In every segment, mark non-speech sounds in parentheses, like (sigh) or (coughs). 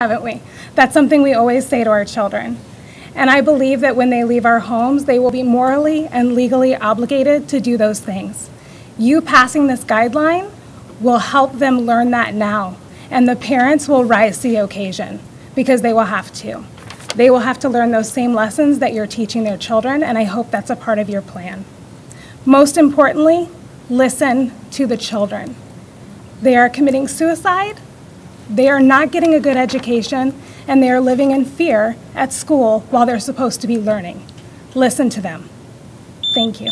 haven't we? That's something we always say to our children. And I believe that when they leave our homes, they will be morally and legally obligated to do those things. You passing this guideline will help them learn that now, and the parents will rise to the occasion because they will have to. They will have to learn those same lessons that you're teaching their children, and I hope that's a part of your plan. Most importantly, listen to the children. They are committing suicide, they are not getting a good education, and they are living in fear at school while they're supposed to be learning. Listen to them. Thank you.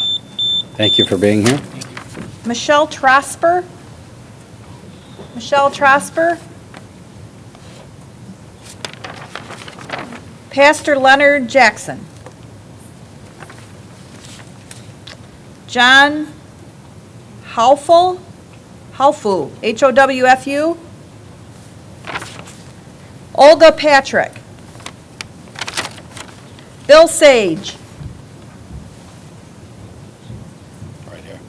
Thank you for being here. Michelle Trasper. Michelle Trasper. Pastor Leonard Jackson? John Howful? Howfu, H-O-W-F-U? Olga Patrick? Bill Sage? Right here.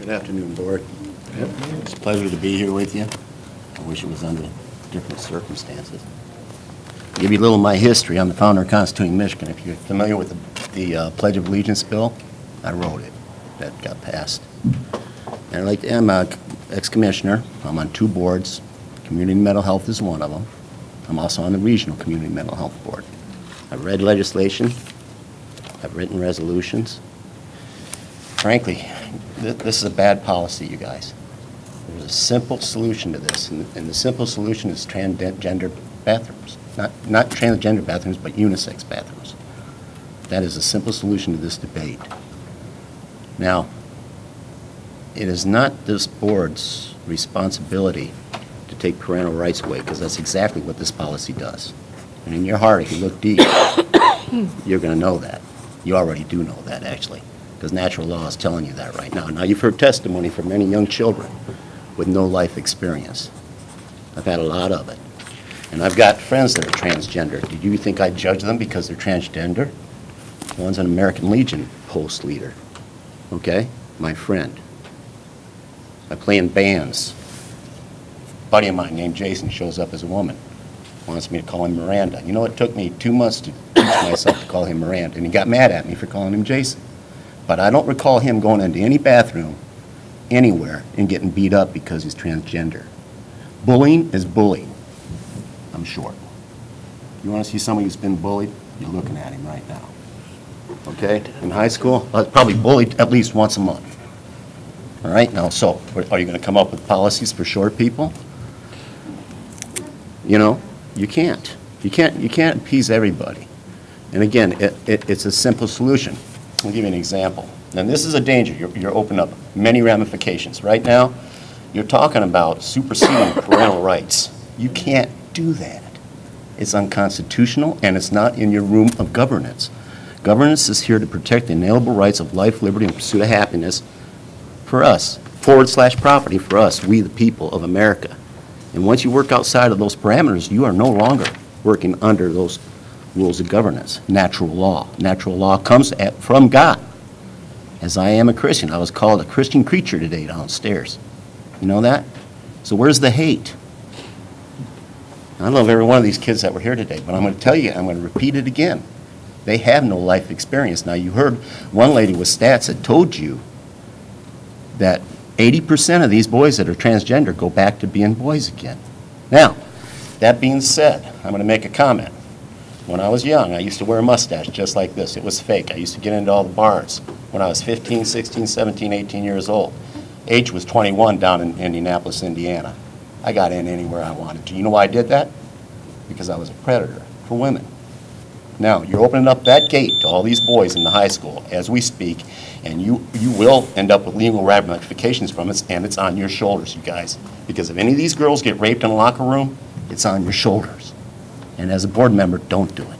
Good afternoon, Board. It's a pleasure to be here with you. I wish it was under different circumstances. Give you a little of my history. I'm the founder of Constituting Michigan. If you're familiar with the- the uh, Pledge of Allegiance bill, I wrote it. That got passed. And like I'm a ex-commissioner. I'm on two boards. Community Mental Health is one of them. I'm also on the Regional Community Mental Health Board. I've read legislation. I've written resolutions. Frankly, th- this is a bad policy, you guys. There's a simple solution to this, and and the simple solution is transgender bathrooms. Not not transgender bathrooms, but unisex bathrooms. That is a simple solution to this debate. Now, it is not this board's responsibility to take parental rights away, because that's exactly what this policy does. And in your heart, if you look deep, (coughs) you're going to know that. You already do know that, actually, because natural law is telling you that right now. Now, you've heard testimony from many young children with no life experience. I've had a lot of it. And I've got friends that are transgender. Do you think I judge them because they're transgender? One's an American Legion post leader, okay? My friend. I play in bands. A buddy of mine named Jason shows up as a woman, wants me to call him Miranda. You know, it took me two months to teach myself to call him Miranda, and he got mad at me for calling him Jason. But I don't recall him going into any bathroom anywhere and getting beat up because he's transgender. Bullying is bullying. I'm short. You want to see somebody who's been bullied? You're looking at him right now. Okay? In high school, I was probably bullied at least once a month. All right, now, so, are you going to come up with policies for short people? You know, you can't. You can't, you can't appease everybody. And again, it, it, it's a simple solution. I'll give you an example. And this is a danger. You're, you're opening up many ramifications. Right now, you're talking about superseding (coughs) parental rights. You can't do that. It's unconstitutional, and it's not in your room of governance. Governance is here to protect the inalienable rights of life, liberty, and pursuit of happiness for us, forward slash property for us, we the people of America. And once you work outside of those parameters, you are no longer working under those rules of governance, natural law. Natural law comes at, from God. As I am a Christian, I was called a Christian creature today downstairs. You know that? So where's the hate? I love every one of these kids that were here today, but I'm going to tell you, I'm going to repeat it again. They have no life experience. Now, you heard one lady with stats that told you that 80% of these boys that are transgender go back to being boys again. Now, that being said, I'm going to make a comment. When I was young, I used to wear a mustache just like this. It was fake. I used to get into all the bars when I was 15, 16, 17, 18 years old. Age was 21 down in Indianapolis, Indiana. I got in anywhere I wanted to. You know why I did that? Because I was a predator for women. Now, you're opening up that gate to all these boys in the high school as we speak, and you, you will end up with legal ramifications from it, and it's on your shoulders, you guys. Because if any of these girls get raped in a locker room, it's on your shoulders. And as a board member, don't do it.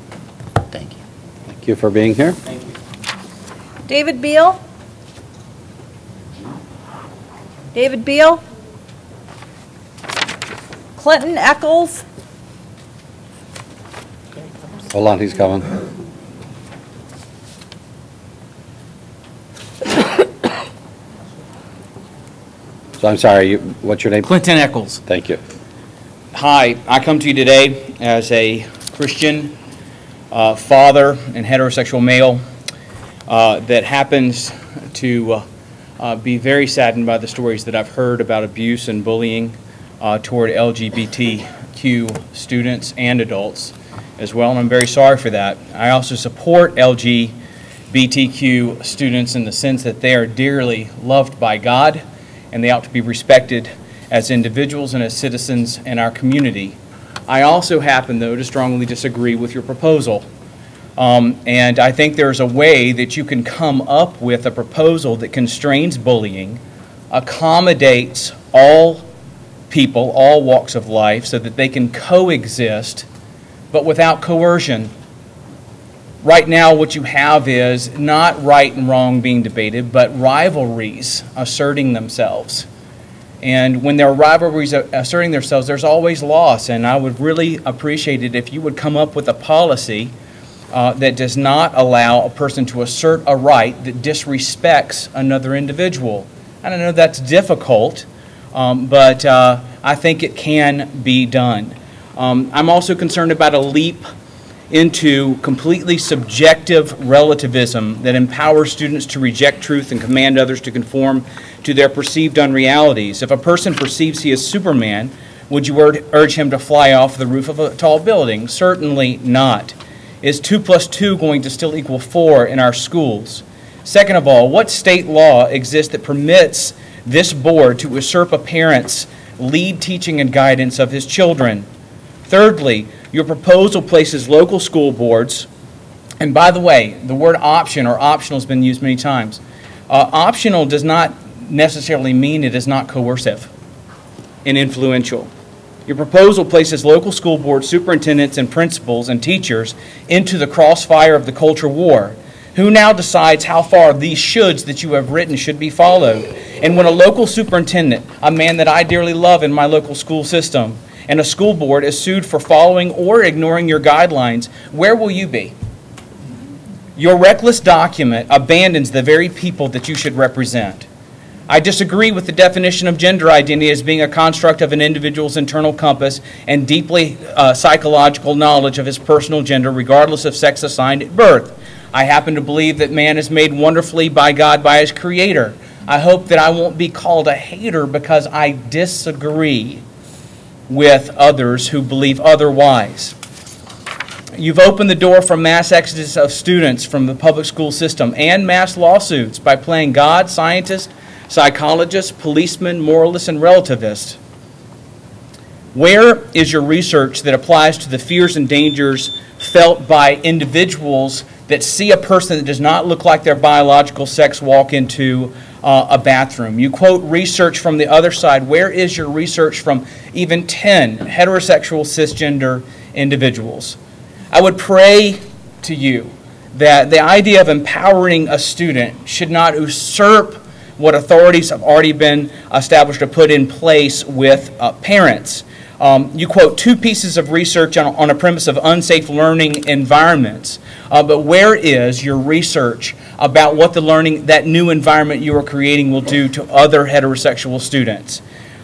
Thank you. Thank you for being here. Thank you. David Beal? David Beal? Clinton Eccles? Hold on, he's coming. So I'm sorry, you- what's your name? Clinton Eccles. Thank you. Hi, I come to you today as a Christian uh, father and heterosexual male uh, that happens to uh, uh, be very saddened by the stories that I've heard about abuse and bullying uh, toward LGBTQ students and adults as well, and I'm very sorry for that. I also support LGBTQ students in the sense that they are dearly loved by God and they ought to be respected as individuals and as citizens in our community. I also happen, though, to strongly disagree with your proposal. Um, And I think there's a way that you can come up with a proposal that constrains bullying, accommodates all people, all walks of life, so that they can coexist, but without coercion. Right now, what you have is not right and wrong being debated, but rivalries asserting themselves. And when there are rivalries asserting themselves, there's always loss. And I would really appreciate it if you would come up with a policy uh, that does not allow a person to assert a right that disrespects another individual. I know that's difficult, um, but uh, I think it can be done. Um, I'm also concerned about a leap into completely subjective relativism that empowers students to reject truth and command others to conform to their perceived unrealities. If a person perceives he is Superman, would you urge him to fly off the roof of a tall building? Certainly not. Is 2 plus 2 going to still equal 4 in our schools? Second of all, what state law exists that permits this board to usurp a parent's lead teaching and guidance of his children? Thirdly, your proposal places local school boards, and by the way, the word option or optional has been used many times. Uh, optional does not necessarily mean it is not coercive and influential. Your proposal places local school board superintendents and principals and teachers into the crossfire of the culture war. Who now decides how far these shoulds that you have written should be followed? And when a local superintendent, a man that I dearly love in my local school system, and a school board is sued for following or ignoring your guidelines, where will you be? Your reckless document abandons the very people that you should represent. I disagree with the definition of gender identity as being a construct of an individual's internal compass and deeply uh, psychological knowledge of his personal gender, regardless of sex assigned at birth. I happen to believe that man is made wonderfully by God by his creator. I hope that I won't be called a hater because I disagree with others who believe otherwise. You've opened the door for mass exodus of students from the public school system and mass lawsuits by playing God, scientist, psychologist, policeman, moralist, and relativist. Where is your research that applies to the fears and dangers felt by individuals that see a person that does not look like their biological sex walk into uh, a bathroom? You quote research from the other side. Where is your research from even 10 heterosexual cisgender individuals? I would pray to you that the idea of empowering a student should not usurp what authorities have already been established or put in place with uh, parents. Um, you quote two pieces of research on, on a premise of unsafe learning environments, uh, but where is your research about what the learning, that new environment you are creating, will do to other heterosexual students?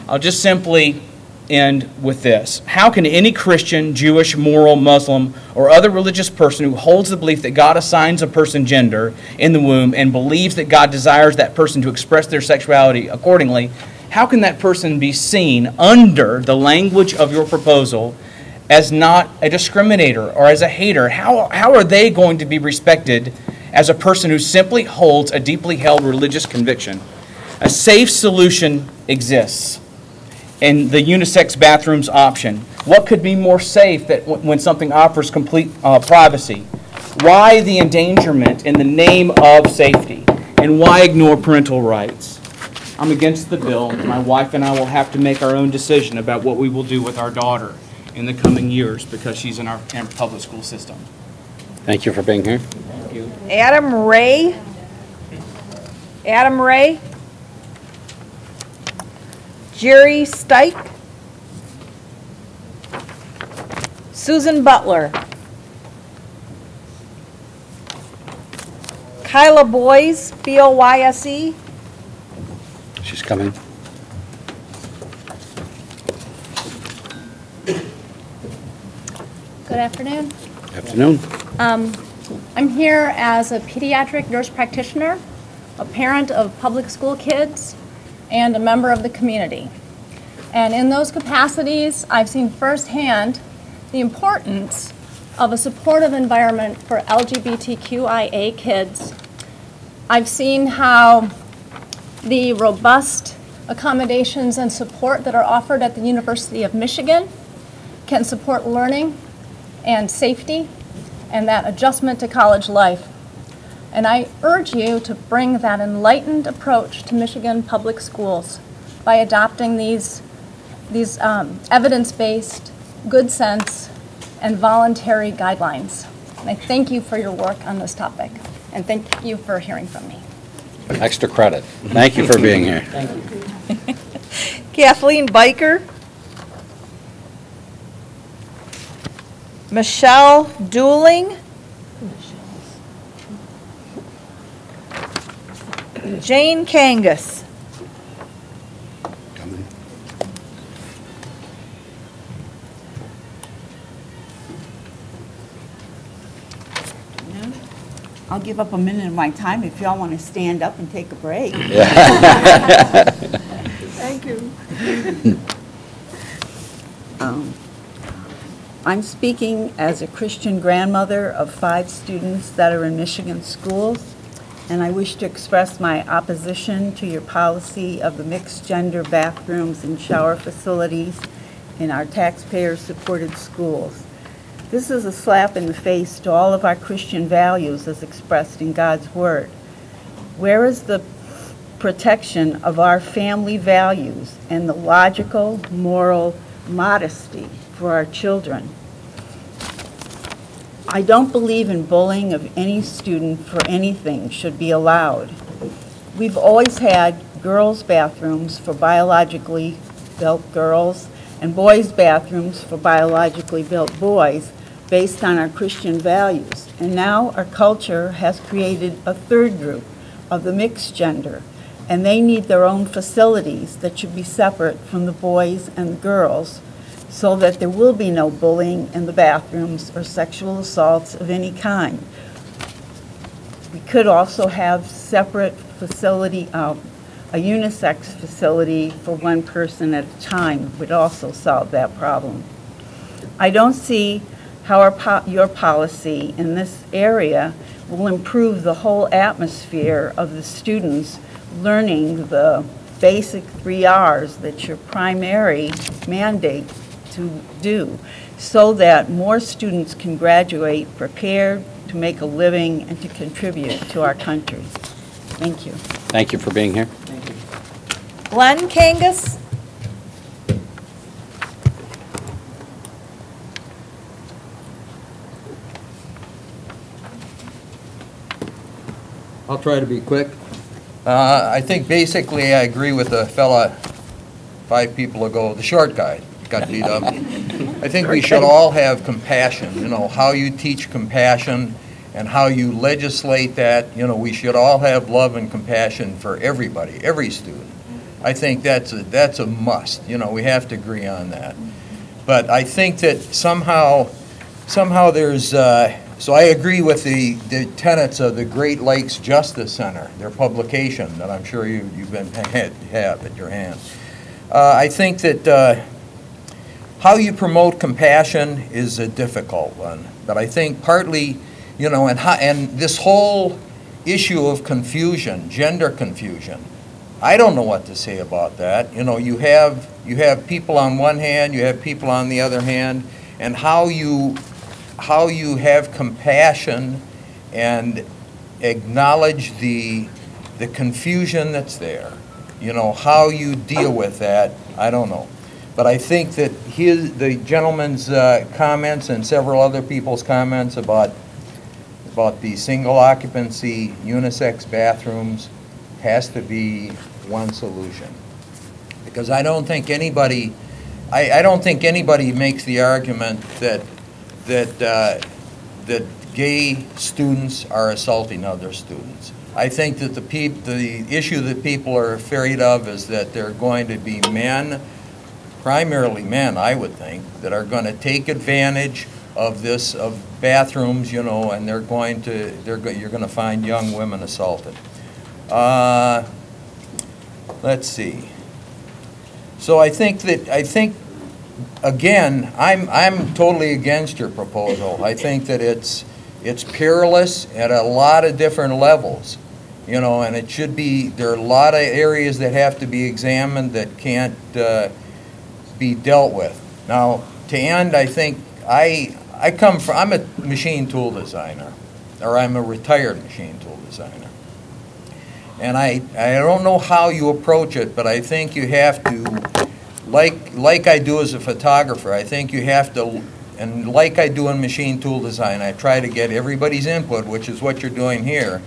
I'll just simply end with this. How can any Christian, Jewish, moral, Muslim, or other religious person who holds the belief that God assigns a person gender in the womb and believes that God desires that person to express their sexuality accordingly, how can that person be seen under the language of your proposal as not a discriminator or as a hater? How, how are they going to be respected as a person who simply holds a deeply held religious conviction? A safe solution exists in the unisex bathrooms option. What could be more safe that when something offers complete uh, privacy? Why the endangerment in the name of safety? And why ignore parental rights? I'm against the bill. My wife and I will have to make our own decision about what we will do with our daughter in the coming years because she's in our, in our public school system. Thank you for being here. Thank you. Adam Ray. Adam Ray. Jerry Stike. Susan Butler. Kyla Boyse, B-O-Y-S-E. She's coming. Good afternoon. Afternoon. Um, I'm here as a pediatric nurse practitioner, a parent of public school kids, and a member of the community. And in those capacities, I've seen firsthand the importance of a supportive environment for LGBTQIA kids. I've seen how the robust accommodations and support that are offered at the University of Michigan can support learning and safety and that adjustment to college life. And I urge you to bring that enlightened approach to Michigan public schools by adopting these, these um, evidence-based, good sense, and voluntary guidelines. And I thank you for your work on this topic, and thank you for hearing from me. Extra credit. Thank you for being here. (laughs) Kathleen Biker. Michelle Dooling. Jane Kangas. I'll give up a minute of my time if y'all want to stand up and take a break. (laughs) (laughs) Thank you. Um, I'm speaking as a Christian grandmother of five students that are in Michigan schools, and I wish to express my opposition to your policy of the mixed-gender bathrooms and shower facilities in our taxpayer-supported schools. This is a slap in the face to all of our Christian values as expressed in God's Word. Where is the protection of our family values and the logical, moral modesty for our children? I don't believe in bullying of any student for anything should be allowed. We've always had girls' bathrooms for biologically built girls and boys' bathrooms for biologically built boys based on our Christian values. And now our culture has created a third group of the mixed gender, and they need their own facilities that should be separate from the boys and the girls so that there will be no bullying in the bathrooms or sexual assaults of any kind. We could also have separate facility, uh, a unisex facility for one person at a time would also solve that problem. I don't see how po- your policy in this area will improve the whole atmosphere of the students learning the basic three Rs that your primary mandate to do, so that more students can graduate prepared to make a living and to contribute to our country. Thank you. Thank you for being here. Glenn Kangas. I'll try to be quick. Uh, I think basically I agree with the fella five people ago, the short guy, got beat up. I think we should all have compassion, you know, how you teach compassion and how you legislate that, you know, we should all have love and compassion for everybody, every student. I think that's a, that's a must, you know, we have to agree on that. But I think that somehow, somehow there's, uh, so I agree with the, the tenets of the Great Lakes Justice Center, their publication that I'm sure you, you've been, (laughs) had, have at your hand. Uh, I think that, uh, how you promote compassion is a difficult one, but I think partly, you know, and how, and this whole issue of confusion, gender confusion, I don't know what to say about that. You know, you have you have people on one hand, you have people on the other hand, and how you how you have compassion and acknowledge the the confusion that's there. You know, how you deal with that, I don't know. But I think that his, the gentleman's uh, comments and several other people's comments about, about the single occupancy unisex bathrooms has to be one solution. Because I don't think anybody, I, I don't think anybody makes the argument that, that, uh, that gay students are assaulting other students. I think that the peop, the issue that people are afraid of is that there are going to be men, primarily men, I would think, that are going to take advantage of this, of bathrooms, you know, and they're going to, they're, go- you're gonna find young women assaulted. Uh, Let's see. So I think that, I think, again, I'm, I'm totally against your proposal. I think that it's, it's peerless at a lot of different levels, you know, and it should be, there are a lot of areas that have to be examined that can't uh, be dealt with. Now, to end, I think, I, I come from, I'm a machine tool designer, or I'm a retired machine tool designer. And I, I don't know how you approach it, but I think you have to, like, like I do as a photographer, I think you have to, and like I do in machine tool design, I try to get everybody's input, which is what you're doing here.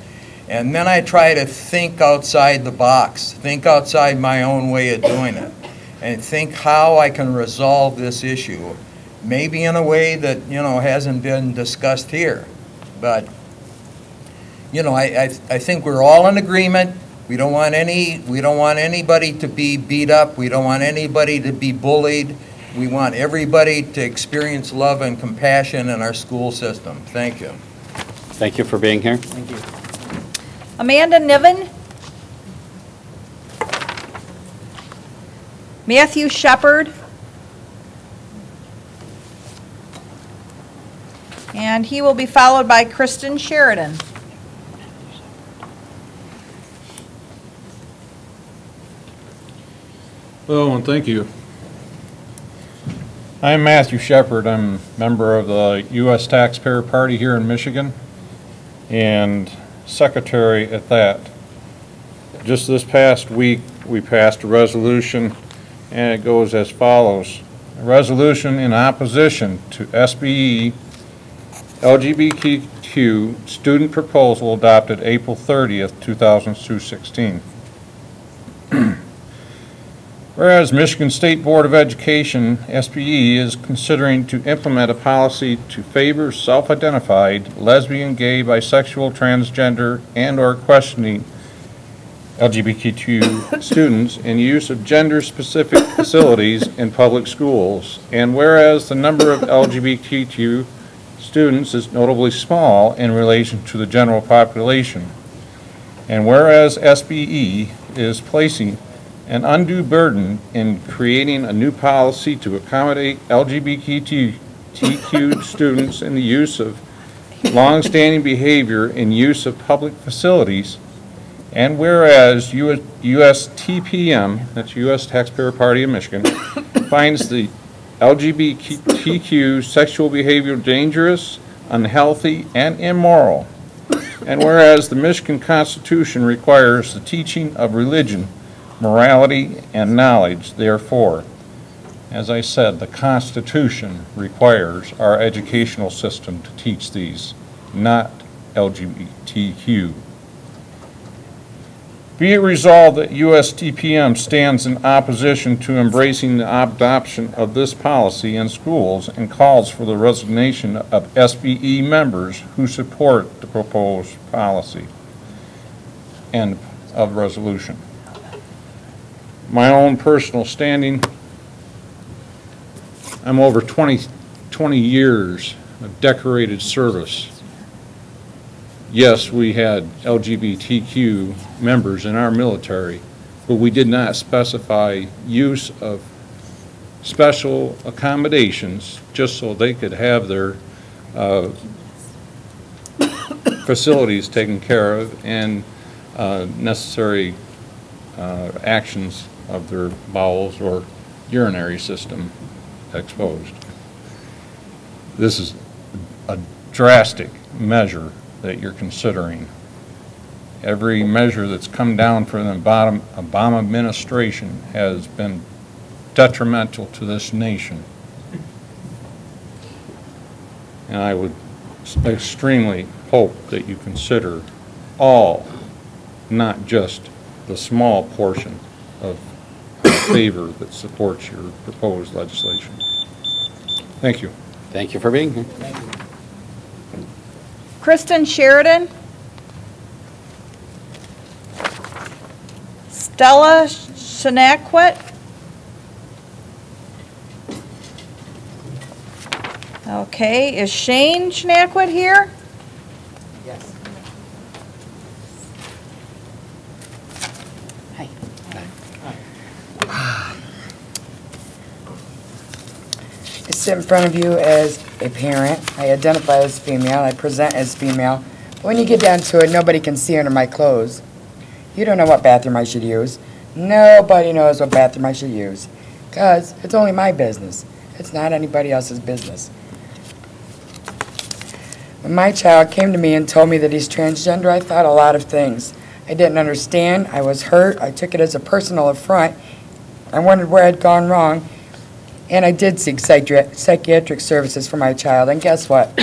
And then I try to think outside the box, think outside my own way of doing it, and think how I can resolve this issue. Maybe in a way that, you know, hasn't been discussed here. But you know, I, I, I think we're all in agreement. We don't want any, we don't want anybody to be beat up. We don't want anybody to be bullied. We want everybody to experience love and compassion in our school system. Thank you. Thank you for being here. Thank you. Amanda Niven. Matthew Shepard. And he will be followed by Kristen Sheridan. Hello, and thank you. I'm Matthew Shepard. I'm a member of the U.S. Taxpayer Party here in Michigan and secretary at that. Just this past week, we passed a resolution, and it goes as follows. A resolution in opposition to SBE LGBTQ student proposal adopted April 30th, 2016. (clears throat) Whereas Michigan State Board of Education, SBE, is considering to implement a policy to favor self-identified lesbian, gay, bisexual, transgender, and/or questioning LGBTQ (coughs) students in use of gender-specific facilities in public schools, and whereas the number of LGBTQ students is notably small in relation to the general population, and whereas SBE is placing an undue burden in creating a new policy to accommodate LGBTQ (laughs) students in the use of longstanding behavior in use of public facilities, and whereas US USTPM, that's U.S. Taxpayer Party of Michigan, (coughs) finds the LGBTQ sexual behavior dangerous, unhealthy, and immoral, and whereas the Michigan Constitution requires the teaching of religion morality, and knowledge. Therefore, as I said, the Constitution requires our educational system to teach these, not LGBTQ. Be it resolved that USTPM stands in opposition to embracing the adoption of this policy in schools and calls for the resignation of SBE members who support the proposed policy. End of resolution my own personal standing, I'm over 20, 20 years of decorated service. Yes, we had LGBTQ members in our military, but we did not specify use of special accommodations just so they could have their uh, facilities taken care of and uh, necessary uh, actions of their bowels or urinary system exposed. This is a drastic measure that you're considering. Every measure that's come down from the bottom, Obama administration has been detrimental to this nation. And I would extremely hope that you consider all, not just the small portion of favor that supports your proposed legislation. Thank you. Thank you for being here. Kristen Sheridan. Stella Shanaquet. Okay, is Shane Schnackwood here? Sit in front of you as a parent. I identify as female. I present as female. But when you get down to it, nobody can see under my clothes. You don't know what bathroom I should use. Nobody knows what bathroom I should use. Because it's only my business. It's not anybody else's business. When my child came to me and told me that he's transgender, I thought a lot of things. I didn't understand. I was hurt. I took it as a personal affront. I wondered where I'd gone wrong. And I did seek psychiatric services for my child. And guess what?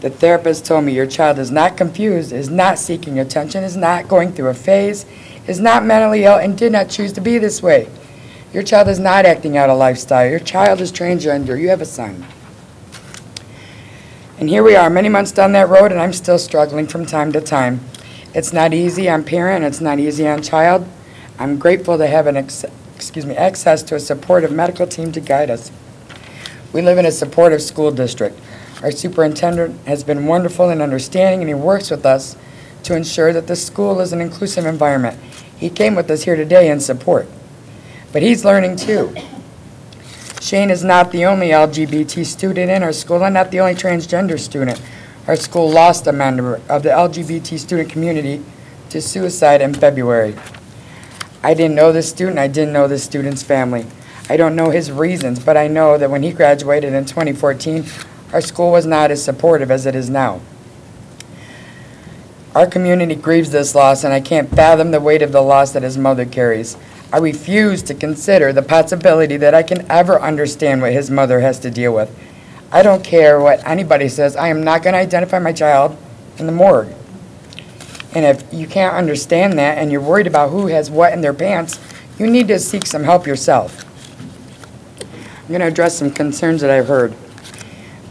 The therapist told me your child is not confused, is not seeking attention, is not going through a phase, is not mentally ill, and did not choose to be this way. Your child is not acting out a lifestyle. Your child is transgender. You have a son. And here we are, many months down that road, and I'm still struggling from time to time. It's not easy on parent, it's not easy on child. I'm grateful to have an, excuse me, access to a supportive medical team to guide us. We live in a supportive school district. Our superintendent has been wonderful and understanding, and he works with us to ensure that the school is an inclusive environment. He came with us here today in support, but he's learning too. Shane is not the only LGBT student in our school and not the only transgender student. Our school lost a member of the LGBT student community to suicide in February. I didn't know this student, I didn't know this student's family. I don't know his reasons, but I know that when he graduated in 2014, our school was not as supportive as it is now. Our community grieves this loss, and I can't fathom the weight of the loss that his mother carries. I refuse to consider the possibility that I can ever understand what his mother has to deal with. I don't care what anybody says, I am not going to identify my child in the morgue. And if you can't understand that and you're worried about who has what in their pants, you need to seek some help yourself. I'm going to address some concerns that I've heard.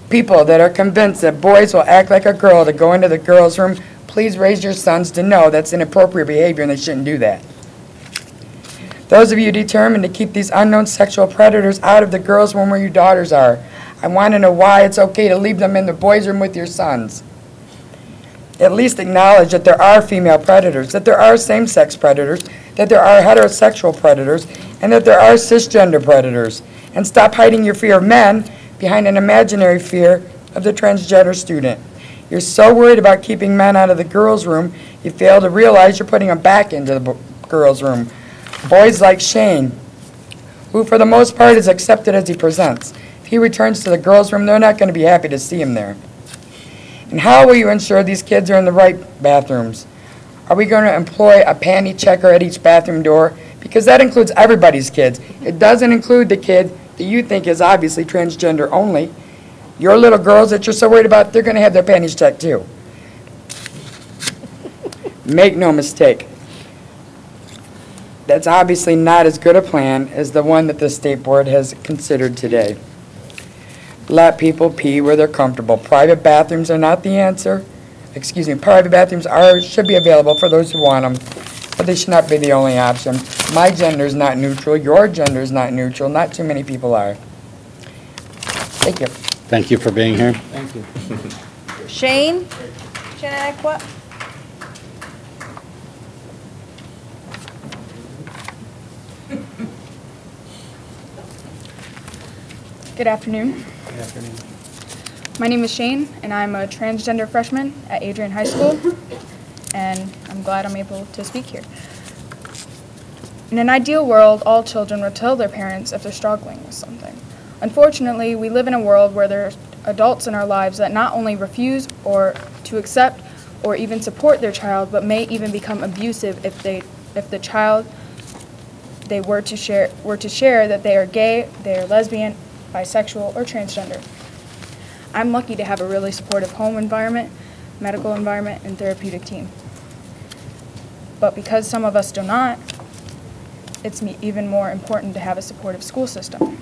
People that are convinced that boys will act like a girl to go into the girls' room, please raise your sons to know that's inappropriate behavior and they shouldn't do that. Those of you determined to keep these unknown sexual predators out of the girls' room where your daughters are, I want to know why it's okay to leave them in the boys' room with your sons. At least acknowledge that there are female predators, that there are same-sex predators, that there are heterosexual predators, and that there are cisgender predators. And stop hiding your fear of men behind an imaginary fear of the transgender student. You're so worried about keeping men out of the girls' room, you fail to realize you're putting them back into the girls' room. Boys like Shane, who for the most part is accepted as he presents. If he returns to the girls' room, they're not going to be happy to see him there. And how will you ensure these kids are in the right bathrooms? Are we going to employ a panty checker at each bathroom door? Because that includes everybody's kids. It doesn't include the kid that you think is obviously transgender only. Your little girls that you're so worried about, they're going to have their panties checked too. Make no mistake. That's obviously not as good a plan as the one that the state board has considered today. Let people pee where they're comfortable. Private bathrooms are not the answer. Excuse me, private bathrooms are, should be available for those who want them, but they should not be the only option. My gender is not neutral, your gender is not neutral, not too many people are. Thank you. Thank you for being here. Thank you. (laughs) Shane Schnackwood? Good afternoon. My name is Shane, and I'm a transgender freshman at Adrian High School, and I'm glad I'm able to speak here. In an ideal world, all children would tell their parents if they're struggling with something. Unfortunately, we live in a world where there are adults in our lives that not only refuse or to accept or even support their child, but may even become abusive if they if the child they were to share were to share that they are gay, they are lesbian, bisexual, or transgender. I'm lucky to have a really supportive home environment, medical environment, and therapeutic team. But because some of us do not, it's me- even more important to have a supportive school system.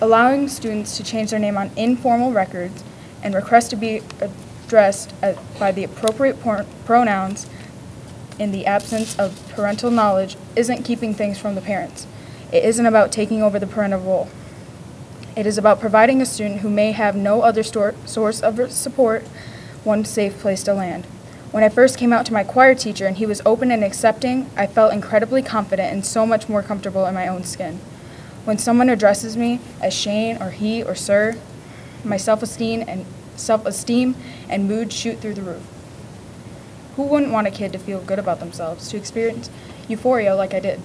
Allowing students to change their name on informal records and request to be addressed by the appropriate pronouns in the absence of parental knowledge isn't keeping things from the parents. It isn't about taking over the parental role. It is about providing a student who may have no other source of support one safe place to land. When I first came out to my choir teacher and he was open and accepting, I felt incredibly confident and so much more comfortable in my own skin. When someone addresses me as Shane or he or sir, my self-esteem and self-esteem and mood shoot through the roof. Who wouldn't want a kid to feel good about themselves, to experience euphoria like I did?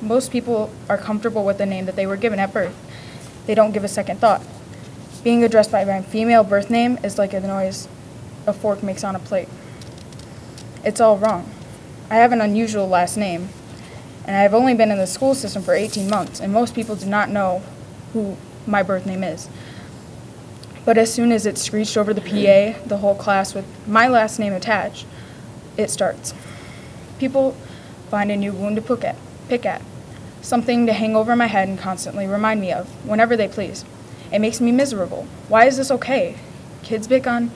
Most people are comfortable with the name that they were given at birth. They don't give a second thought. Being addressed by my female birth name is like the noise a fork makes on a plate. It's all wrong. I have an unusual last name, and I have only been in the school system for 18 months, and most people do not know who my birth name is. But as soon as it's screeched over the PA, the whole class with my last name attached, it starts. People find a new wound to pick at, something to hang over my head and constantly remind me of, whenever they please. It makes me miserable. Why is this okay? Kids pick on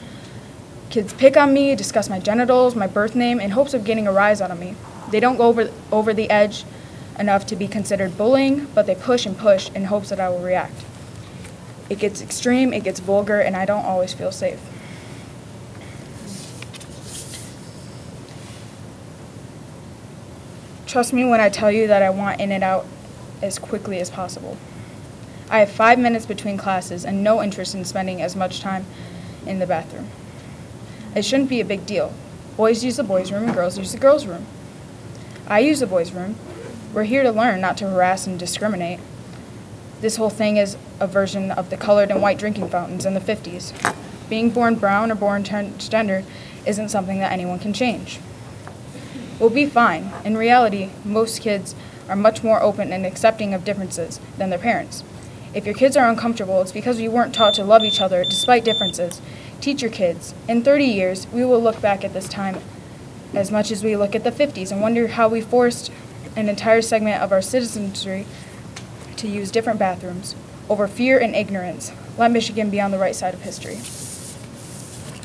kids pick on me, discuss my genitals, my birth name in hopes of getting a rise out of me. They don't go over over the edge enough to be considered bullying, but they push and push in hopes that I will react. It gets extreme, it gets vulgar, and I don't always feel safe. Trust me when I tell you that I want in and out as quickly as possible. I have five minutes between classes and no interest in spending as much time in the bathroom. It shouldn't be a big deal. Boys use the boys' room and girls use the girls' room. I use the boys' room. We're here to learn, not to harass and discriminate. This whole thing is a version of the colored and white drinking fountains in the 50s. Being born brown or born transgender isn't something that anyone can change. We'll be fine. In reality, most kids are much more open and accepting of differences than their parents. If your kids are uncomfortable, it's because you weren't taught to love each other despite differences. Teach your kids. In 30 years, we will look back at this time as much as we look at the 50s and wonder how we forced an entire segment of our citizenry to use different bathrooms over fear and ignorance. Let Michigan be on the right side of history.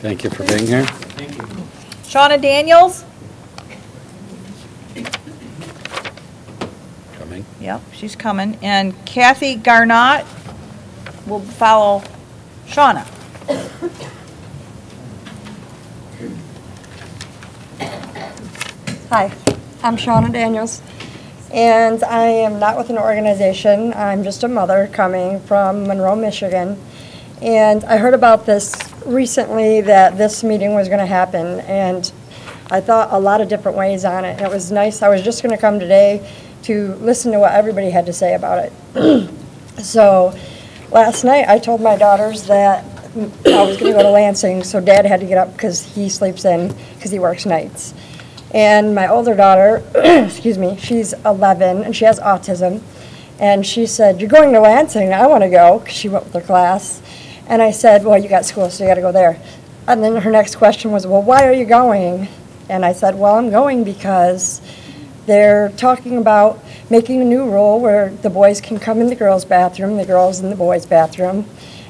Thank you for being here. Thank you. Shauna Daniels? Coming. Yep, she's coming. And Kathy Garnott will follow Shauna. Hi, I'm Shauna Daniels, and I am not with an organization. I'm just a mother coming from Monroe, Michigan. And I heard about this recently that this meeting was going to happen, and I thought a lot of different ways on it. And it was nice. I was just going to come today to listen to what everybody had to say about it. (clears throat) so last night I told my daughters that I was going to go to Lansing, so dad had to get up because he sleeps in because he works nights. And my older daughter, (clears throat) excuse me, she's 11 and she has autism. And she said, You're going to Lansing? I want to go because she went with her class. And I said, Well, you got school, so you got to go there. And then her next question was, Well, why are you going? And I said, Well, I'm going because they're talking about making a new rule where the boys can come in the girls' bathroom, the girls in the boys' bathroom.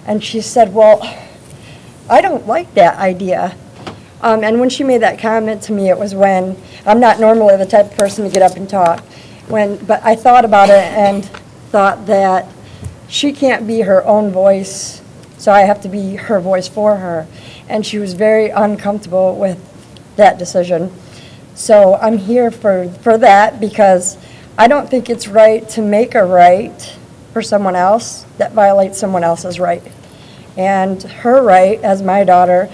And she said, Well, I don't like that idea. Um, and when she made that comment to me, it was when I'm not normally the type of person to get up and talk. When, but I thought about it and thought that she can't be her own voice, so I have to be her voice for her. And she was very uncomfortable with that decision. So I'm here for, for that because I don't think it's right to make a right for someone else that violates someone else's right. And her right, as my daughter,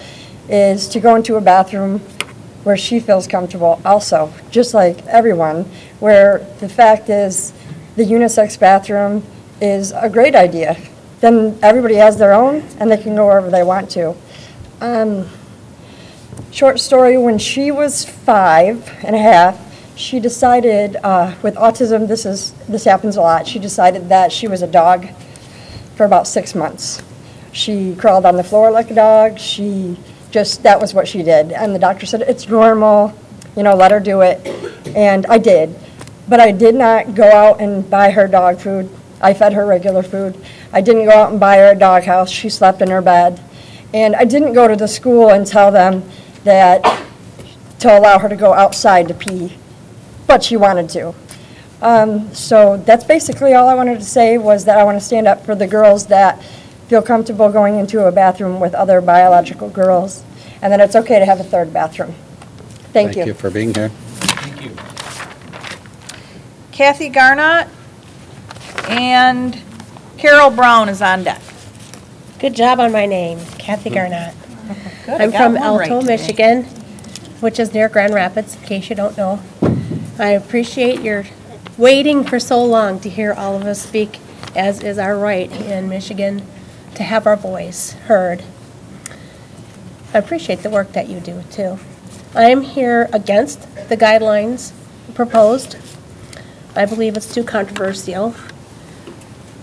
is to go into a bathroom where she feels comfortable also, just like everyone, where the fact is the unisex bathroom is a great idea. Then everybody has their own and they can go wherever they want to. Um, short story, when she was five and a half, she decided, uh, with autism, this is this happens a lot. She decided that she was a dog for about six months. She crawled on the floor like a dog. She just that was what she did, and the doctor said it's normal. You know, let her do it, and I did. But I did not go out and buy her dog food. I fed her regular food. I didn't go out and buy her a dog house. She slept in her bed. And I didn't go to the school and tell them that to allow her to go outside to pee, but she wanted to. Um, So that's basically all I wanted to say, was that I want to stand up for the girls that feel comfortable going into a bathroom with other biological girls, and that it's okay to have a third bathroom. Thank you. Thank you for being here. Thank you. Kathy Garnott and Carol Brown is on deck. Good job on my name, Kathy Garnott. (laughs) Good, I I'm got from one right Alto, today. Michigan, which is near Grand Rapids, in case you don't know. I appreciate your waiting for so long to hear all of us speak, as is our right in Michigan, to have our voice heard. I appreciate the work that you do, too. I am here against the guidelines proposed. I believe it's too controversial.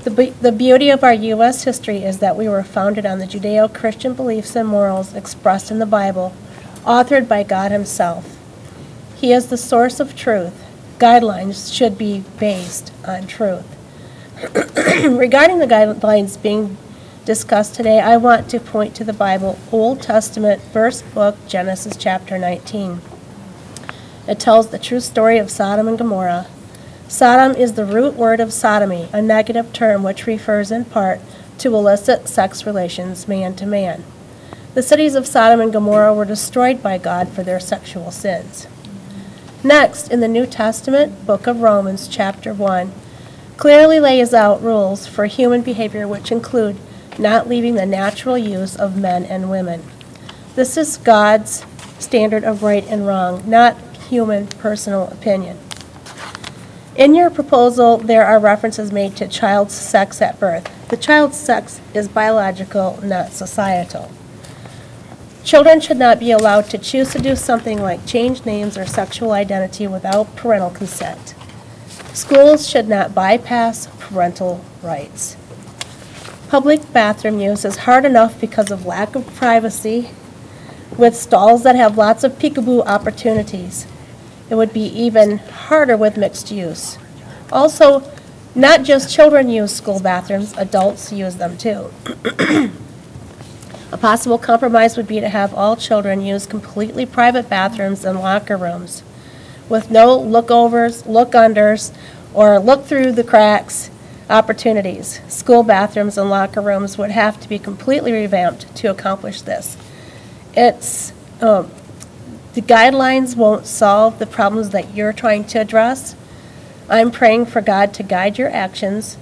The be- the beauty of our U.S. history is that we were founded on the Judeo-Christian beliefs and morals expressed in the Bible, authored by God Himself. He is the source of truth. Guidelines should be based on truth. (clears throat) Regarding the guidelines being discussed today, I want to point to the Bible, Old Testament, first book, Genesis chapter 19. It tells the true story of Sodom and Gomorrah. Sodom is the root word of sodomy, a negative term which refers in part to illicit sex relations man to man. The cities of Sodom and Gomorrah were destroyed by God for their sexual sins. Next, in the New Testament, book of Romans, chapter 1, clearly lays out rules for human behavior which include not leaving the natural use of men and women. This is God's standard of right and wrong, not human personal opinion. In your proposal, there are references made to child sex at birth. The child's sex is biological, not societal. Children should not be allowed to choose to do something like change names or sexual identity without parental consent. Schools should not bypass parental rights. Public bathroom use is hard enough because of lack of privacy, with stalls that have lots of peekaboo opportunities. It would be even harder with mixed use. Also, not just children use school bathrooms, adults use them too. A possible compromise would be to have all children use completely private bathrooms and locker rooms with no lookovers, look-unders, or look-through-the-cracks opportunities. School bathrooms and locker rooms would have to be completely revamped to accomplish this. It's, um, the guidelines won't solve the problems that you're trying to address. I'm praying for God to guide your actions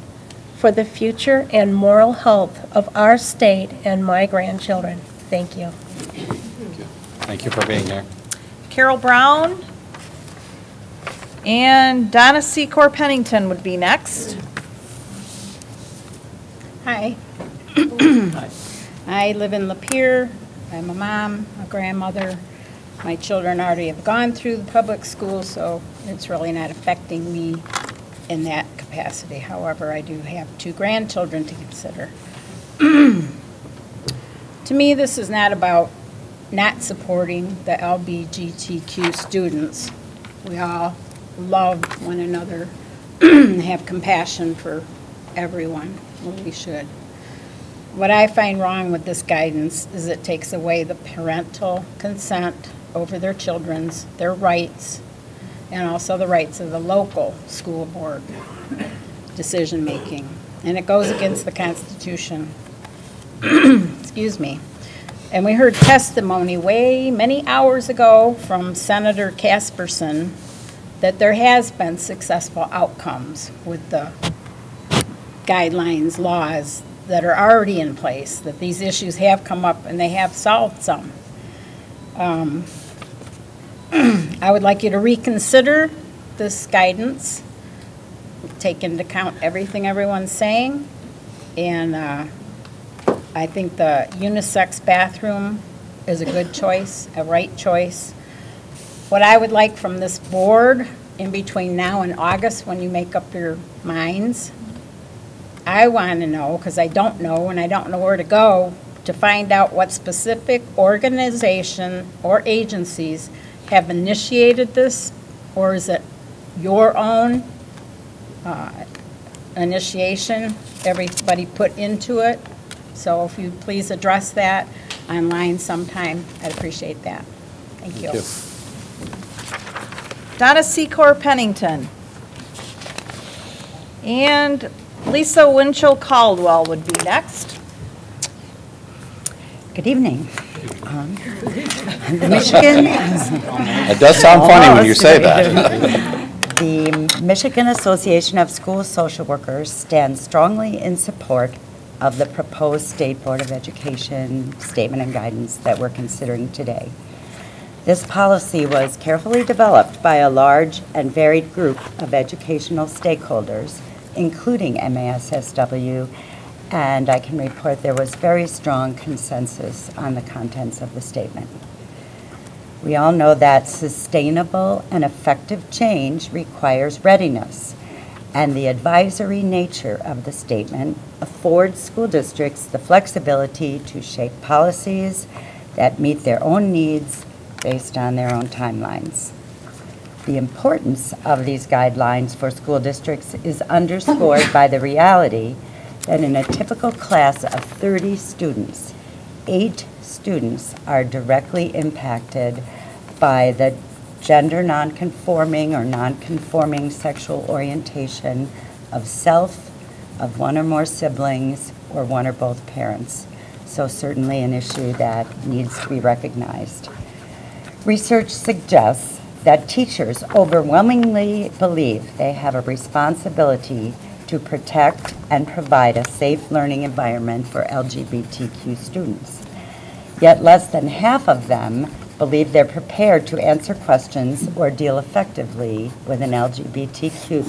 for the future and moral health of our state and my grandchildren. Thank you. Thank you Thank you for being here. Carol Brown and Donna Secor Pennington would be next. Hi. Hi. I live in Lapeer. I'm a mom, a grandmother. My children already have gone through the public school, so it's really not affecting me in that capacity. However, I do have two grandchildren to consider. (clears throat) To me, this is not about not supporting the LBGTQ students. We all love one another, (clears throat) have compassion for everyone, well, we should. What I find wrong with this guidance is it takes away the parental consent over their children's, their rights, and also the rights of the local school board decision-making. And it goes against the Constitution. (clears throat) Excuse me. And we heard testimony way many hours ago from Senator Casperson that there has been successful outcomes with the guidelines, laws that are already in place, that these issues have come up and they have solved some. Um, (clears throat) I would like you to reconsider this guidance, take into account everything everyone's saying, and uh, I think the unisex bathroom is a good choice, a right choice. What I would like from this board in between now and August, when you make up your minds, I want to know, because I don't know and I don't know where to go, to find out what specific organization or agencies have initiated this, or is it your own uh, initiation, everybody put into it? So if you please address that online sometime, I'd appreciate that. Thank you. Donna Secor Pennington. And Lisa Winchell Caldwell would be next. Good evening. Um, the Michigan. It does sound funny when you say that. (laughs) The Michigan Association of School Social Workers stands strongly in support of the proposed State Board of Education statement and guidance that we're considering today. This policy was carefully developed by a large and varied group of educational stakeholders, including MASSW, and I can report there was very strong consensus on the contents of the statement. We all know that sustainable and effective change requires readiness, and the advisory nature of the statement affords school districts the flexibility to shape policies that meet their own needs based on their own timelines. The importance of these guidelines for school districts is underscored by the reality that in a typical class of 30 students, eight students are directly impacted by the gender nonconforming or nonconforming sexual orientation of self, of one or more siblings, or one or both parents. So certainly an issue that needs to be recognized. Research suggests that teachers overwhelmingly believe they have a responsibility to protect and provide a safe learning environment for LGBTQ students. Yet less than half of them believe they're prepared to answer questions or deal effectively with an LGBTQ,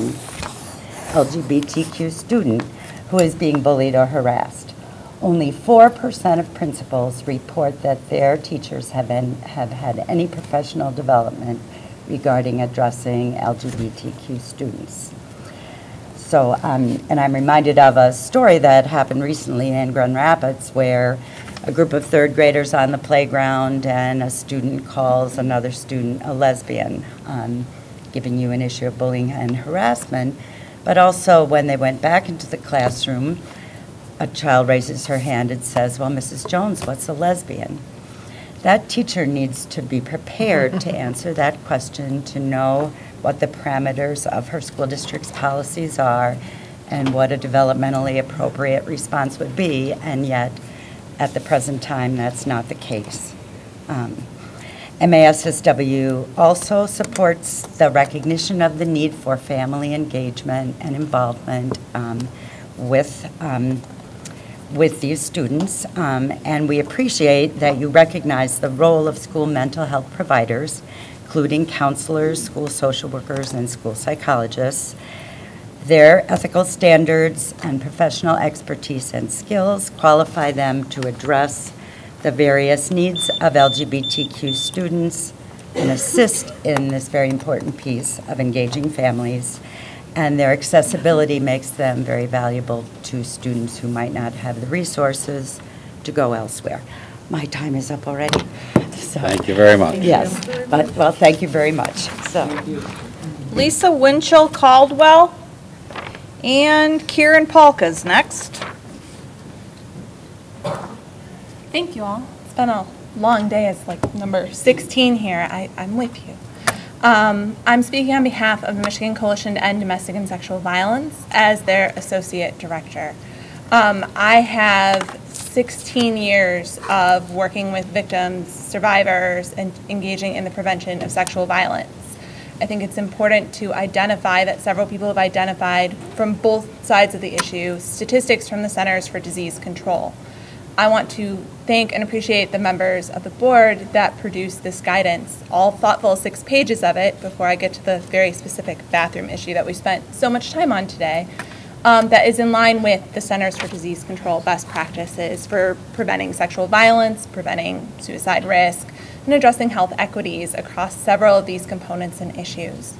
LGBTQ student who is being bullied or harassed. Only 4% of principals report that their teachers have, been, have had any professional development regarding addressing LGBTQ students. So, um, and I'm reminded of a story that happened recently in Grand Rapids where a group of third graders on the playground and a student calls another student a lesbian, um, giving you an issue of bullying and harassment. But also, when they went back into the classroom, a child raises her hand and says, Well, Mrs. Jones, what's a lesbian? That teacher needs to be prepared to (laughs) answer that question, to know what the parameters of her school district's policies are and what a developmentally appropriate response would be, and yet at the present time, that's not the case. Um, MASSW also supports the recognition of the need for family engagement and involvement um, with um, with these students, um, and we appreciate that you recognize the role of school mental health providers, including counselors, school social workers, and school psychologists. Their ethical standards and professional expertise and skills qualify them to address the various needs of LGBTQ students and assist in this very important piece of engaging families and their accessibility makes them very valuable to students who might not have the resources to go elsewhere. My time is up already. So, Thank you very much. Yes, but, well, thank you very much. So, Lisa Winchell Caldwell. And Karen Polka's next. Thank you all. It's been a long day. It's like number 16 here. I, I'm with you. Um, I'm speaking on behalf of the Michigan Coalition to End Domestic and Sexual Violence as their associate director. Um, I have 16 years of working with victims, survivors, and engaging in the prevention of sexual violence. I think it's important to identify that several people have identified from both sides of the issue statistics from the Centers for Disease Control. I want to thank and appreciate the members of the board that produced this guidance, all thoughtful six pages of it, before I get to the very specific bathroom issue that we spent so much time on today, um, that is in line with the Centers for Disease Control best practices for preventing sexual violence, preventing suicide risk, and addressing health equities across several of these components and issues.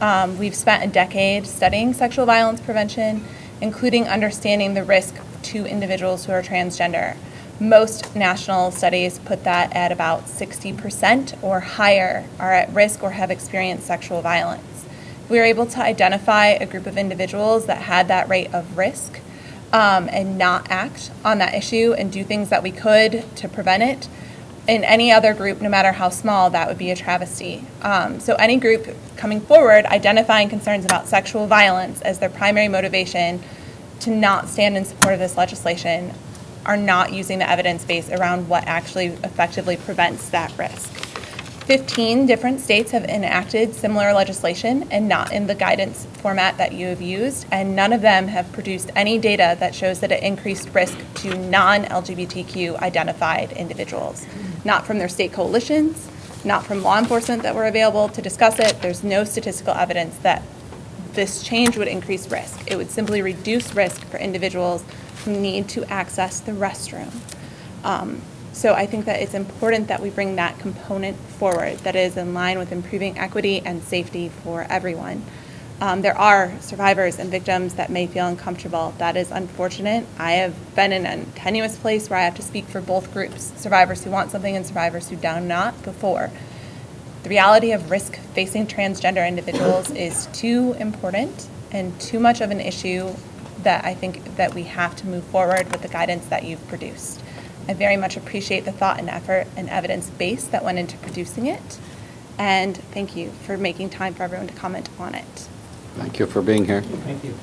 Um, we've spent a decade studying sexual violence prevention, including understanding the risk to individuals who are transgender. Most national studies put that at about 60% or higher are at risk or have experienced sexual violence. We were able to identify a group of individuals that had that rate of risk um, and not act on that issue and do things that we could to prevent it. in any other group, no matter how small, that would be a travesty. Um, so any group coming forward identifying concerns about sexual violence as their primary motivation to not stand in support of this legislation are not using the evidence base around what actually effectively prevents that risk. 15 different states have enacted similar legislation and not in the guidance format that you have used, and none of them have produced any data that shows that it increased risk to non LGBTQ identified individuals. Not from their state coalitions, not from law enforcement that were available to discuss it. There's no statistical evidence that this change would increase risk. It would simply reduce risk for individuals who need to access the restroom. Um, so I think that it's important that we bring that component forward that is in line with improving equity and safety for everyone. Um, there are survivors and victims that may feel uncomfortable. That is unfortunate. I have been in a tenuous place where I have to speak for both groups survivors who want something and survivors who do not before. The reality of risk facing transgender individuals is too important and too much of an issue that I think that we have to move forward with the guidance that you've produced. I very much appreciate the thought and effort and evidence base that went into producing it. And thank you for making time for everyone to comment on it. Thank you for being here. Thank you.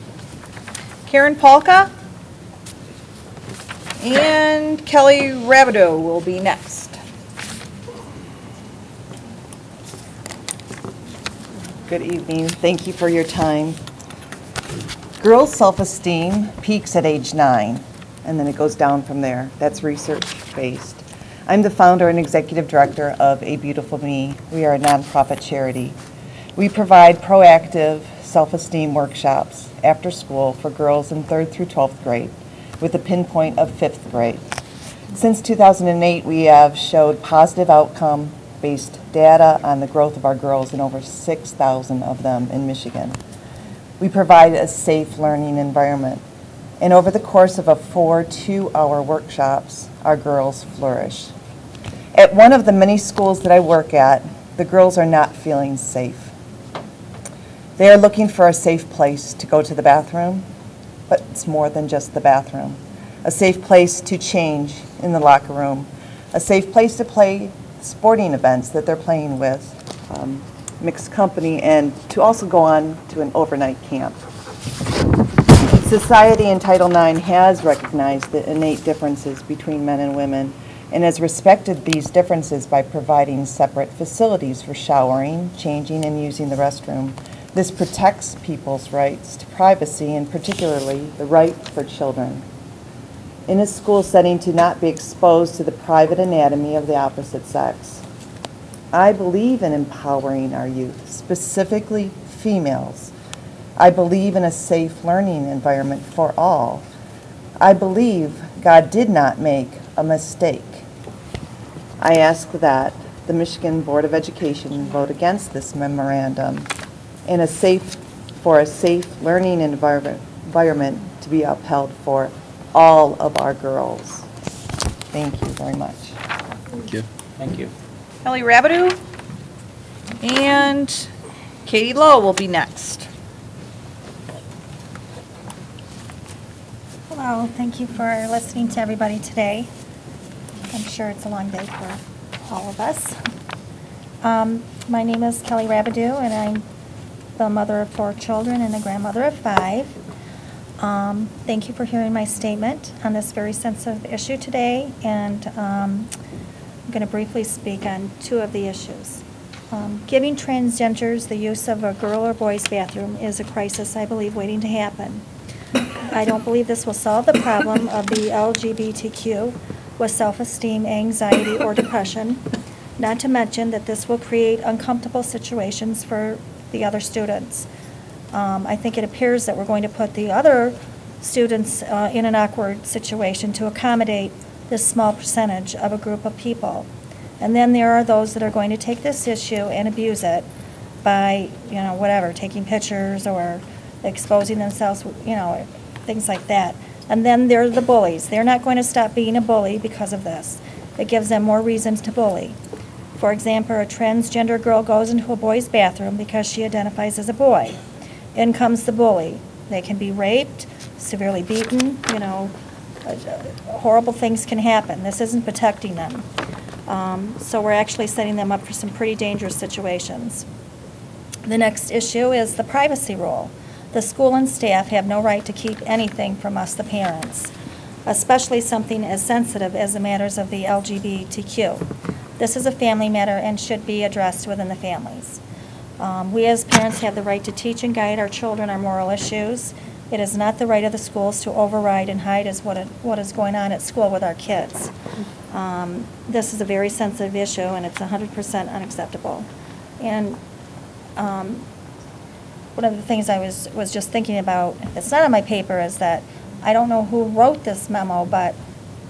Karen Polka. And Kelly Rabideau will be next. Good evening. Thank you for your time. Girls' self-esteem peaks at age nine, and then it goes down from there. That's research-based. I'm the founder and executive director of A Beautiful Me. We are a nonprofit charity. We provide proactive self-esteem workshops after school for girls in third through 12th grade with a pinpoint of fifth grade. Since 2008, we have showed positive outcome-based data on the growth of our girls in over 6,000 of them in Michigan. We provide a safe learning environment. And over the course of a four two-hour workshops, our girls flourish. At one of the many schools that I work at, the girls are not feeling safe. They are looking for a safe place to go to the bathroom, but it's more than just the bathroom. A safe place to change in the locker room, a safe place to play sporting events that they're playing with, um, mixed company, and to also go on to an overnight camp. Society in Title IX has recognized the innate differences between men and women and has respected these differences by providing separate facilities for showering, changing, and using the restroom. This protects people's rights to privacy and particularly the right for children in a school setting to not be exposed to the private anatomy of the opposite sex. I believe in empowering our youth, specifically females. I believe in a safe learning environment for all. I believe God did not make a mistake. I ask that the Michigan Board of Education vote against this memorandum and a safe, for a safe learning environment, environment to be upheld for all of our girls. Thank you very much. Thank you. Thank you. Kelly Rabideau. And Katie Lowe will be next. Hello, thank you for listening to everybody today. I'm sure it's a long day for all of us. Um, My name is Kelly Rabideau, and I'm the mother of four children and a grandmother of five. Um, Thank you for hearing my statement on this very sensitive issue today, and um, I'm going to briefly speak on two of the issues. Um, Giving transgenders the use of a girl or boy's bathroom is a crisis, I believe, waiting to happen. I don't believe this will solve the problem of the LGBTQ with self-esteem, anxiety, or depression, not to mention that this will create uncomfortable situations for the other students. Um, I think it appears that we're going to put the other students uh, in an awkward situation to accommodate this small percentage of a group of people. And then there are those that are going to take this issue and abuse it by, you know, whatever, taking pictures or exposing themselves, you know, things like that. And then there are the bullies. They're not going to stop being a bully because of this. It gives them more reasons to bully. For example, a transgender girl goes into a boy's bathroom because she identifies as a boy. In comes the bully. They can be raped, severely beaten, you know, uh, horrible things can happen. This isn't protecting them. Um, So we're actually setting them up for some pretty dangerous situations. The next issue is the privacy rule. The school and staff have no right to keep anything from us, the parents, especially something as sensitive as the matters of the LGBTQ. This is a family matter and should be addressed within the families. Um, We as parents have the right to teach and guide our children on moral issues. It is not the right of the schools to override and hide as what, it- what is going on at school with our kids. Um, This is a very sensitive issue, and it's 100% unacceptable. And um, one of the things I was, was just thinking about, it's not on my paper, is that I don't know who wrote this memo, but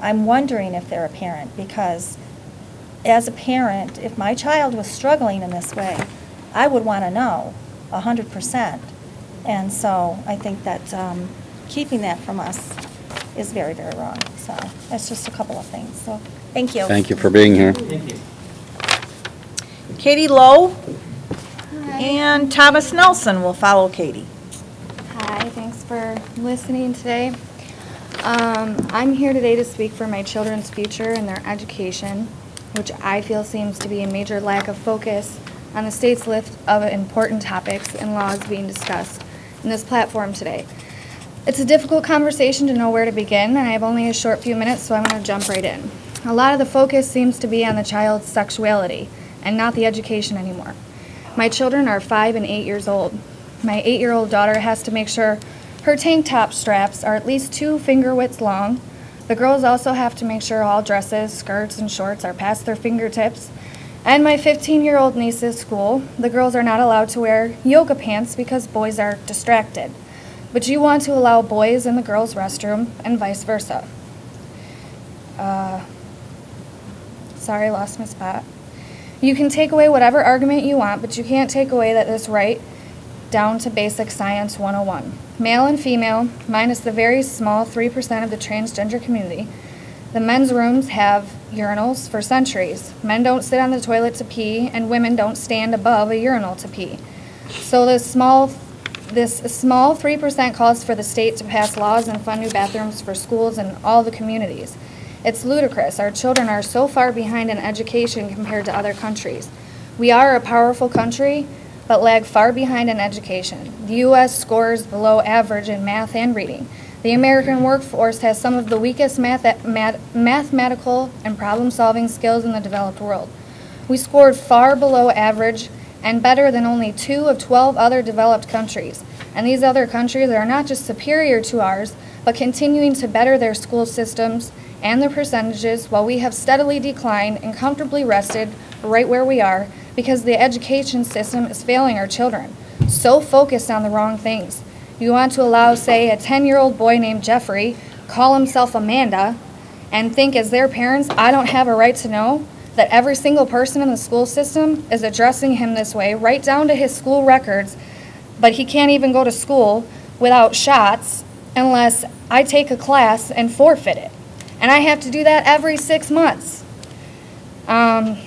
I'm wondering if they're a parent, because as a parent, if my child was struggling in this way, I would want to know, a hundred percent. And so I think that um, keeping that from us is very, very wrong. So that's just a couple of things. So, thank you. Thank you for being here. Thank you. Katie Lowe and Thomas Nelson will follow Katie. Hi, thanks for listening today. Um, I'm here today to speak for my children's future and their education, which I feel seems to be a major lack of focus on the state's list of important topics and laws being discussed in this platform today. It's a difficult conversation to know where to begin, and I have only a short few minutes, so I'm going to jump right in. A lot of the focus seems to be on the child's sexuality and not the education anymore. My children are five and eight years old. My eight year old daughter has to make sure her tank top straps are at least two finger widths long. The girls also have to make sure all dresses, skirts, and shorts are past their fingertips. And my 15 year old niece's school, the girls are not allowed to wear yoga pants because boys are distracted. But you want to allow boys in the girls' restroom and vice versa. Uh, sorry, lost my spot. You can take away whatever argument you want, but you can't take away that this right down to basic science 101. Male and female, minus the very small 3% of the transgender community, the men's rooms have urinals for centuries. Men don't sit on the toilet to pee, and women don't stand above a urinal to pee. So this small, this small 3% calls for the state to pass laws and fund new bathrooms for schools and all the communities. It's ludicrous. Our children are so far behind in education compared to other countries. We are a powerful country, but lag far behind in education. The U.S. scores below average in math and reading. The American workforce has some of the weakest math- math- mathematical and problem solving skills in the developed world. We scored far below average and better than only two of 12 other developed countries. And these other countries are not just superior to ours, but continuing to better their school systems and their percentages while we have steadily declined and comfortably rested right where we are because the education system is failing our children. So focused on the wrong things. You want to allow, say, a 10 year old boy named Jeffrey call himself Amanda and think, as their parents, I don't have a right to know that every single person in the school system is addressing him this way, right down to his school records, but he can't even go to school without shots unless I take a class and forfeit it. And I have to do that every six months, um,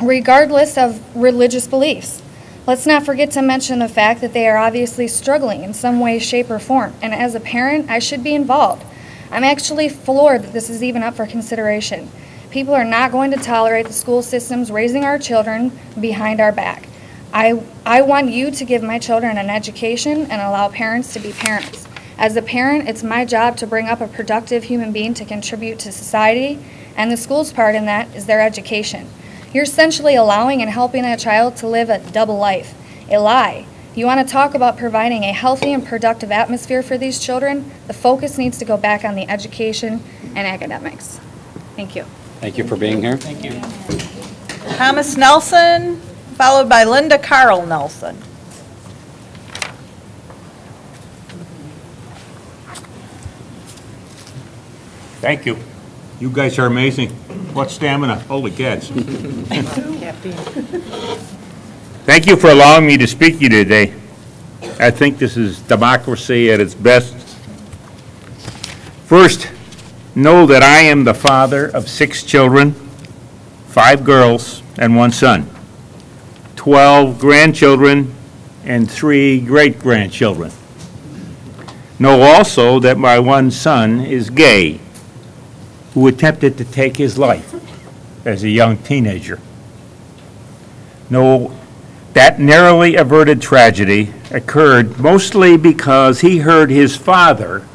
regardless of religious beliefs. Let's not forget to mention the fact that they are obviously struggling in some way, shape, or form. And as a parent, I should be involved. I'm actually floored that this is even up for consideration. People are not going to tolerate the school systems raising our children behind our back. I, I want you to give my children an education and allow parents to be parents. As a parent, it's my job to bring up a productive human being to contribute to society, and the school's part in that is their education. You're essentially allowing and helping a child to live a double life, a lie. You want to talk about providing a healthy and productive atmosphere for these children? The focus needs to go back on the education and academics. Thank you. Thank you for being here. Thank you. Thomas Nelson, followed by Linda Carl Nelson. Thank you. You guys are amazing. What stamina, holy cats. Thank you for allowing me to speak to you today. I think this is democracy at its best. First, know that I am the father of six children, five girls and one son, 12 grandchildren, and three great-grandchildren. Know also that my one son is gay, who attempted to take his life. as a young teenager. No, that narrowly averted tragedy occurred mostly because he heard his father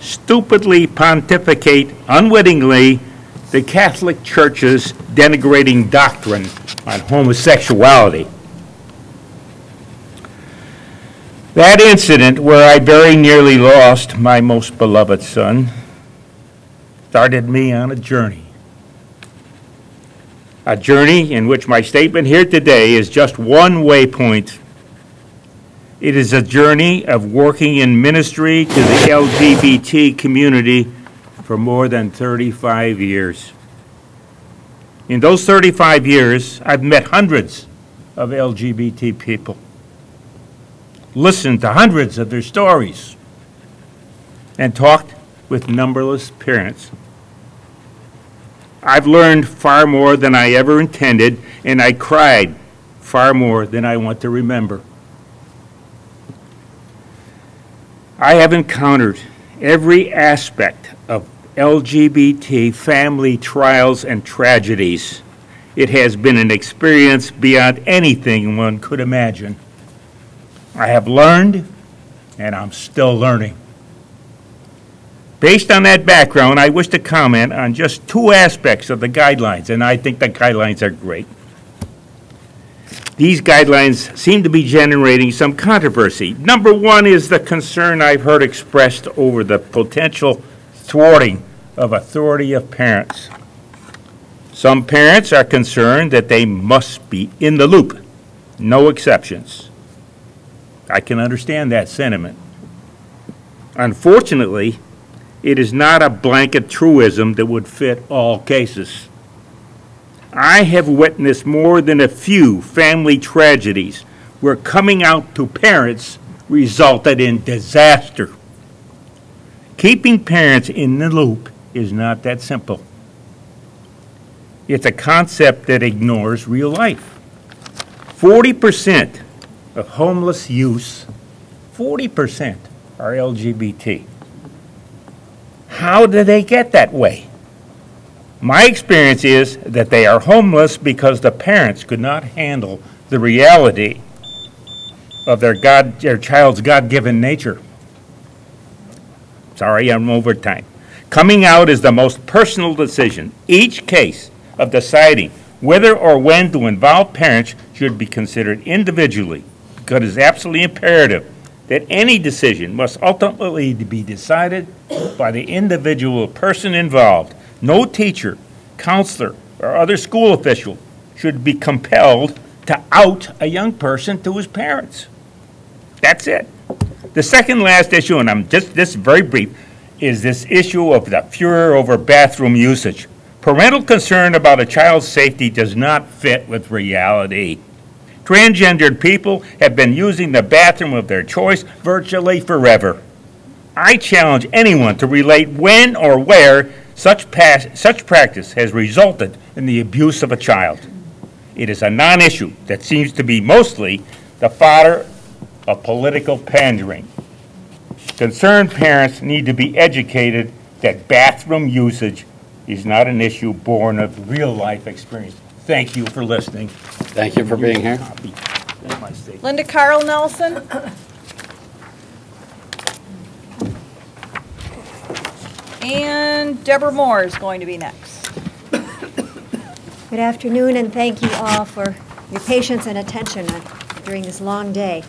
stupidly pontificate unwittingly the Catholic Church's denigrating doctrine on homosexuality. That incident where I very nearly lost my most beloved son started me on a journey. A journey in which my statement here today is just one waypoint. It is a journey of working in ministry to the LGBT community for more than 35 years. In those 35 years, I've met hundreds of LGBT people listened to hundreds of their stories, and talked with numberless parents. I've learned far more than I ever intended, and I cried far more than I want to remember. I have encountered every aspect of LGBT family trials and tragedies. It has been an experience beyond anything one could imagine. I have learned, and I'm still learning. Based on that background, I wish to comment on just two aspects of the guidelines, and I think the guidelines are great. These guidelines seem to be generating some controversy. Number one is the concern I've heard expressed over the potential thwarting of authority of parents. Some parents are concerned that they must be in the loop, no exceptions. I can understand that sentiment. Unfortunately, it is not a blanket truism that would fit all cases. I have witnessed more than a few family tragedies where coming out to parents resulted in disaster. Keeping parents in the loop is not that simple. It's a concept that ignores real life. 40% of homeless youths, 40% are LGBT. How do they get that way? My experience is that they are homeless because the parents could not handle the reality of their God, their child's God-given nature. Sorry, I'm over time. Coming out is the most personal decision. Each case of deciding whether or when to involve parents should be considered individually because it is absolutely imperative that any decision must ultimately be decided by the individual person involved. No teacher, counselor, or other school official should be compelled to out a young person to his parents. That's it. The second last issue, and I'm just this very brief, is this issue of the furor over bathroom usage. Parental concern about a child's safety does not fit with reality. Transgendered people have been using the bathroom of their choice virtually forever. I challenge anyone to relate when or where such, such practice has resulted in the abuse of a child. It is a non issue that seems to be mostly the fodder of political pandering. Concerned parents need to be educated that bathroom usage is not an issue born of real life experience. Thank you for listening. Thank you for being here. Linda Carl Nelson. And Deborah Moore is going to be next. Good afternoon, and thank you all for your patience and attention during this long day.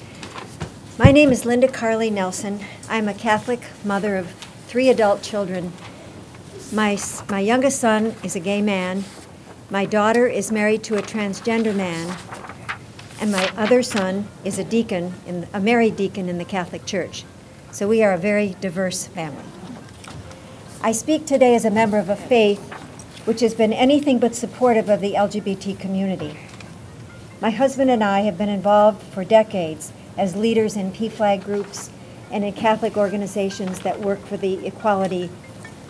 My name is Linda Carly Nelson. I'm a Catholic mother of three adult children. My, my youngest son is a gay man, my daughter is married to a transgender man, and my other son is a deacon, in, a married deacon in the Catholic Church. So we are a very diverse family. I speak today as a member of a faith which has been anything but supportive of the LGBT community. My husband and I have been involved for decades as leaders in PFLAG groups and in Catholic organizations that work for the equality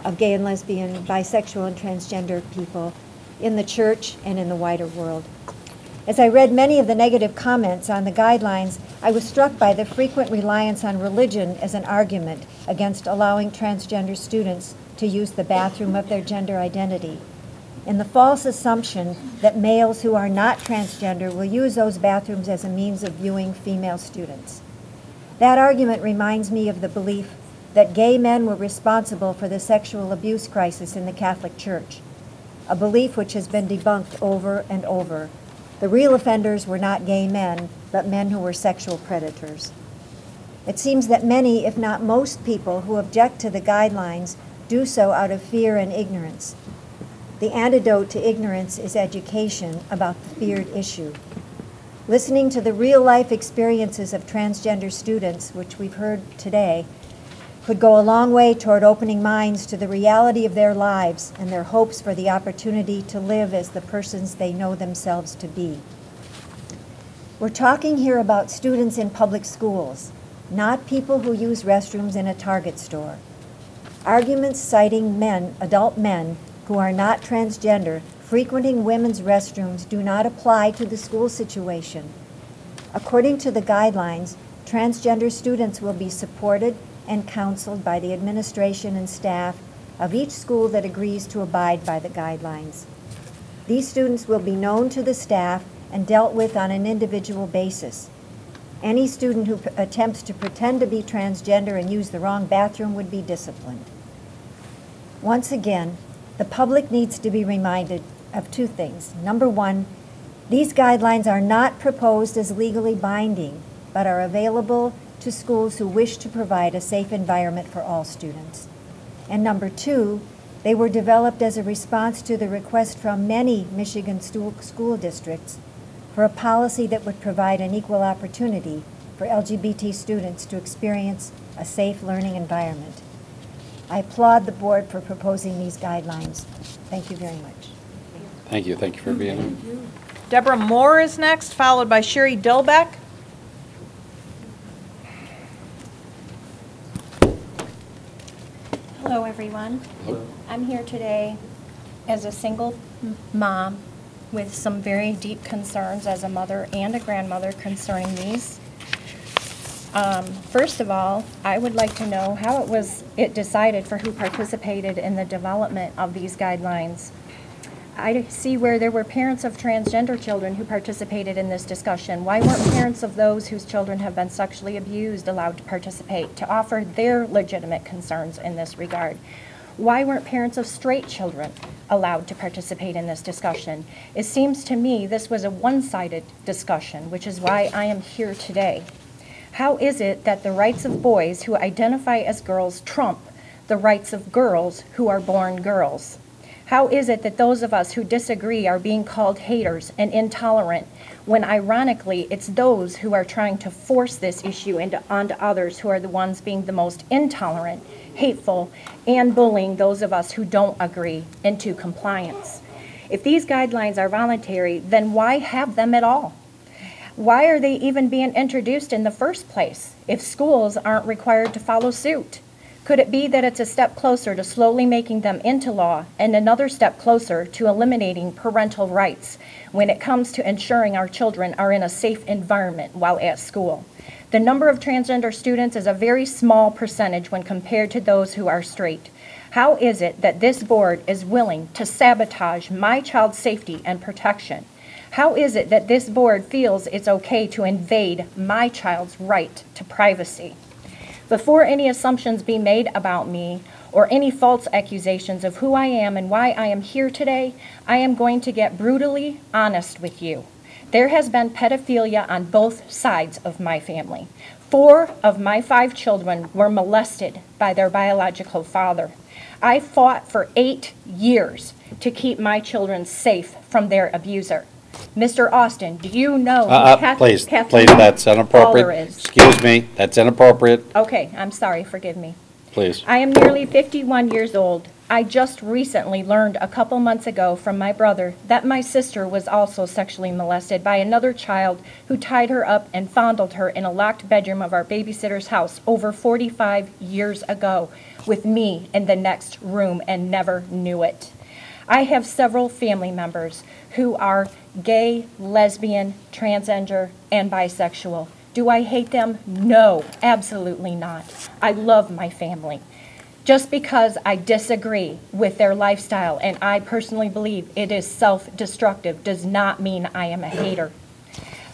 of gay and lesbian, bisexual, and transgender people in the church and in the wider world. As I read many of the negative comments on the guidelines, I was struck by the frequent reliance on religion as an argument against allowing transgender students to use the bathroom of their gender identity. in the false assumption that males who are not transgender will use those bathrooms as a means of viewing female students. That argument reminds me of the belief that gay men were responsible for the sexual abuse crisis in the Catholic Church, a belief which has been debunked over and over. The real offenders were not gay men, but men who were sexual predators. It seems that many, if not most people who object to the guidelines do so out of fear and ignorance. The antidote to ignorance is education about the feared issue. Listening to the real life experiences of transgender students, which we've heard today, could go a long way toward opening minds to the reality of their lives and their hopes for the opportunity to live as the persons they know themselves to be. We're talking here about students in public schools, not people who use restrooms in a Target store. Arguments citing men, adult men, who are not transgender frequenting women's restrooms do not apply to the school situation. According to the guidelines, transgender students will be supported and counseled by the administration and staff of each school that agrees to abide by the guidelines. These students will be known to the staff and dealt with on an individual basis. Any student who attempts to pretend to be transgender and use the wrong bathroom would be disciplined. Once again, the public needs to be reminded of two things. Number one, these guidelines are not proposed as legally binding, but are available to schools who wish to provide a safe environment for all students. And number two, they were developed as a response to the request from many Michigan school districts for a policy that would provide an equal opportunity for LGBT students to experience a safe learning environment. I applaud the board for proposing these guidelines. Thank you very much. Thank you, thank you for being here. Deborah Moore is next, followed by Sherry Dilbeck. Hello, everyone. Hello. I'm here today as a single mom with some very deep concerns as a mother and a grandmother concerning these. Um, First of all, I would like to know how it was, it decided for who participated in the development of these guidelines. I see where there were parents of transgender children who participated in this discussion. Why weren't parents of those whose children have been sexually abused allowed to participate, to offer their legitimate concerns in this regard? Why weren't parents of straight children allowed to participate in this discussion? It seems to me this was a one-sided discussion, which is why I am here today. How is it that the rights of boys who identify as girls trump the rights of girls who are born girls? How is it that those of us who disagree are being called haters and intolerant when ironically it's those who are trying to force this issue into, onto others who are the ones being the most intolerant, hateful, and bullying those of us who don't agree into compliance? If these guidelines are voluntary, then why have them at all? Why are they even being introduced in the first place if schools aren't required to follow suit? Could it be that it's a step closer to slowly making them into law and another step closer to eliminating parental rights when it comes to ensuring our children are in a safe environment while at school? The number of transgender students is a very small percentage when compared to those who are straight. How is it that this board is willing to sabotage my child's safety and protection? How is it that this board feels it's okay to invade my child's right to privacy? Before any assumptions be made about me or any false accusations of who I am and why I am here today, I am going to get brutally honest with you. There has been pedophilia on both sides of my family. Four of my five children were molested by their biological father. I fought for eight years to keep my children safe from their abuser. Mr. Austin, do you know who Uh, uh, Kath- please, Kathleen please, that's inappropriate. is? Excuse me, that's inappropriate, Okay, I'm sorry, forgive me. please. I am nearly 51 years old. I just recently learned a couple months ago from my brother that my sister was also sexually molested by another child who tied her up and fondled her in a locked bedroom of our babysitter's house over 45 years ago with me in the next room and never knew it. I have several family members who are gay, lesbian, transgender, and bisexual. Do I hate them? No, absolutely not. I love my family. Just because I disagree with their lifestyle and I personally believe it is self-destructive does not mean I am a hater.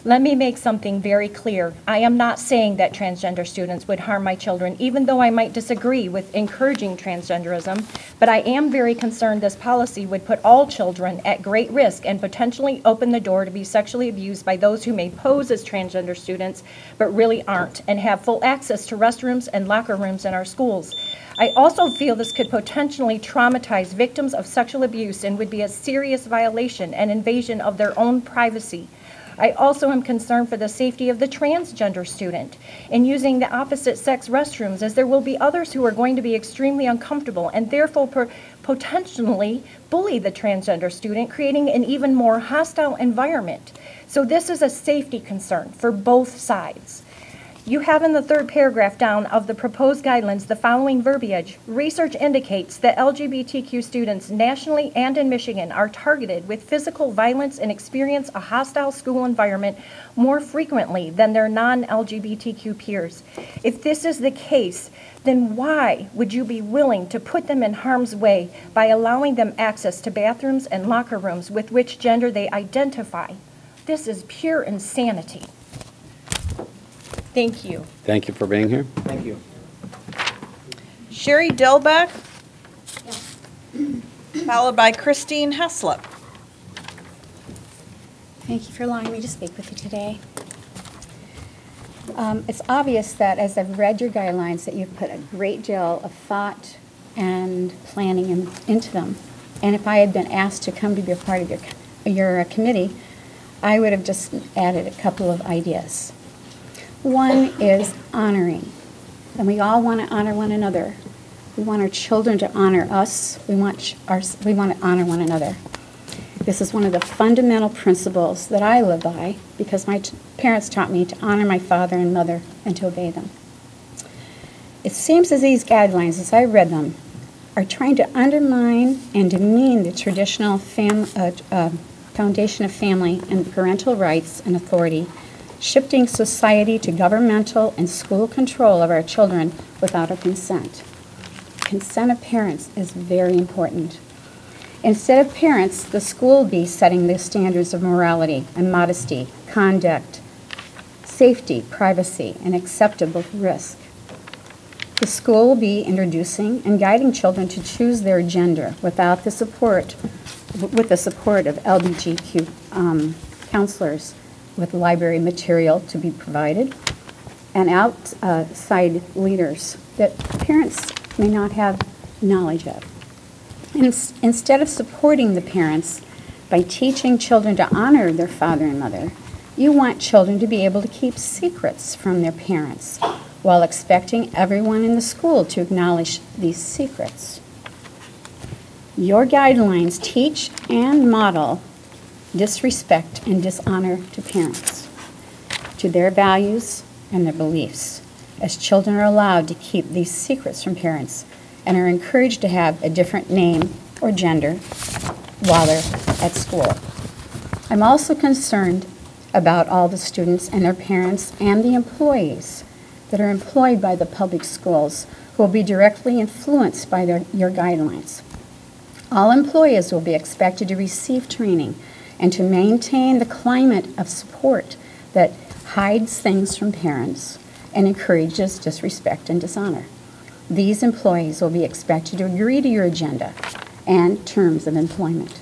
Let me make something very clear. I am not saying that transgender students would harm my children, even though I might disagree with encouraging transgenderism, but I am very concerned this policy would put all children at great risk and potentially open the door to be sexually abused by those who may pose as transgender students but really aren't and have full access to restrooms and locker rooms in our schools. I also feel this could potentially traumatize victims of sexual abuse and would be a serious violation and invasion of their own privacy. I also am concerned for the safety of the transgender student in using the opposite sex restrooms, as there will be others who are going to be extremely uncomfortable and therefore potentially bully the transgender student, creating an even more hostile environment. So, this is a safety concern for both sides. You have in the third paragraph down of the proposed guidelines the following verbiage. Research indicates that LGBTQ students nationally and in Michigan are targeted with physical violence and experience a hostile school environment more frequently than their non LGBTQ peers. If this is the case, then why would you be willing to put them in harm's way by allowing them access to bathrooms and locker rooms with which gender they identify? This is pure insanity. Thank you. Thank you for being here. Thank you. Sherry Dilbeck, followed by Christine Heslop. Thank you for allowing me to speak with you today. Um, It's obvious that as I've read your guidelines, that you've put a great deal of thought and planning in- into them. And if I had been asked to come to be a part of your, your uh, committee, I would have just added a couple of ideas. One is honoring, and we all want to honor one another. We want our children to honor us. We want our, we want to honor one another. This is one of the fundamental principles that I live by because my parents taught me to honor my father and mother and to obey them. It seems as these guidelines, as I read them, are trying to undermine and demean the traditional uh, uh, foundation of family and parental rights and authority, shifting society to governmental and school control of our children without our consent. Consent of parents is very important. Instead of parents, the school be setting the standards of morality and modesty, conduct, safety, privacy, and acceptable risk. The school will be introducing and guiding children to choose their gender without the support, with the support of LGBTQ um, counselors, with library material to be provided, and outside leaders that parents may not have knowledge of. Ins- Instead of supporting the parents by teaching children to honor their father and mother, you want children to be able to keep secrets from their parents while expecting everyone in the school to acknowledge these secrets. Your guidelines teach and model disrespect and dishonor to parents, to their values and their beliefs, as children are allowed to keep these secrets from parents and are encouraged to have a different name or gender while they're at school. I'm also concerned about all the students and their parents and the employees that are employed by the public schools who will be directly influenced by their, your guidelines. All employees will be expected to receive training and to maintain the climate of support that hides things from parents and encourages disrespect and dishonor. These employees will be expected to agree to your agenda and terms of employment.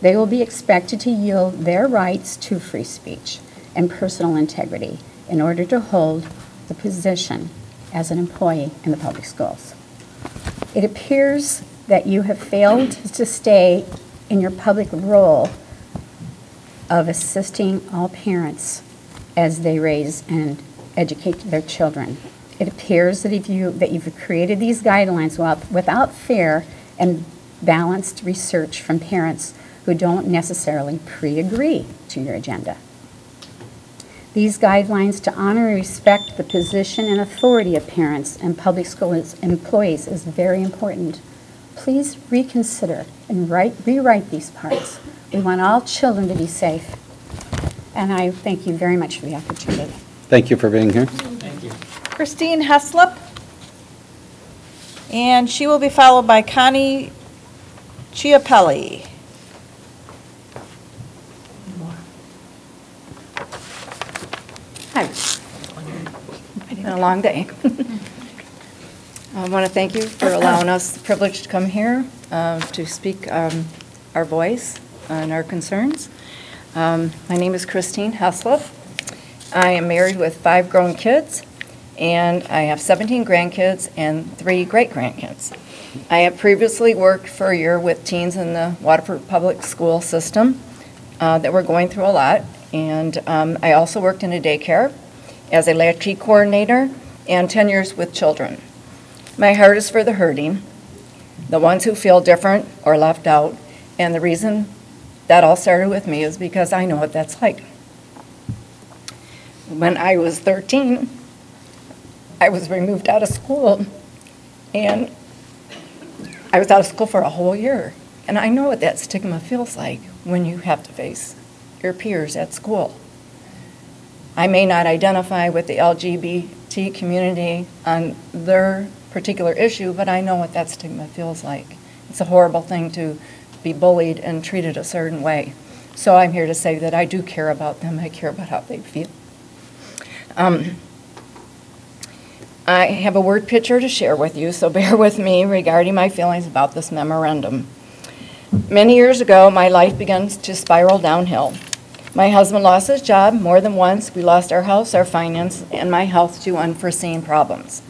They will be expected to yield their rights to free speech and personal integrity in order to hold the position as an employee in the public schools. It appears that you have failed to stay in your public role of assisting all parents as they raise and educate their children. It appears that if you that you've created these guidelines without, without fair and balanced research from parents who don't necessarily pre-agree to your agenda. These guidelines to honor and respect the position and authority of parents and public school employees is very important. Please reconsider and write, rewrite these parts. We want all children to be safe. And I thank you very much for the opportunity. Thank you for being here. Thank you. Christine Heslop. And she will be followed by Connie Chiapelli. Hi. Been a long day. (laughs) I want to thank you for allowing us the privilege to come here uh, to speak um, our voice and our concerns. Um, My name is Christine Heslop. I am married with five grown kids, and I have 17 grandkids and three great-grandkids. I have previously worked for a year with teens in the Waterford Public School System uh, that were going through a lot, and um, I also worked in a daycare as a latchkey coordinator and 10 years with children. My heart is for the hurting, the ones who feel different or left out, and the reason that all started with me is because I know what that's like. When I was 13, I was removed out of school, and I was out of school for a whole year. And I know what that stigma feels like when you have to face your peers at school. I may not identify with the LGBT community on their particular issue, but I know what that stigma feels like. It's a horrible thing to be bullied and treated a certain way. So I'm here to say that I do care about them. I care about how they feel. Um, I have a word picture to share with you, so (laughs) bear with me regarding my feelings about this memorandum. Many years ago, my life began to spiral downhill. My husband lost his job more than once. We lost our house, our finance, and my health to unforeseen problems.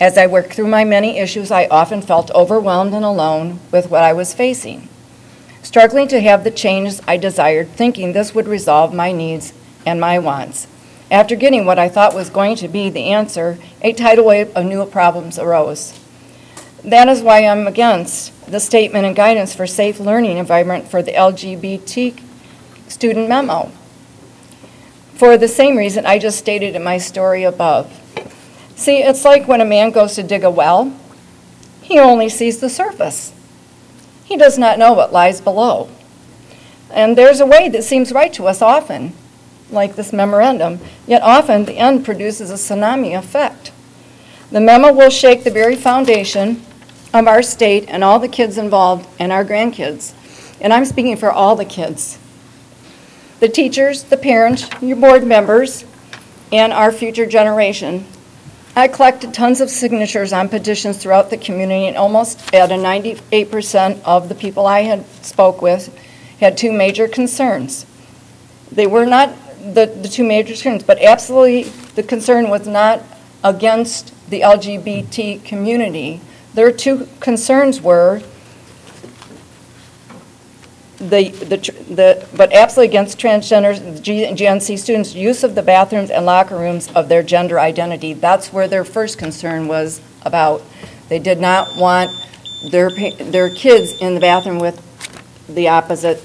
As I worked through my many issues, I often felt overwhelmed and alone with what I was facing. Struggling to have the changes I desired, thinking this would resolve my needs and my wants. After getting what I thought was going to be the answer, a tidal wave of new problems arose. That is why I'm against the statement and guidance for safe learning environment for the LGBT student memo. For the same reason I just stated in my story above. See, it's like when a man goes to dig a well, he only sees the surface. He does not know what lies below. And there's a way that seems right to us often, like this memorandum, yet often the end produces a tsunami effect. The memo will shake the very foundation of our state and all the kids involved and our grandkids. And I'm speaking for all the kids. The teachers, the parents, your board members, and our future generation. I collected tons of signatures on petitions throughout the community and almost at a 98% of the people I had spoke with had two major concerns. They were not the, the two major concerns, but absolutely the concern was not against the LGBT community. Their two concerns were the, the, the, but absolutely against transgender GNC students' use of the bathrooms and locker rooms of their gender identity. That's where their first concern was about. They did not want their, their kids in the bathroom with the opposite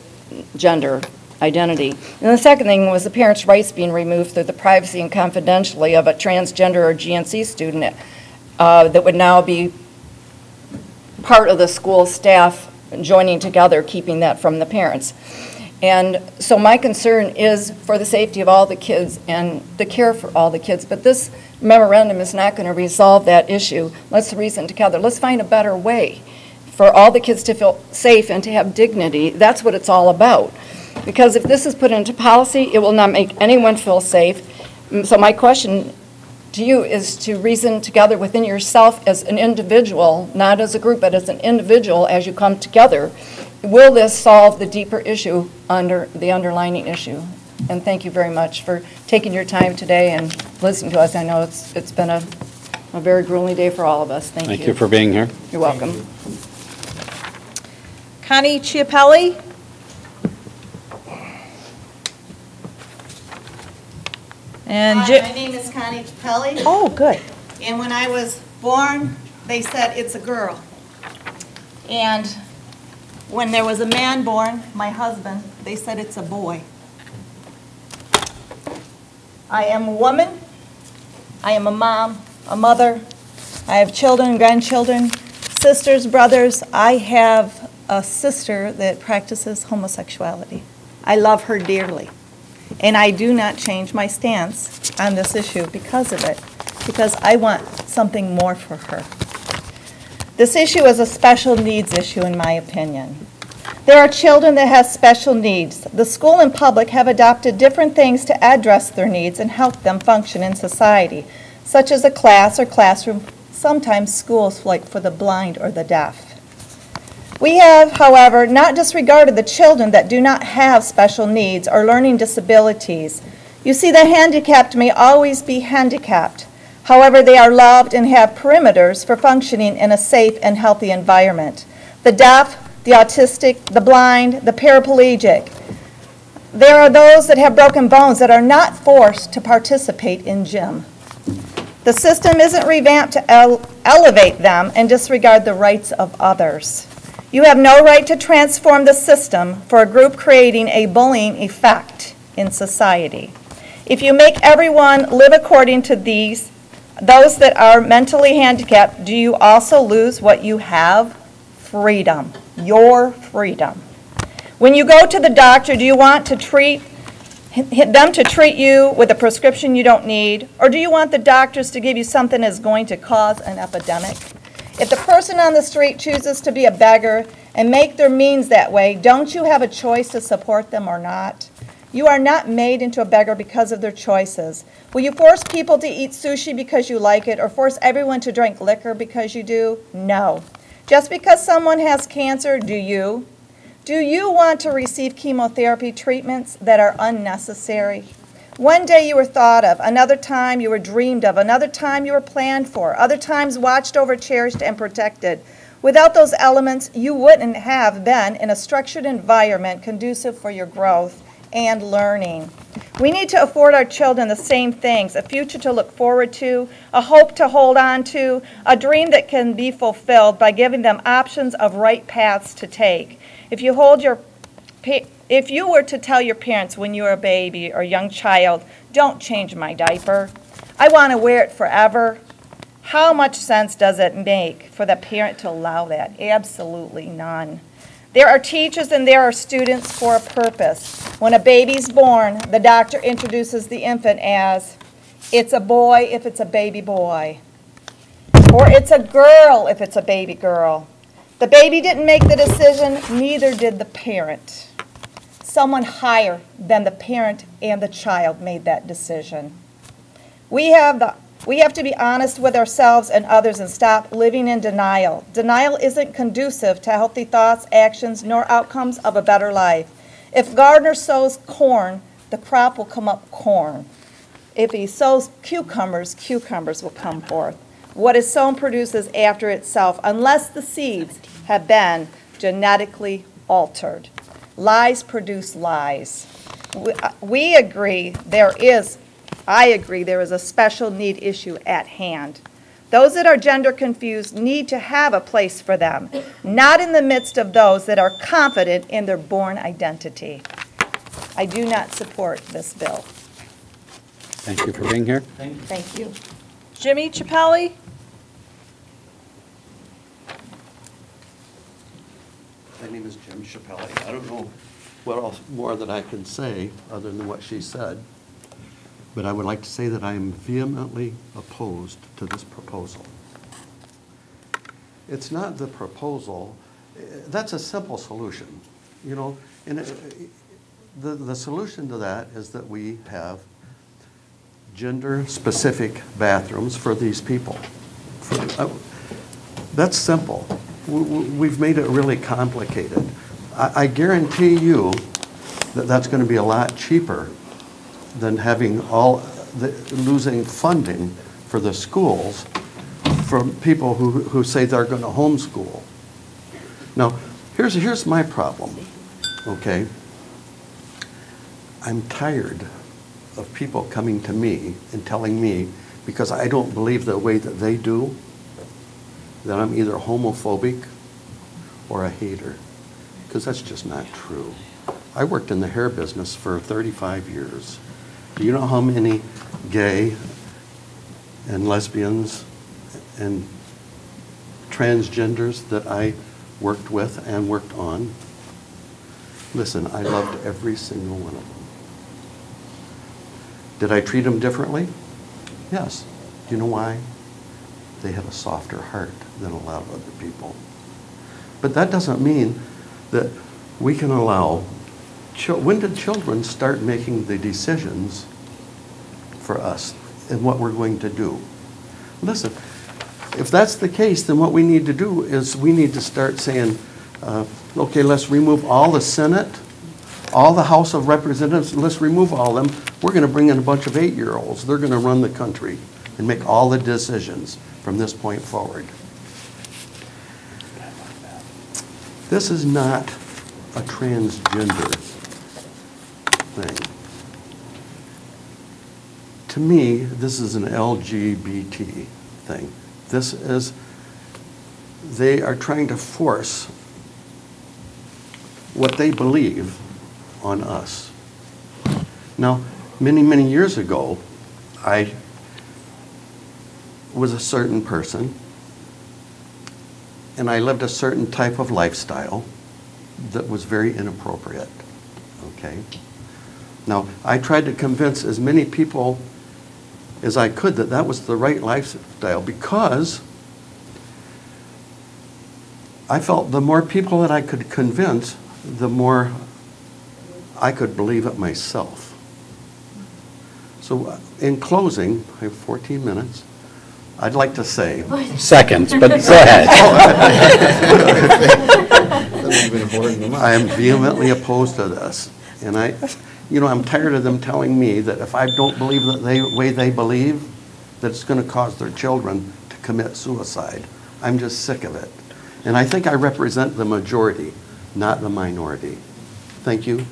gender identity. And the second thing was the parents' rights being removed through the privacy and confidentiality of a transgender or GNC student uh, that would now be part of the school staff joining together, keeping that from the parents. And so my concern is for the safety of all the kids and the care for all the kids. But this memorandum is not going to resolve that issue. Let's reason together. Let's find a better way for all the kids to feel safe and to have dignity. That's what it's all about. Because if this is put into policy, it will not make anyone feel safe. Mm, So my question to you is to reason together within yourself as an individual, not as a group, but as an individual as you come together. Will this solve the deeper issue under the underlining issue? And thank you very much for taking your time today and listening to us. I know it's, it's been a, a very grueling day for all of us. Thank you. Thank you for being here. You're welcome. Connie Chiapelli? And Hi, my name is Connie Capelli. Oh, good. And when I was born, they said it's a girl. And when there was a man born, my husband, they said it's a boy. I am a woman. I am a mom, a mother. I have children, grandchildren, sisters, brothers. I have a sister that practices homosexuality. I love her dearly. And I do not change my stance on this issue because of it, because I want something more for her. This issue is a special needs issue, in my opinion. There are children that have special needs. The school and public have adopted different things to address their needs and help them function in society, such as a class or classroom, sometimes schools like for the blind or the deaf. We have, however, not disregarded the children that do not have special needs or learning disabilities. You see, the handicapped may always be handicapped. However, they are loved and have perimeters for functioning in a safe and healthy environment. The deaf, the autistic, the blind, the paraplegic. There are those that have broken bones that are not forced to participate in gym. The system isn't revamped to ele- elevate them and disregard the rights of others. You have no right to transform the system for a group creating a bullying effect in society. If you make everyone live according to these, those that are mentally handicapped, do you also lose what you have? Freedom. Your freedom. When you go to the doctor, do you want to treat them to treat you with a prescription you don't need, or do you want the doctors to give you something that's going to cause an epidemic? If the person on the street chooses to be a beggar and make their means that way, don't you have a choice to support them or not? You are not made into a beggar because of their choices. Will you force people to eat sushi because you like it or force everyone to drink liquor because you do? No. Just because someone has cancer, do you? Do you want to receive chemotherapy treatments that are unnecessary? One day you were thought of, another time you were dreamed of, another time you were planned for, other times watched over, cherished, and protected. Without those elements, you wouldn't have been in a structured environment conducive for your growth and learning. We need to afford our children the same things a future to look forward to, a hope to hold on to, a dream that can be fulfilled by giving them options of right paths to take. If you hold your if you were to tell your parents when you were a baby or young child, don't change my diaper, I want to wear it forever, how much sense does it make for the parent to allow that? Absolutely none. There are teachers and there are students for a purpose. When a baby's born, the doctor introduces the infant as it's a boy if it's a baby boy, or it's a girl if it's a baby girl. The baby didn't make the decision, neither did the parent someone higher than the parent and the child made that decision. We have, the, we have to be honest with ourselves and others and stop living in denial. Denial isn't conducive to healthy thoughts, actions, nor outcomes of a better life. If gardener sows corn, the crop will come up corn. If he sows cucumbers, cucumbers will come forth. What is sown produces after itself, unless the seeds have been genetically altered. Lies produce lies. We, uh, we agree there is, I agree, there is a special need issue at hand. Those that are gender confused need to have a place for them, not in the midst of those that are confident in their born identity. I do not support this bill. Thank you for being here. Thank you. Jimmy Chappelli? My name is Jim Chappelli. I don't know what else more that I can say other than what she said, but I would like to say that I am vehemently opposed to this proposal. It's not the proposal, that's a simple solution, you know, and it, the, the solution to that is that we have gender-specific bathrooms for these people. For- uh, That's simple. We- we- We've made it really complicated. I I guarantee you that that's going to be a lot cheaper than having all, the- losing funding for the schools from people who who say they're going to homeschool. Now, here's, here's my problem, okay? I'm tired of people coming to me and telling me, because I don't believe the way that they do, that I'm either homophobic or a hater, because that's just not true. I worked in the hair business for 35 years. Do you know how many gay and lesbians and transgenders that I worked with and worked on? Listen, I loved every single one of them. Did I treat them differently? Yes. Do you know why? they had a softer heart than a lot of other people. But that doesn't mean that we can allow, when did children start making the decisions for us and what we're going to do? Listen, if that's the case, then what we need to do is we need to start saying, uh, okay, let's remove all the Senate, all the House of Representatives, let's remove all of them. We're going to bring in a bunch of eight-year-olds. They're going to run the country and make all the decisions from this point forward. This is not a transgender thing. To me, this is an LGBT thing. This is, they are trying to force what they believe on us. Now, many, many years ago, I was a certain person, and I lived a certain type of lifestyle that was very inappropriate, okay? Now, I tried to convince as many people as I could that that was the right lifestyle because I felt the more people that I could convince, the more I could believe it myself. So uh, in closing, I have 14 minutes, I'd like to say. Seconds, but go ahead. (laughs) (laughs) I am vehemently opposed to this. And I, you know, I'm tired of them telling me that if I don't believe the they, way they believe, that it's going to cause their children to commit suicide. I'm just sick of it. And I think I represent the majority, not the minority. Thank you.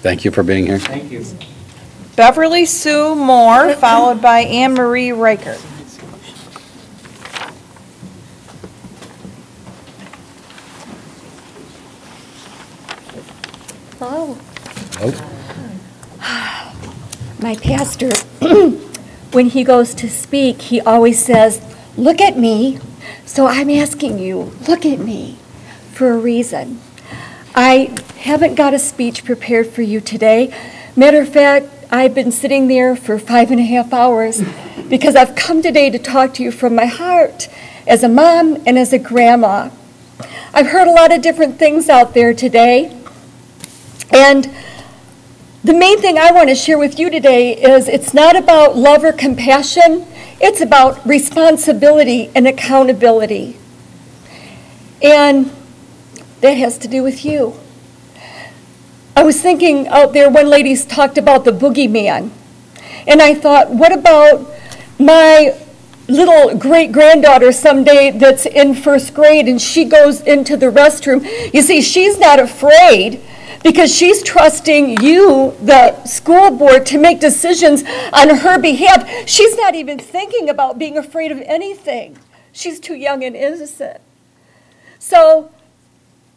Thank you for being here. Thank you. Beverly Sue Moore, followed by Anne Marie Riker. Oh. Hello. (sighs) My pastor, (clears throat) when he goes to speak, he always says, Look at me. So I'm asking you, look at me for a reason. I haven't got a speech prepared for you today. Matter of fact, I've been sitting there for five and a half hours because I've come today to talk to you from my heart as a mom and as a grandma. I've heard a lot of different things out there today. And the main thing I want to share with you today is it's not about love or compassion, it's about responsibility and accountability. And that has to do with you. I was thinking out there, one lady's talked about the boogeyman. And I thought, what about my little great granddaughter someday that's in first grade and she goes into the restroom? You see, she's not afraid because she's trusting you, the school board, to make decisions on her behalf. She's not even thinking about being afraid of anything. She's too young and innocent. So,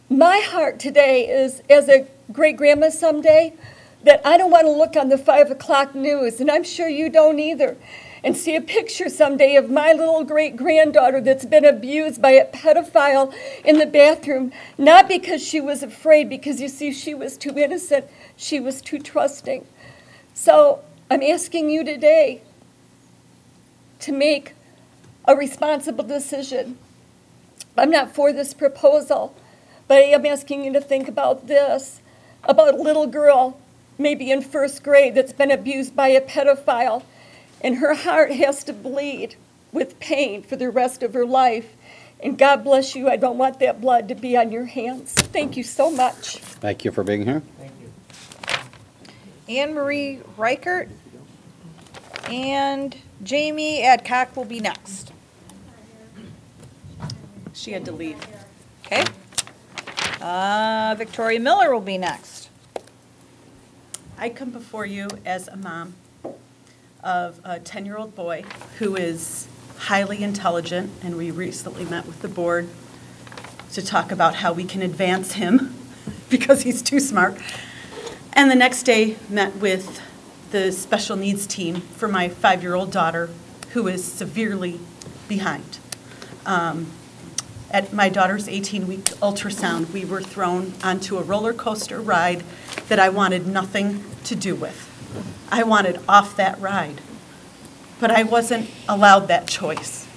my heart today is as a great grandma someday that I don't want to look on the five o'clock news, and I'm sure you don't either, and see a picture someday of my little great granddaughter that's been abused by a pedophile in the bathroom, not because she was afraid, because you see, she was too innocent, she was too trusting. So I'm asking you today to make a responsible decision. I'm not for this proposal, but I am asking you to think about this about a little girl, maybe in first grade, that's been abused by a pedophile and her heart has to bleed with pain for the rest of her life. And God bless you. I don't want that blood to be on your hands. Thank you so much. Thank you for being here. Thank you. Anne Marie Reichert and Jamie Adcock will be next. She had to leave. Okay. Uh, Victoria Miller will be next. I come before you as a mom of a 10-year-old boy who is highly intelligent, and we recently met with the board to talk about how we can advance him (laughs) because he's too smart. And the next day met with the special needs team for my five-year-old daughter who is severely behind. Um, at my daughter's 18-week ultrasound, we were thrown onto a roller coaster ride that I wanted nothing to do with. I wanted off that ride, but I wasn't allowed that choice.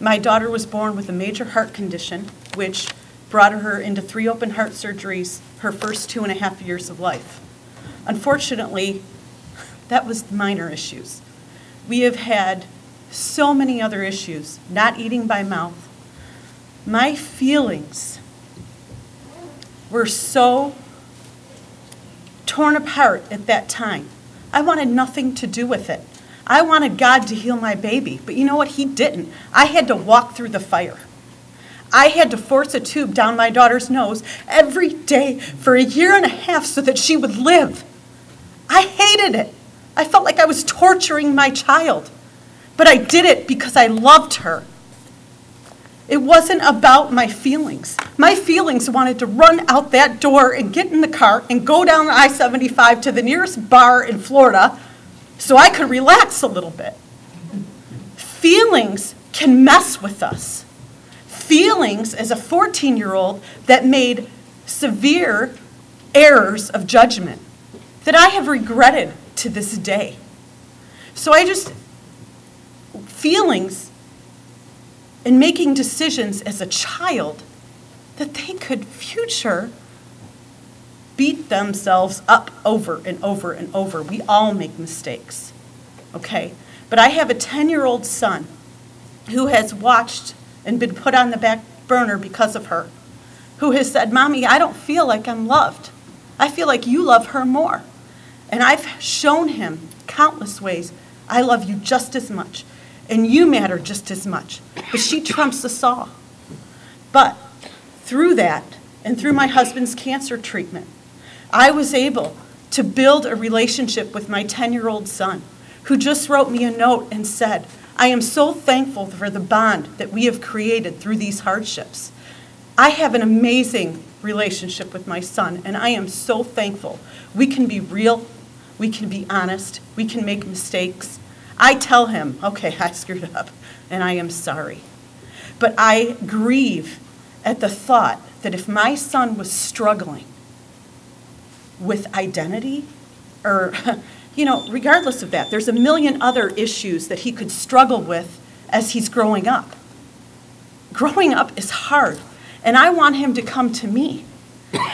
My daughter was born with a major heart condition, which brought her into three open heart surgeries her first two and a half years of life. Unfortunately, that was minor issues. We have had so many other issues, not eating by mouth. My feelings were so torn apart at that time. I wanted nothing to do with it. I wanted God to heal my baby, but you know what? He didn't. I had to walk through the fire. I had to force a tube down my daughter's nose every day for a year and a half so that she would live. I hated it. I felt like I was torturing my child, but I did it because I loved her. It wasn't about my feelings. My feelings wanted to run out that door and get in the car and go down I 75 to the nearest bar in Florida so I could relax a little bit. Feelings can mess with us. Feelings as a 14 year old that made severe errors of judgment that I have regretted to this day. So I just, feelings and making decisions as a child that they could future beat themselves up over and over and over. We all make mistakes, okay? But I have a 10 year old son who has watched and been put on the back burner because of her, who has said, Mommy, I don't feel like I'm loved. I feel like you love her more. And I've shown him countless ways I love you just as much, and you matter just as much. But she trumps us all. But through that, and through my husband's cancer treatment, I was able to build a relationship with my 10 year old son, who just wrote me a note and said, I am so thankful for the bond that we have created through these hardships. I have an amazing relationship with my son, and I am so thankful. We can be real, we can be honest, we can make mistakes. I tell him, okay, (laughs) I screwed up, and I am sorry. But I grieve at the thought that if my son was struggling with identity, or, (laughs) you know, regardless of that, there's a million other issues that he could struggle with as he's growing up. Growing up is hard, and I want him to come to me.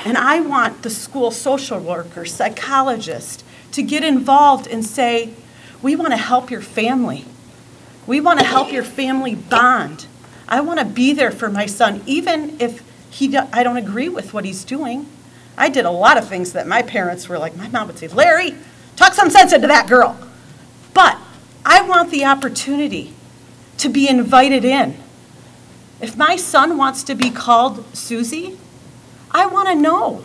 And I want the school social worker, psychologist, to get involved and say, we want to help your family. We want to help your family bond. I want to be there for my son, even if he, I don't agree with what he's doing. I did a lot of things that my parents were like, my mom would say, Larry, talk some sense into that girl. But I want the opportunity to be invited in. If my son wants to be called Susie, I want to know.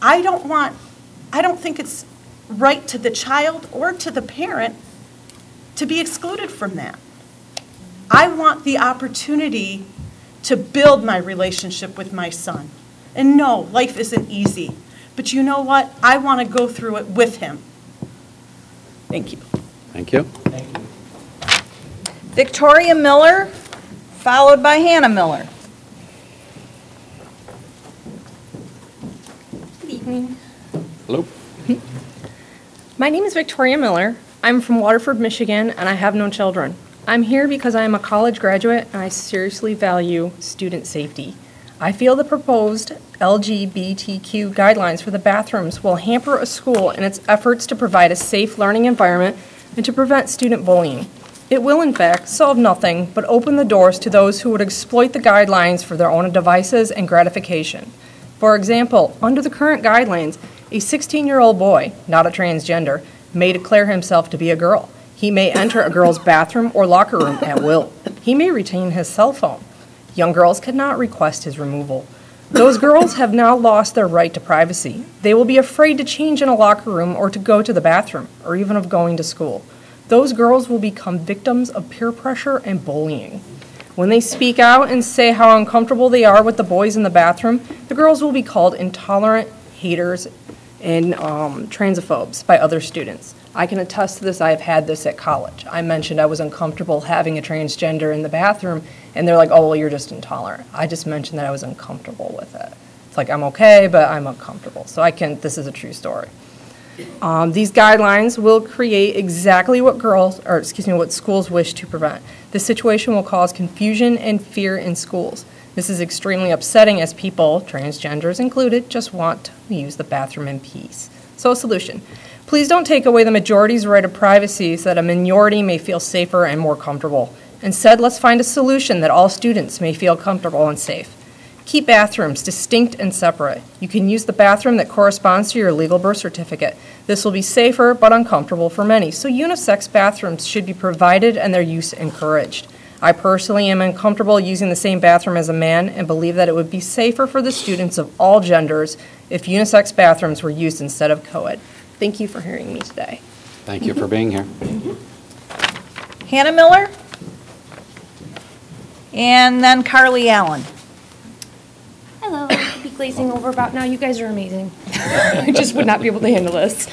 I don't want, I don't think it's right to the child or to the parent to be excluded from that. I want the opportunity to build my relationship with my son. And no, life isn't easy. But you know what? I want to go through it with him. Thank you. Thank you. Thank you. Victoria Miller, followed by Hannah Miller. Good evening. Hello. My name is Victoria Miller. I'm from Waterford, Michigan, and I have no children. I'm here because I am a college graduate and I seriously value student safety. I feel the proposed LGBTQ guidelines for the bathrooms will hamper a school in its efforts to provide a safe learning environment and to prevent student bullying. It will, in fact, solve nothing but open the doors to those who would exploit the guidelines for their own devices and gratification. For example, under the current guidelines, a 16 year old boy, not a transgender, may declare himself to be a girl. He may enter a girl's bathroom or locker room at will. He may retain his cell phone. Young girls cannot request his removal. Those girls have now lost their right to privacy. They will be afraid to change in a locker room or to go to the bathroom, or even of going to school. Those girls will become victims of peer pressure and bullying. When they speak out and say how uncomfortable they are with the boys in the bathroom, the girls will be called intolerant, haters, and um, transophobes by other students. I can attest to this. I have had this at college. I mentioned I was uncomfortable having a transgender in the bathroom, and they're like, oh, well, you're just intolerant. I just mentioned that I was uncomfortable with it. It's like, I'm okay, but I'm uncomfortable. So I can, this is a true story. Um, These guidelines will create exactly what girls, or excuse me, what schools wish to prevent. This situation will cause confusion and fear in schools. This is extremely upsetting as people, transgenders included, just want to use the bathroom in peace. So a solution. Please don't take away the majority's right of privacy so that a minority may feel safer and more comfortable. Instead, let's find a solution that all students may feel comfortable and safe. Keep bathrooms distinct and separate. You can use the bathroom that corresponds to your legal birth certificate. This will be safer but uncomfortable for many, so unisex bathrooms should be provided and their use encouraged. I personally am uncomfortable using the same bathroom as a man and believe that it would be safer for the students of all genders if unisex bathrooms were used instead of co-ed. Thank you for hearing me today. Thank you for being here. Hannah Miller? And then Carly Allen. Hello, I'll be glazing over about now. You guys are amazing. (laughs) I (laughs) just would not be able to handle this.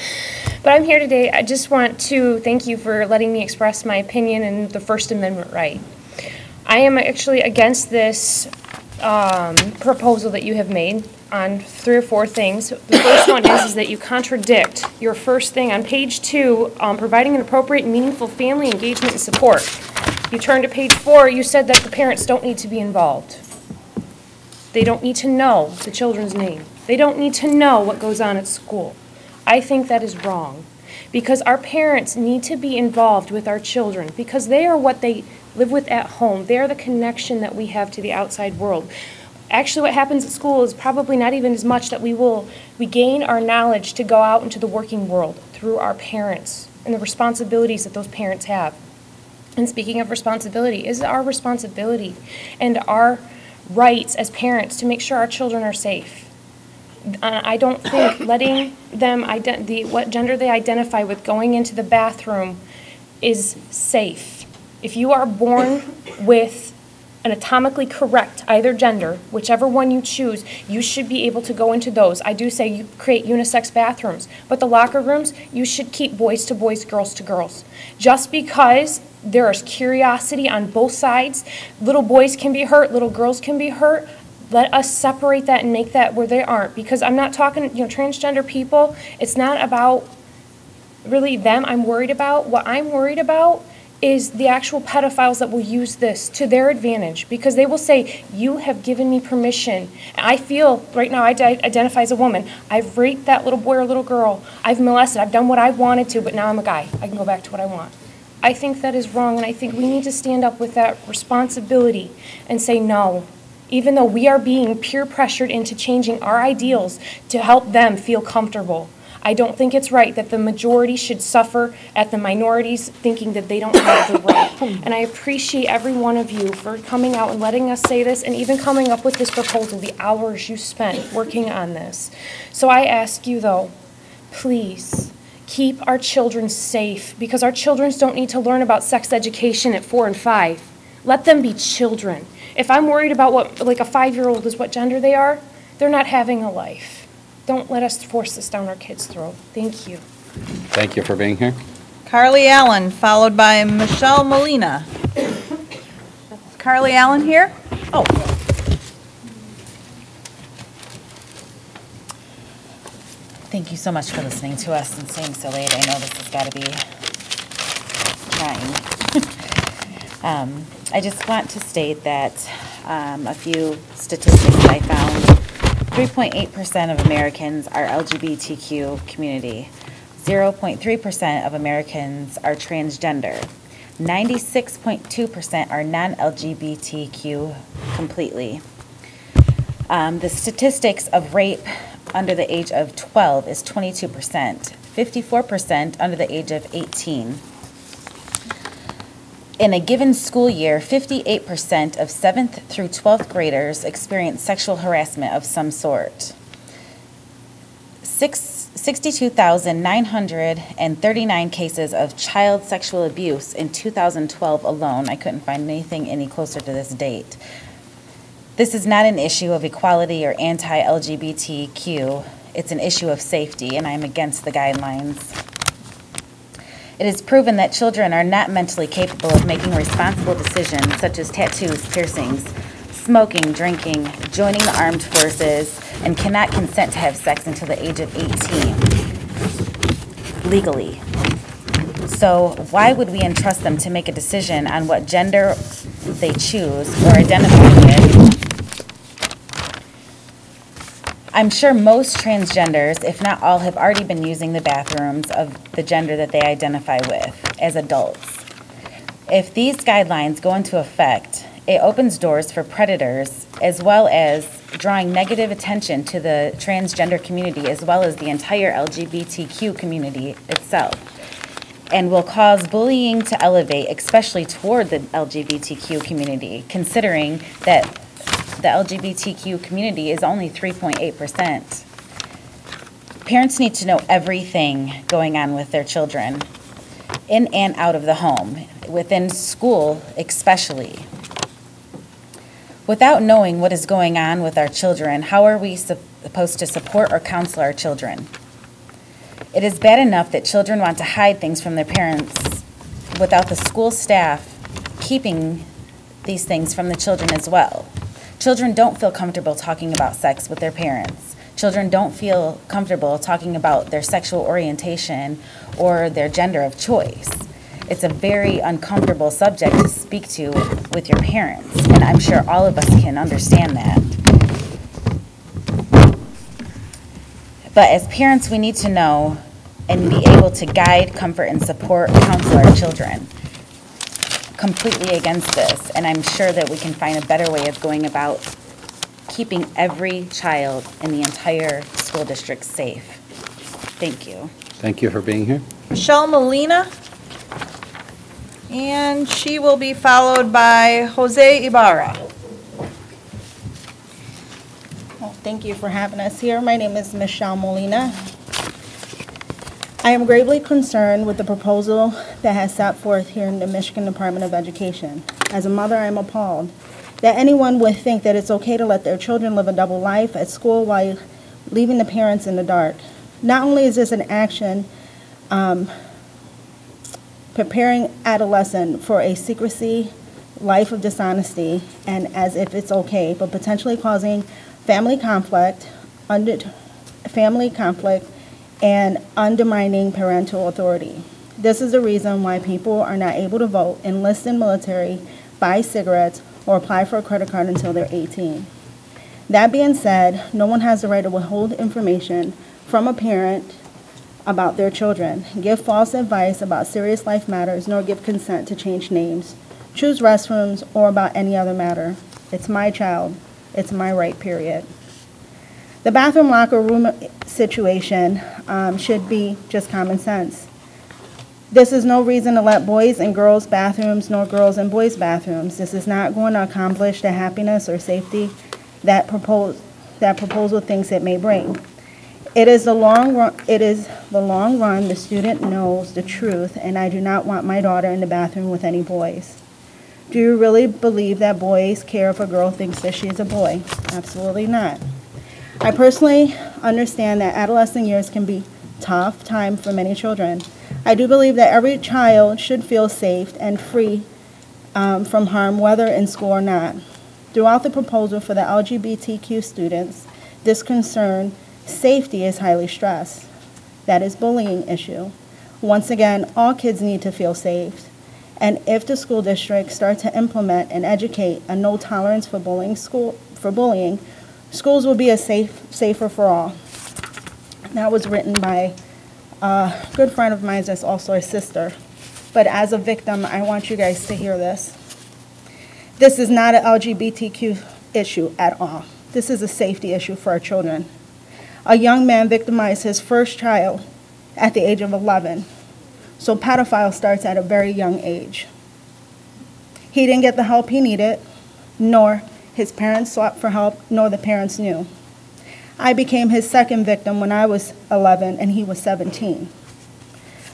But I'm here today. I just want to thank you for letting me express my opinion and the First Amendment right. I am actually against this um, proposal that you have made on three or four things. The first one is, is that you contradict your first thing on page two, um, providing an appropriate and meaningful family engagement and support. You turn to page four, you said that the parents don't need to be involved. They don't need to know the children's name. They don't need to know what goes on at school. I think that is wrong because our parents need to be involved with our children because they are what they live with at home. They are the connection that we have to the outside world. Actually, what happens at school is probably not even as much that we will we gain our knowledge to go out into the working world through our parents and the responsibilities that those parents have. And speaking of responsibility, is it our responsibility and our rights as parents to make sure our children are safe? Uh, I don't think (coughs) letting them the what gender they identify with going into the bathroom is safe. If you are born with an atomically correct either gender, whichever one you choose, you should be able to go into those. I do say you create unisex bathrooms, but the locker rooms, you should keep boys to boys, girls to girls. Just because there is curiosity on both sides, little boys can be hurt, little girls can be hurt. Let us separate that and make that where they aren't. Because I'm not talking, you know, transgender people, it's not about really them I'm worried about. What I'm worried about is the actual pedophiles that will use this to their advantage because they will say, You have given me permission. I feel right now I identify as a woman. I've raped that little boy or little girl. I've molested. I've done what I wanted to, but now I'm a guy. I can go back to what I want. I think that is wrong, and I think we need to stand up with that responsibility and say no. Even though we are being peer pressured into changing our ideals to help them feel comfortable. I don't think it's right that the majority should suffer at the minorities thinking that they don't have the right. (coughs) And I appreciate every one of you for coming out and letting us say this and even coming up with this proposal, the hours you spent working on this. So I ask you though, please keep our children safe because our children don't need to learn about sex education at four and five. Let them be children. If I'm worried about what, like a five year old is what gender they are, they're not having a life. Don't let us force this down our kids' throat. Thank you. Thank you for being here. Carly Allen, followed by Michelle Molina. Carly Allen here? Oh. Thank you so much for listening to us and staying so late. I know this has got to be trying. (laughs) um, I just want to state that um, a few statistics I found. 3.8% of Americans are LGBTQ community. 0.3% of Americans are transgender. 96.2% are non-LGBTQ completely. Um, the statistics of rape under the age of 12 is 22%, 54% under the age of 18. In a given school year, 58% of 7th through 12th graders experience sexual harassment of some sort. Six, 62,939 cases of child sexual abuse in 2012 alone. I couldn't find anything any closer to this date. This is not an issue of equality or anti LGBTQ. It's an issue of safety, and I'm against the guidelines. It is proven that children are not mentally capable of making responsible decisions such as tattoos, piercings, smoking, drinking, joining the armed forces, and cannot consent to have sex until the age of 18. legally. So why would we entrust them to make a decision on what gender they choose or identify with? I'm sure most transgenders, if not all, have already been using the bathrooms of the gender that they identify with as adults. If these guidelines go into effect, it opens doors for predators as well as drawing negative attention to the transgender community as well as the entire LGBTQ community itself and will cause bullying to elevate, especially toward the LGBTQ community, considering that the LGBTQ community is only 3.8%. Parents need to know everything going on with their children, in and out of the home, within school especially. Without knowing what is going on with our children, how are we sup- supposed to support or counsel our children? It is bad enough that children want to hide things from their parents without the school staff keeping these things from the children as well. Children don't feel comfortable talking about sex with their parents. Children don't feel comfortable talking about their sexual orientation or their gender of choice. It's a very uncomfortable subject to speak to with your parents, and I'm sure all of us can understand that. But as parents, we need to know and be able to guide, comfort, and support, counsel our children completely against this, and I'm sure that we can find a better way of going about keeping every child in the entire school district safe. Thank you. Thank you for being here. Michelle Molina. And she will be followed by Jose Ibarra. Well, Thank you for having us here. My name is Michelle Molina. I am gravely concerned with the proposal that has set forth here in the Michigan Department of Education. As a mother, I am appalled that anyone would think that it's okay to let their children live a double life at school while leaving the parents in the dark. Not only is this an action um, preparing adolescent for a secrecy, life of dishonesty, and as if it's okay, but potentially causing family conflict, under, family conflict, and undermining parental authority. This is the reason why people are not able to vote, enlist in military, buy cigarettes, or apply for a credit card until they're 18. That being said, no one has the right to withhold information from a parent about their children, give false advice about serious life matters, nor give consent to change names, choose restrooms, or about any other matter. It's my child. It's my right, period. The bathroom locker room situation um, should be just common sense. This is no reason to let boys and girls bathrooms nor girls and boys bathrooms. This is not going to accomplish the happiness or safety that propose, that proposal thinks it may bring. It is the long run, it is the long run, the student knows the truth, and I do not want my daughter in the bathroom with any boys. Do you really believe that boys care if a girl thinks that she is a boy? Absolutely not. I personally understand that adolescent years can be tough time for many children. I do believe that every child should feel safe and free um, from harm, whether in school or not. Throughout the proposal for the LGBTQ students, this concern, safety is highly stressed. That is bullying issue. Once again, all kids need to feel safe. And if the school district start to implement and educate a no tolerance for bullying school for bullying, schools will be a safe safer for all. That was written by a good friend of mine that's also a sister. But as a victim, I want you guys to hear this. This is not an LGBTQ issue at all. This is a safety issue for our children. A young man victimized his first child at the age of 11. So pedophile starts at a very young age. He didn't get the help he needed, nor his parents sought for help, nor the parents knew. I became his second victim when I was 11 and he was 17.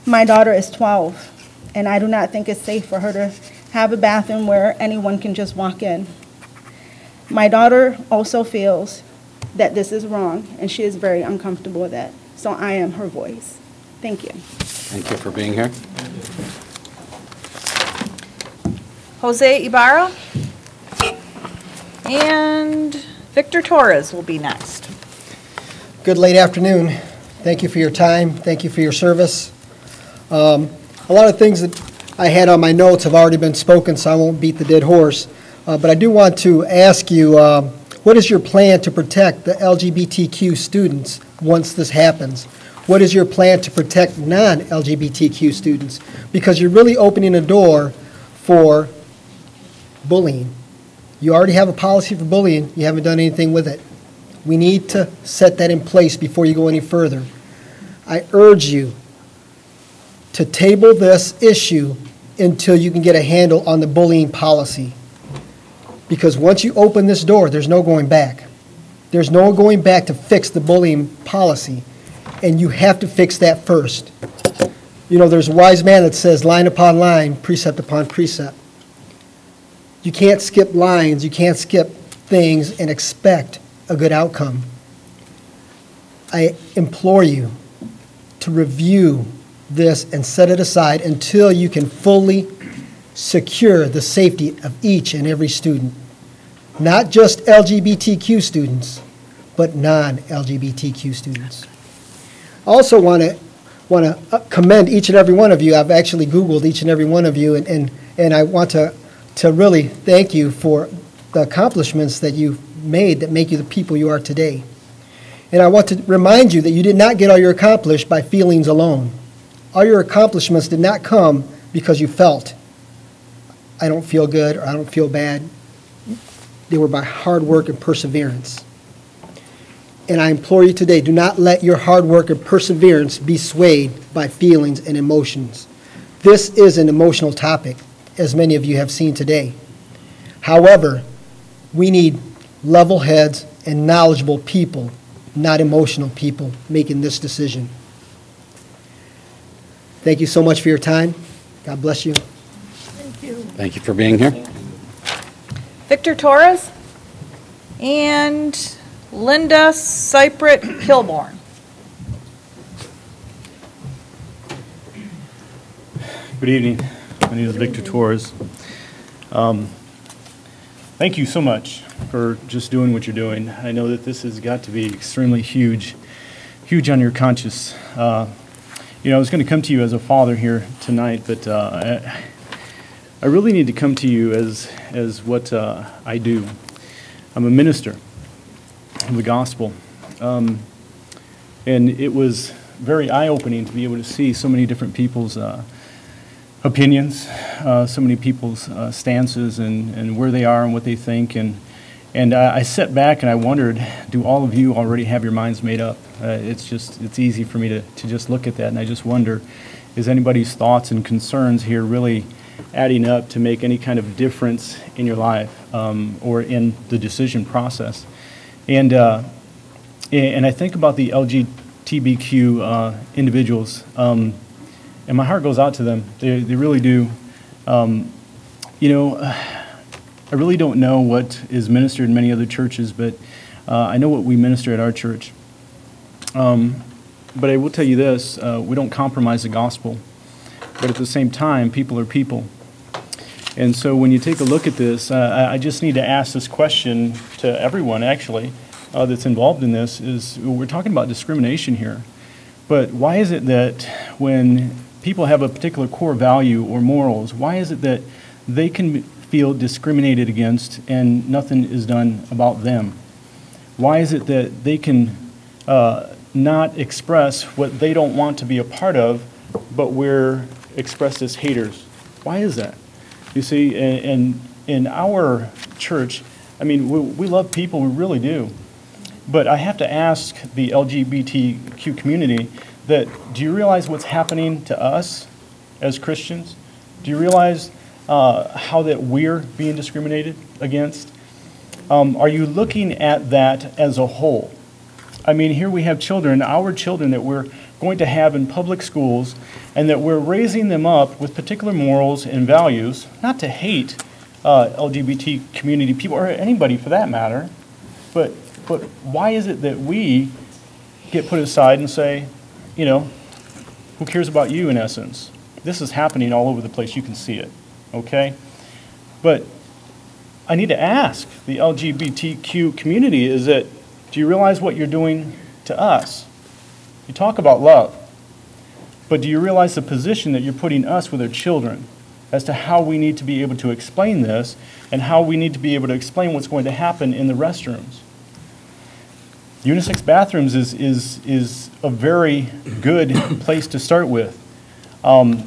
My daughter is 12, and I do not think it's safe for her to have a bathroom where anyone can just walk in. My daughter also feels that this is wrong, and she is very uncomfortable with that. So I am her voice. Thank you. Thank you for being here. Jose Ibarra. And Victor Torres will be next. Good late afternoon. Thank you for your time. Thank you for your service. Um, A lot of things that I had on my notes have already been spoken, so I won't beat the dead horse. Uh, But I do want to ask you, um, what is your plan to protect the LGBTQ students once this happens? What is your plan to protect non-LGBTQ students? Because you're really opening a door for bullying. You already have a policy for bullying, you haven't done anything with it. We need to set that in place before you go any further. I urge you to table this issue until you can get a handle on the bullying policy. Because once you open this door, there's no going back. There's no going back to fix the bullying policy, and you have to fix that first. You know, there's a wise man that says line upon line, precept upon precept. You can't skip lines, you can't skip things and expect a good outcome. I implore you to review this and set it aside until you can fully secure the safety of each and every student. Not just LGBTQ students, but non-LGBTQ students. I also want to, want to uh, commend each and every one of you. I've actually Googled each and every one of you, and, and, and I want to, to really thank you for the accomplishments that you've made that make you the people you are today. And I want to remind you that you did not get all your accomplished by feelings alone. All your accomplishments did not come because you felt, I don't feel good or I don't feel bad. They were by hard work and perseverance. And I implore you today, do not let your hard work and perseverance be swayed by feelings and emotions. This is an emotional topic, as many of you have seen today. However, we need level heads and knowledgeable people, not emotional people, making this decision. Thank you so much for your time. God bless you. Thank you Thank you for being here. Victor Torres and Linda Cyprick Kilborn. Good evening. My name is Victor Torres. Um, Thank you so much for just doing what you're doing. I know that this has got to be extremely huge, huge on your conscience. Uh, You know, I was going to come to you as a father here tonight, but uh, I I really need to come to you as, as what uh, I do. I'm a minister of the gospel. Um, And it was very eye-opening to be able to see so many different people's uh, opinions, uh, so many people's uh, stances and, and where they are and what they think. And, and I, sat back and I wondered, do all of you already have your minds made up? Uh, it's just, it's easy for me to, to just look at that and I just wonder, is anybody's thoughts and concerns here really adding up to make any kind of difference in your life um, or in the decision process? And, uh, and I think about the LGBTQ uh, individuals. Um, and my heart goes out to them. They, they really do. Um, you know, I really don't know what is ministered in many other churches, but uh, I know what we minister at our church. Um, but I will tell you this uh, we don't compromise the gospel. But at the same time, people are people. And so when you take a look at this, uh, I just need to ask this question to everyone, actually, uh, that's involved in this is we're talking about discrimination here. But why is it that when people have a particular core value or morals, why is it that they can feel discriminated against and nothing is done about them? Why is it that they can uh, not express what they don't want to be a part of, but we're expressed as haters? Why is that? You see, in, in our church, I mean, we, we love people, we really do. But I have to ask the LGBTQ community that do you realize what's happening to us as Christians? Do you realize uh, how that we're being discriminated against? Um, are you looking at that as a whole? I mean, here we have children, our children that we're going to have in public schools, and that we're raising them up with particular morals and values, not to hate uh, LGBT community people or anybody for that matter, but but why is it that we get put aside and say, you know, who cares about you in essence? This is happening all over the place. You can see it, okay? But I need to ask the LGBTQ community is that, do you realize what you're doing to us? You talk about love. But do you realize the position that you're putting us with our children as to how we need to be able to explain this and how we need to be able to explain what's going to happen in the restrooms? Unisex bathrooms is, is, is a very good place to start with. Um,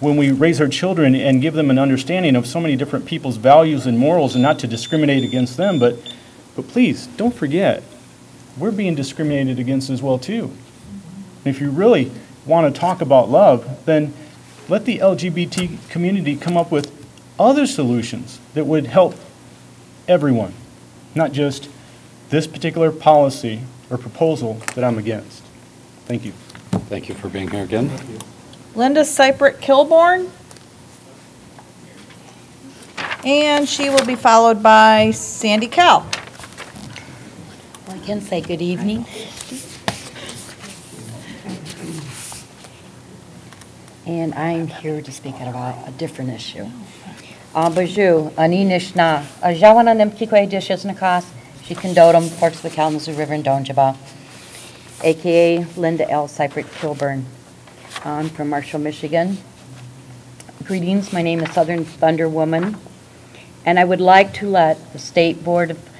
when we raise our children and give them an understanding of so many different people's values and morals and not to discriminate against them, but, but please, don't forget, we're being discriminated against as well too. If you really want to talk about love, then let the LGBT community come up with other solutions that would help everyone, not just this particular policy or proposal that I'm against. Thank you. Thank you for being here again. Linda Cyprick Kilborn. And she will be followed by Sandy Cal. Well, I can say good evening. And I'm here to speak about a different issue. Abaju, ani nishna, ajawana nimkikwe dishes nakas, she condotum porks the Kalamazoo River in Donjaba, AKA Linda L. Cyprick Kilburn. I'm from Marshall, Michigan. Greetings, my name is Southern Thunder Woman, and I would like to let the State Board of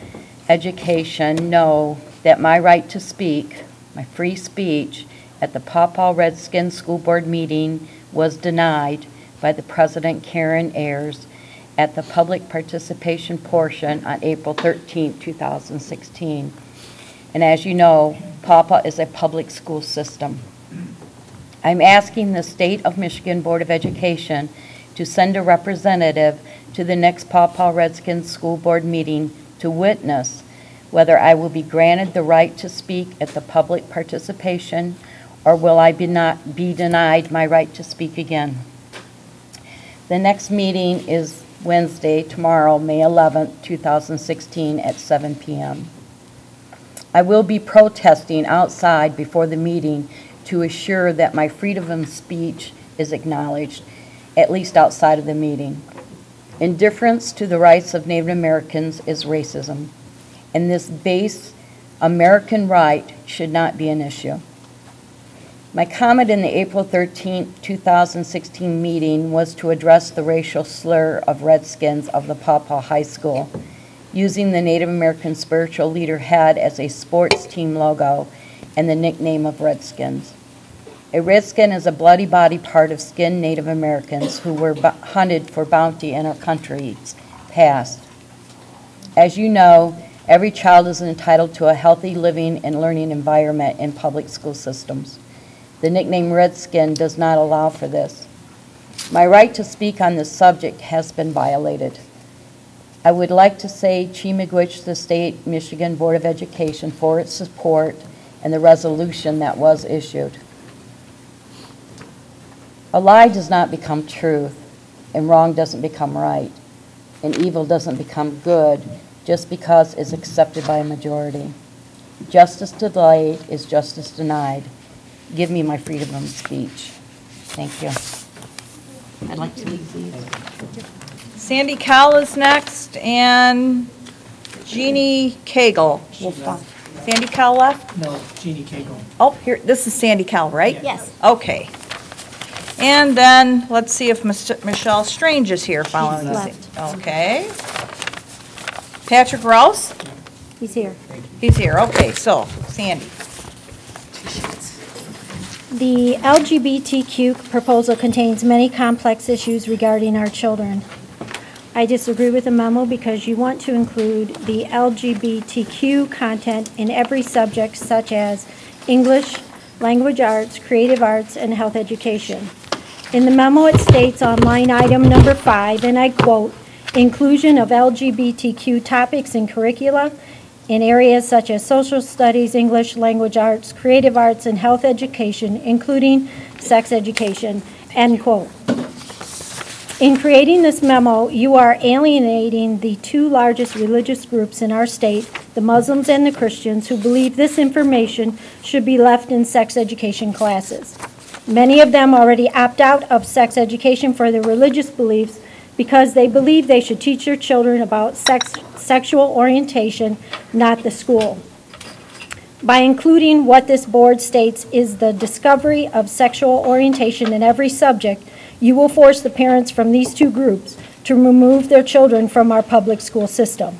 Education know that my right to speak, my free speech, at the Paw Redskin School Board meeting was denied by the President Karen Ayers at the public participation portion on April 13, 2016. And as you know, Paw Paw is a public school system. I'm asking the State of Michigan Board of Education to send a representative to the next Paw Paw Redskins School Board meeting to witness whether I will be granted the right to speak at the public participation or will I be not be denied my right to speak again. The next meeting is Wednesday, tomorrow, May 11th, 2016 at 7 p.m. I will be protesting outside before the meeting to assure that my freedom of speech is acknowledged, at least outside of the meeting. Indifference to the rights of Native Americans is racism, and this base American right should not be an issue. My comment in the April 13, 2016 meeting was to address the racial slur of Redskins of the Paw Paw High School, using the Native American spiritual leader head as a sports team logo and the nickname of Redskins. A redskin is a bloody body part of skinned Native Americans who were hunted for bounty in our country's past. As you know, every child is entitled to a healthy living and learning environment in public school systems. The nickname Redskin does not allow for this. My right to speak on this subject has been violated. I would like to say Chi the State Michigan Board of Education for its support and the resolution that was issued. A lie does not become truth, and wrong doesn't become right, and evil doesn't become good just because it's accepted by a majority. Justice delayed is justice denied. Give me my freedom of speech. Thank you. I'd like to leave these. Sandy Cal is next, and Jeannie Cagle. will Sandy Cal left? No, Jeannie Cagle. Oh, here, this is Sandy Cal, right? Yes. Okay. And then, let's see if Mr. Michelle Strange is here following the left. Okay. Patrick Rouse? He's here. He's here, okay, so, Sandy. The LGBTQ proposal contains many complex issues regarding our children. I disagree with the memo because you want to include the LGBTQ content in every subject such as English, language arts, creative arts, and health education. In the memo, it states on line item number five, and I quote, "Inclusion of LGBTQ topics in curricula in areas such as social studies, English, language arts, creative arts, and health education, including sex education, end quote. In creating this memo, you are alienating the two largest religious groups in our state, the Muslims and the Christians, who believe this information should be left in sex education classes. Many of them already opt out of sex education for their religious beliefs because they believe they should teach their children about sex, sexual orientation, not the school. By including what this board states is the discovery of sexual orientation in every subject, you will force the parents from these two groups to remove their children from our public school system.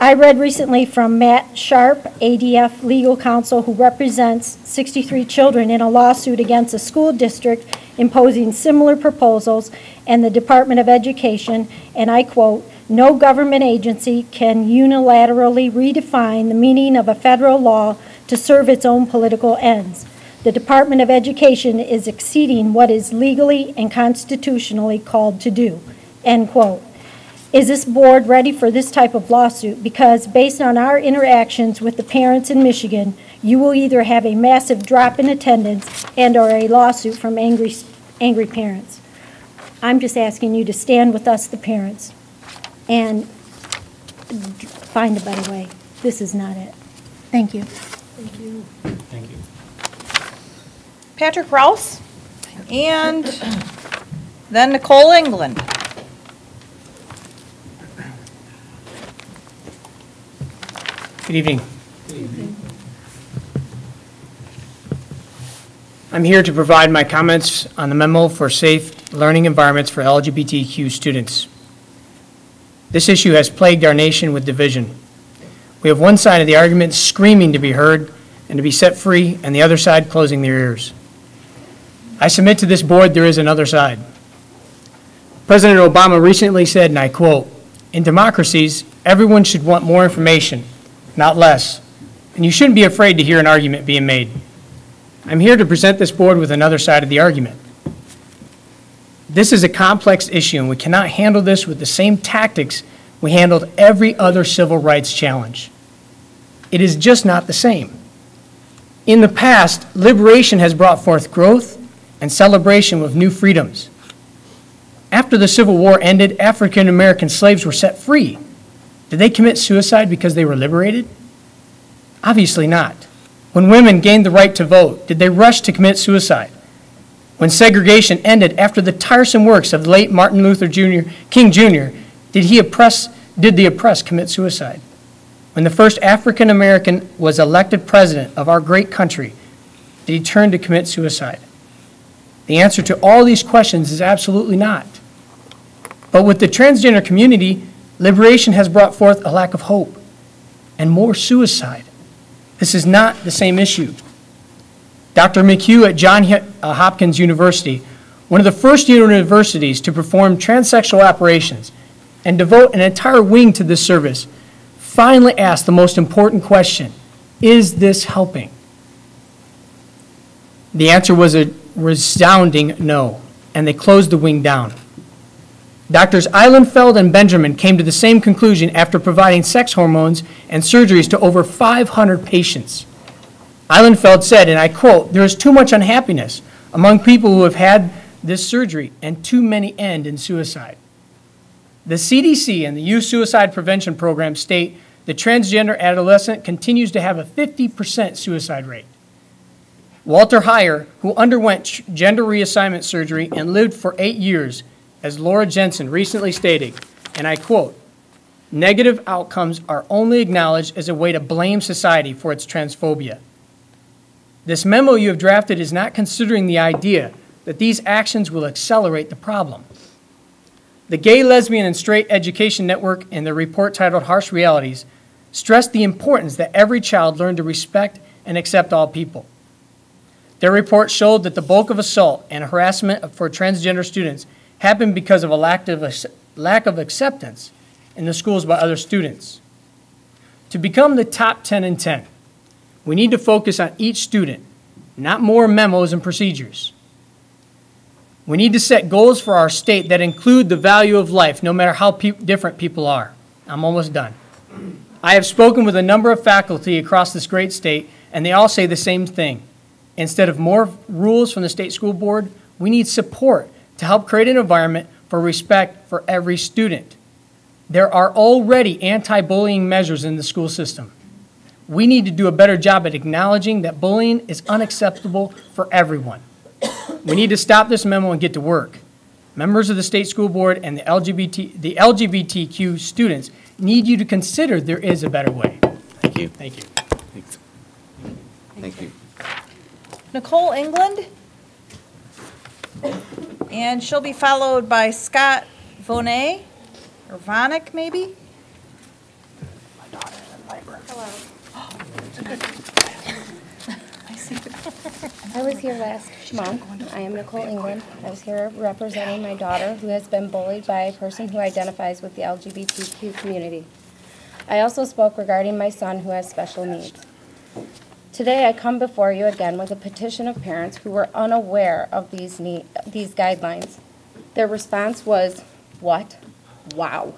I read recently from Matt Sharp, ADF legal counsel, who represents 63 children in a lawsuit against a school district imposing similar proposals and the Department of Education, and I quote, "No government agency can unilaterally redefine the meaning of a federal law to serve its own political ends. The Department of Education is exceeding what is legally and constitutionally called to do." End quote. Is this board ready for this type of lawsuit? Because based on our interactions with the parents in Michigan, you will either have a massive drop in attendance and/or a lawsuit from angry, angry parents. I'm just asking you to stand with us, the parents, and find a better way. This is not it. Thank you. Thank you. Thank you. Patrick Rouse, and then Nicole England. Good evening. I'm here to provide my comments on the memo for safe learning environments for LGBTQ students. This issue has plagued our nation with division. We have one side of the argument screaming to be heard and to be set free, and the other side closing their ears. I submit to this board there is another side. President Obama recently said, and I quote, "In democracies, everyone should want more information, not less, and you shouldn't be afraid to hear an argument being made." I'm here to present this board with another side of the argument. This is a complex issue, and we cannot handle this with the same tactics we handled every other civil rights challenge. It is just not the same. In the past, liberation has brought forth growth and celebration with new freedoms. After the Civil War ended, African American slaves were set free. Did they commit suicide because they were liberated? Obviously not. When women gained the right to vote, did they rush to commit suicide? When segregation ended after the tiresome works of the late Martin Luther Jr., King Jr., did he oppress, did the oppressed commit suicide? When the first African American was elected president of our great country, did he turn to commit suicide? The answer to all these questions is absolutely not. But with the transgender community, liberation has brought forth a lack of hope and more suicide. This is not the same issue. Dr. McHugh at Johns uh, Hopkins University, one of the first universities to perform transsexual operations and devote an entire wing to this service, finally asked the most important question Is this helping? The answer was a resounding no, and they closed the wing down. Doctors Ihlenfeld and Benjamin came to the same conclusion after providing sex hormones and surgeries to over 500 patients. Ihlenfeld said, and I quote, There is too much unhappiness among people who have had this surgery, and too many end in suicide. The CDC and the Youth Suicide Prevention Program state the transgender adolescent continues to have a 50% suicide rate. Walter Heyer, who underwent gender reassignment surgery and lived for eight years, as Laura Jensen recently stated, and I quote, negative outcomes are only acknowledged as a way to blame society for its transphobia. This memo you have drafted is not considering the idea that these actions will accelerate the problem. The Gay, Lesbian, and Straight Education Network, in their report titled Harsh Realities, stressed the importance that every child learn to respect and accept all people. Their report showed that the bulk of assault and harassment for transgender students happened because of a lack of, lack of acceptance in the schools by other students. To become the top 10 in 10, we need to focus on each student, not more memos and procedures. We need to set goals for our state that include the value of life, no matter how pe different people are. I'm almost done. I have spoken with a number of faculty across this great state, and they all say the same thing. Instead of more rules from the state school board, we need support to help create an environment for respect for every student. There are already anti bullying measures in the school system. We need to do a better job at acknowledging that bullying is unacceptable for everyone. We need to stop this memo and get to work. Members of the state school board and the, LGBT, the LGBTQ students need you to consider there is a better way. Thank you. Thank you. Thanks. Thank you. Nicole England. And she'll be followed by Scott Vonet, or Vonick, maybe? I was here last month. I am Nicole England. I was here representing my daughter who has been bullied by a person who identifies with the LGBTQ community. I also spoke regarding my son who has special needs. Today, I come before you again with a petition of parents who were unaware of these need, these guidelines. Their response was, what? Wow.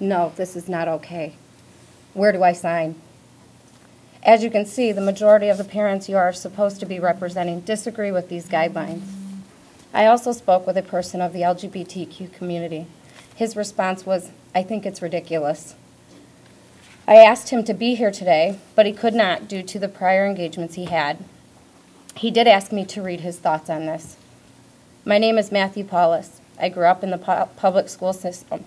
No, this is not okay. Where do I sign? As you can see, the majority of the parents you are supposed to be representing disagree with these guidelines. I also spoke with a person of the LGBTQ community. His response was, I think it's ridiculous. I asked him to be here today, but he could not due to the prior engagements he had. He did ask me to read his thoughts on this. My name is Matthew Paulus. I grew up in the pu- public school system.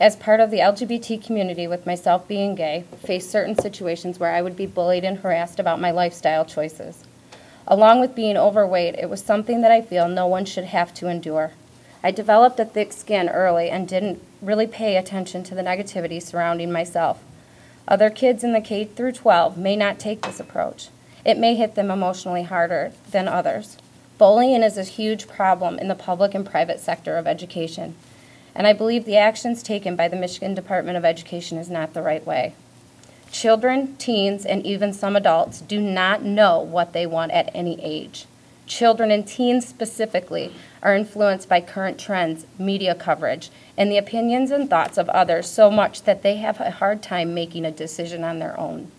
As part of the LGBT community, with myself being gay, faced certain situations where I would be bullied and harassed about my lifestyle choices. Along with being overweight, it was something that I feel no one should have to endure. I developed a thick skin early and didn't really pay attention to the negativity surrounding myself. Other kids in the K through 12 may not take this approach. It may hit them emotionally harder than others. Bullying is a huge problem in the public and private sector of education, and I believe the actions taken by the Michigan Department of Education is not the right way. Children, teens, and even some adults do not know what they want at any age. Children and teens specifically are influenced by current trends, media coverage, and the opinions and thoughts of others so much that they have a hard time making a decision on their own.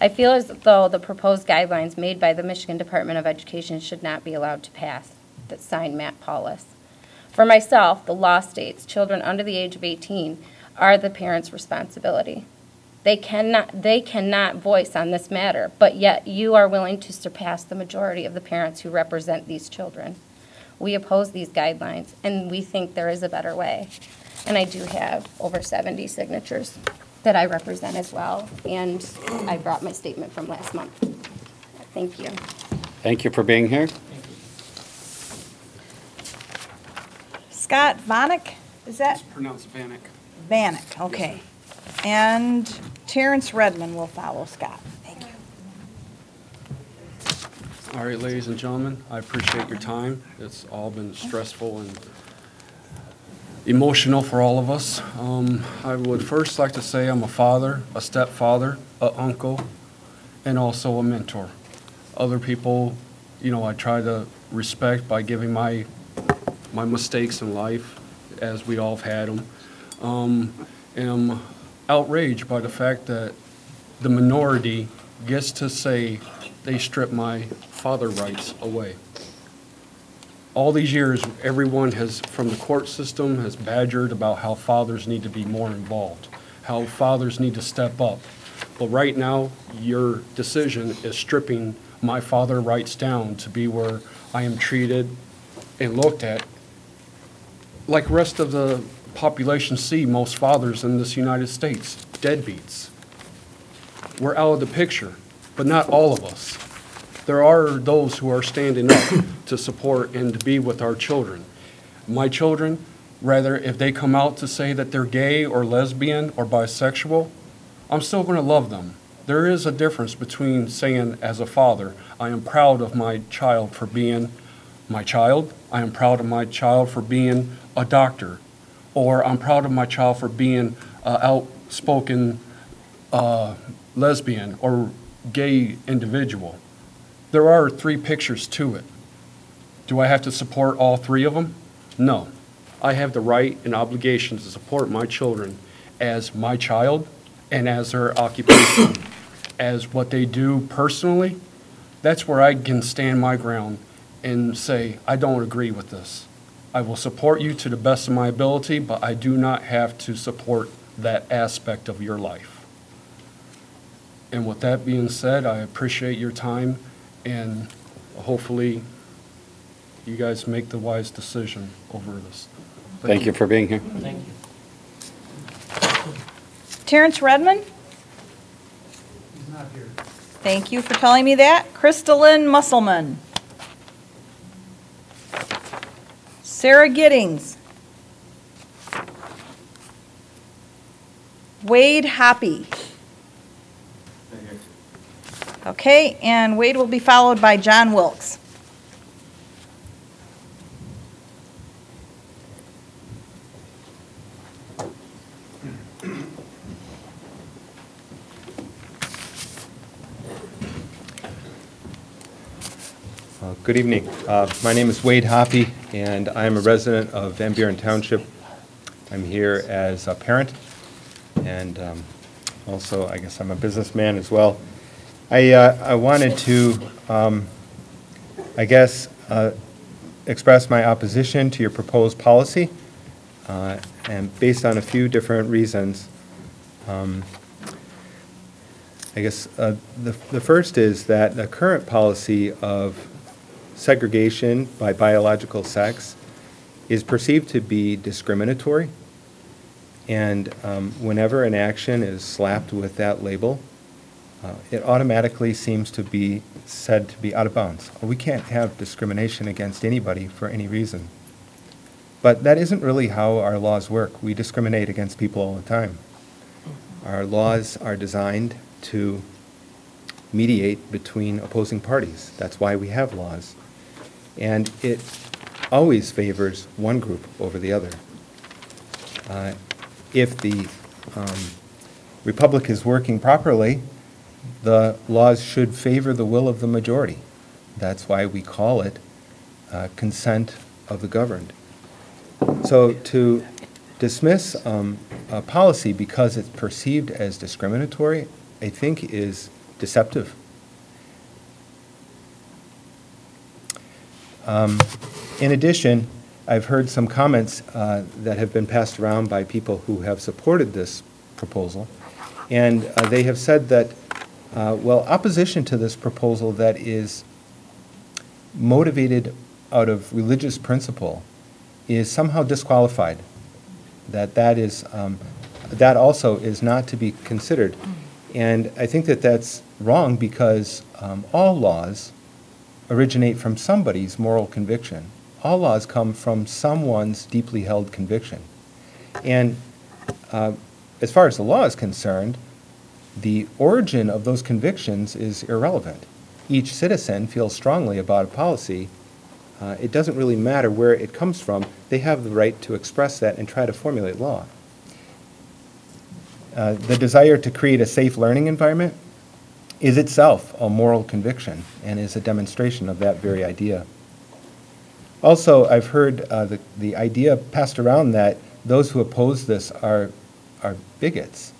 I feel as though the proposed guidelines made by the Michigan Department of Education should not be allowed to pass. That signed Matt Paulus. For myself, the law states children under the age of 18 are the parent's responsibility. They cannot, they cannot voice on this matter, but yet you are willing to surpass the majority of the parents who represent these children. We oppose these guidelines, and we think there is a better way. And I do have over 70 signatures that I represent as well, and I brought my statement from last month. Thank you. Thank you for being here. Scott Vonick, is that? It's Pronounced Vanek. Vanek, okay. And Terrence Redmond will follow Scott. Thank you. All right, ladies and gentlemen, I appreciate your time. It's all been stressful and emotional for all of us. Um, I would first like to say I'm a father, a stepfather, a uncle, and also a mentor. Other people, you know, I try to respect by giving my my mistakes in life, as we all have had them. Um, and I'm outraged by the fact that the minority gets to say they strip my father rights away. All these years, everyone has, from the court system, has badgered about how fathers need to be more involved, how fathers need to step up. But right now, your decision is stripping my father rights down to be where I am treated and looked at like rest of the population see most fathers in this United States, deadbeats. We're out of the picture, but not all of us. There are those who are standing up (coughs) to support and to be with our children. My children, rather, if they come out to say that they're gay or lesbian or bisexual, I'm still going to love them. There is a difference between saying, as a father, I am proud of my child for being my child, I am proud of my child for being a doctor, or I'm proud of my child for being an outspoken uh, lesbian or gay individual. There are three pictures to it. Do I have to support all three of them? No. I have the right and obligation to support my children as my child and as their occupation. (coughs) as what they do personally, that's where I can stand my ground and say, I don't agree with this. I will support you to the best of my ability, but I do not have to support that aspect of your life. And with that being said, I appreciate your time and hopefully you guys make the wise decision over this. Thank you for being here. Thank you. Terrence Redmond? He's not here. Thank you for telling me that. Crystalline Musselman. Sarah Giddings. Wade Happy. Okay, and Wade will be followed by John Wilkes. Good evening. Uh, My name is Wade Hoppy, and I am a resident of Van Buren Township. I'm here as a parent, and um, also, I guess I'm a businessman as well. I uh, I wanted to, um, I guess, uh, express my opposition to your proposed policy, uh, and based on a few different reasons. Um, I guess uh, the the first is that the current policy of segregation by biological sex is perceived to be discriminatory. And um, whenever an action is slapped with that label, uh, it automatically seems to be said to be out of bounds. We can't have discrimination against anybody for any reason. But that isn't really how our laws work. We discriminate against people all the time. Our laws are designed to mediate between opposing parties. That's why we have laws. And it always favors one group over the other. Uh, If the um, republic is working properly, the laws should favor the will of the majority. That's why we call it uh, consent of the governed. So to dismiss um, a policy because it's perceived as discriminatory, I think is deceptive. Um, In addition, I've heard some comments uh, that have been passed around by people who have supported this proposal, and uh, they have said that, uh, well, opposition to this proposal that is motivated out of religious principle is somehow disqualified, that that is, um, that also is not to be considered. And I think that that's wrong because um, all laws originate from somebody's moral conviction. All laws come from someone's deeply held conviction. And uh, as far as the law is concerned, the origin of those convictions is irrelevant. Each citizen feels strongly about a policy. Uh, it doesn't really matter where it comes from. They have the right to express that and try to formulate law. Uh, the desire to create a safe learning environment is itself a moral conviction and is a demonstration of that very idea. Also, I've heard uh, the, the idea passed around that those who oppose this are, are bigots.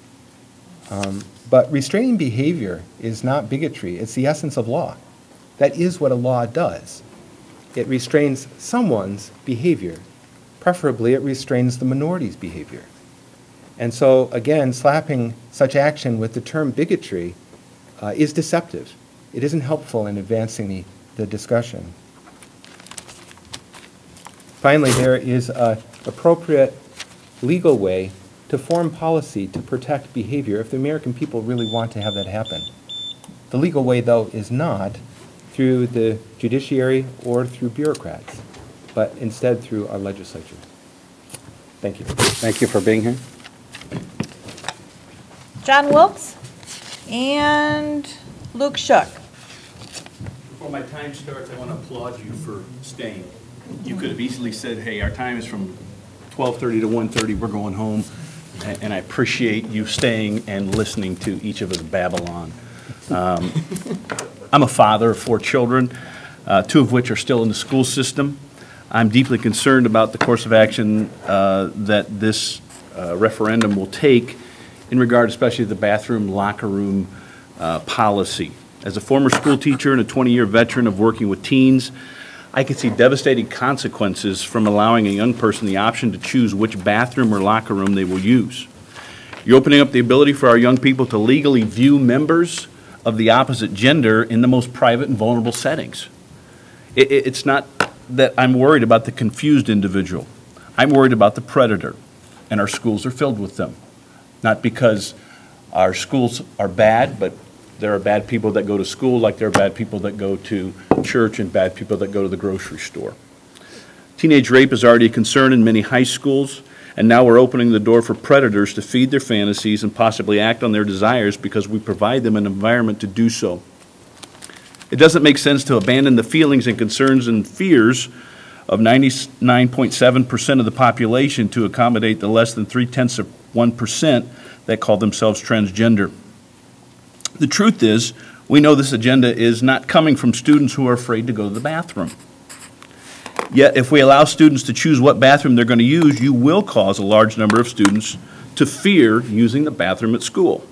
Um, but restraining behavior is not bigotry, it's the essence of law. That is what a law does. It restrains someone's behavior. Preferably, it restrains the minority's behavior. And so, again, slapping such action with the term bigotry uh, is deceptive. It isn't helpful in advancing the, the discussion. Finally, there is an appropriate legal way to form policy to protect behavior if the American people really want to have that happen. The legal way, though, is not through the judiciary or through bureaucrats, but instead through our legislature. Thank you. Thank you for being here. John Wilkes and Luke Shuck. Before my time starts, I want to applaud you for staying. You could have easily said, hey, our time is from 12:30 to 1:30, we're going home, and I appreciate you staying and listening to each of us babble on. Um, I'm a father of four children, uh, two of which are still in the school system. I'm deeply concerned about the course of action uh, that this uh, referendum will take in regard especially to the bathroom, locker room uh, policy. As a former school teacher and a 20-year veteran of working with teens, I can see devastating consequences from allowing a young person the option to choose which bathroom or locker room they will use. You're opening up the ability for our young people to legally view members of the opposite gender in the most private and vulnerable settings. It, it- it's not that I'm worried about the confused individual. I'm worried about the predator, and our schools are filled with them. Not because our schools are bad, but There are bad people that go to school, like there are bad people that go to church and bad people that go to the grocery store. Teenage rape is already a concern in many high schools, and now we're opening the door for predators to feed their fantasies and possibly act on their desires because we provide them an environment to do so. It doesn't make sense to abandon the feelings and concerns and fears of 99.7% of the population to accommodate the less than three-tenths of 1% that call themselves transgender. The truth is, we know this agenda is not coming from students who are afraid to go to the bathroom. Yet, if we allow students to choose what bathroom they're going to use, you will cause a large number of students to fear using the bathroom at school.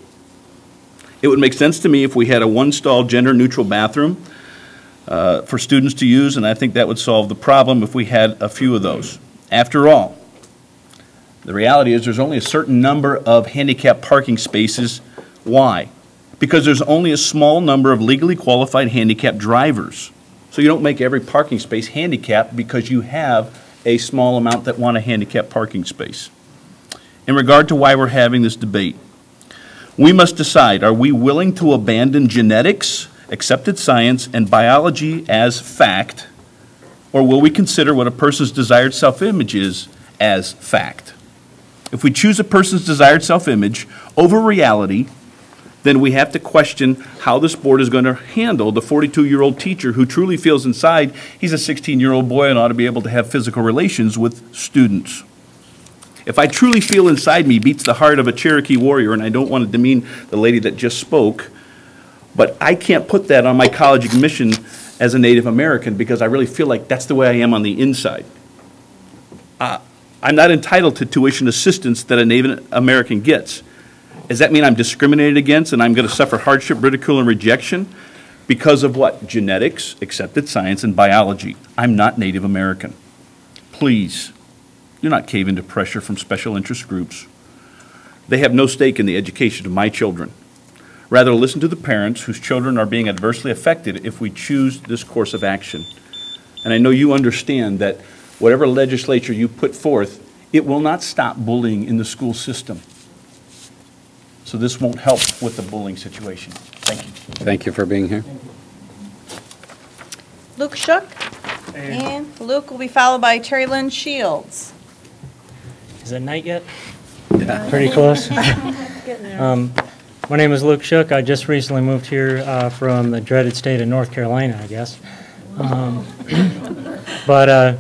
It would make sense to me if we had a one-stall gender-neutral bathroom uh, for students to use, and I think that would solve the problem if we had a few of those. After all, the reality is there's only a certain number of handicap parking spaces. Why? Because there's only a small number of legally qualified handicap drivers. So you don't make every parking space handicapped because you have a small amount that want a handicap parking space. In regard to why we're having this debate, we must decide, are we willing to abandon genetics, accepted science, and biology as fact, or will we consider what a person's desired self-image is as fact? If we choose a person's desired self-image over reality, then we have to question how this board is going to handle the 42-year-old teacher who truly feels inside he's a 16-year-old boy and ought to be able to have physical relations with students. If I truly feel inside me beats the heart of a Cherokee warrior, and I don't want to demean the lady that just spoke, but I can't put that on my college admission as a Native American because I really feel like that's the way I am on the inside. Uh, I'm not entitled to tuition assistance that a Native American gets. Does that mean I'm discriminated against and I'm going to suffer hardship, ridicule, and rejection? Because of what? Genetics, accepted science, and biology. I'm not Native American. Please, do not cave into pressure from special interest groups. They have no stake in the education of my children. Rather, listen to the parents whose children are being adversely affected if we choose this course of action. And I know you understand that whatever legislature you put forth, it will not stop bullying in the school system. So this won't help with the bullying situation. Thank you. Thank you for being here. Luke Shook. And Luke will be followed by Terry Lynn Shields. Is it night yet? Pretty close. (laughs) Um, My name is Luke Shook. I just recently moved here uh, from the dreaded state of North Carolina, I guess. Um, (coughs) But uh,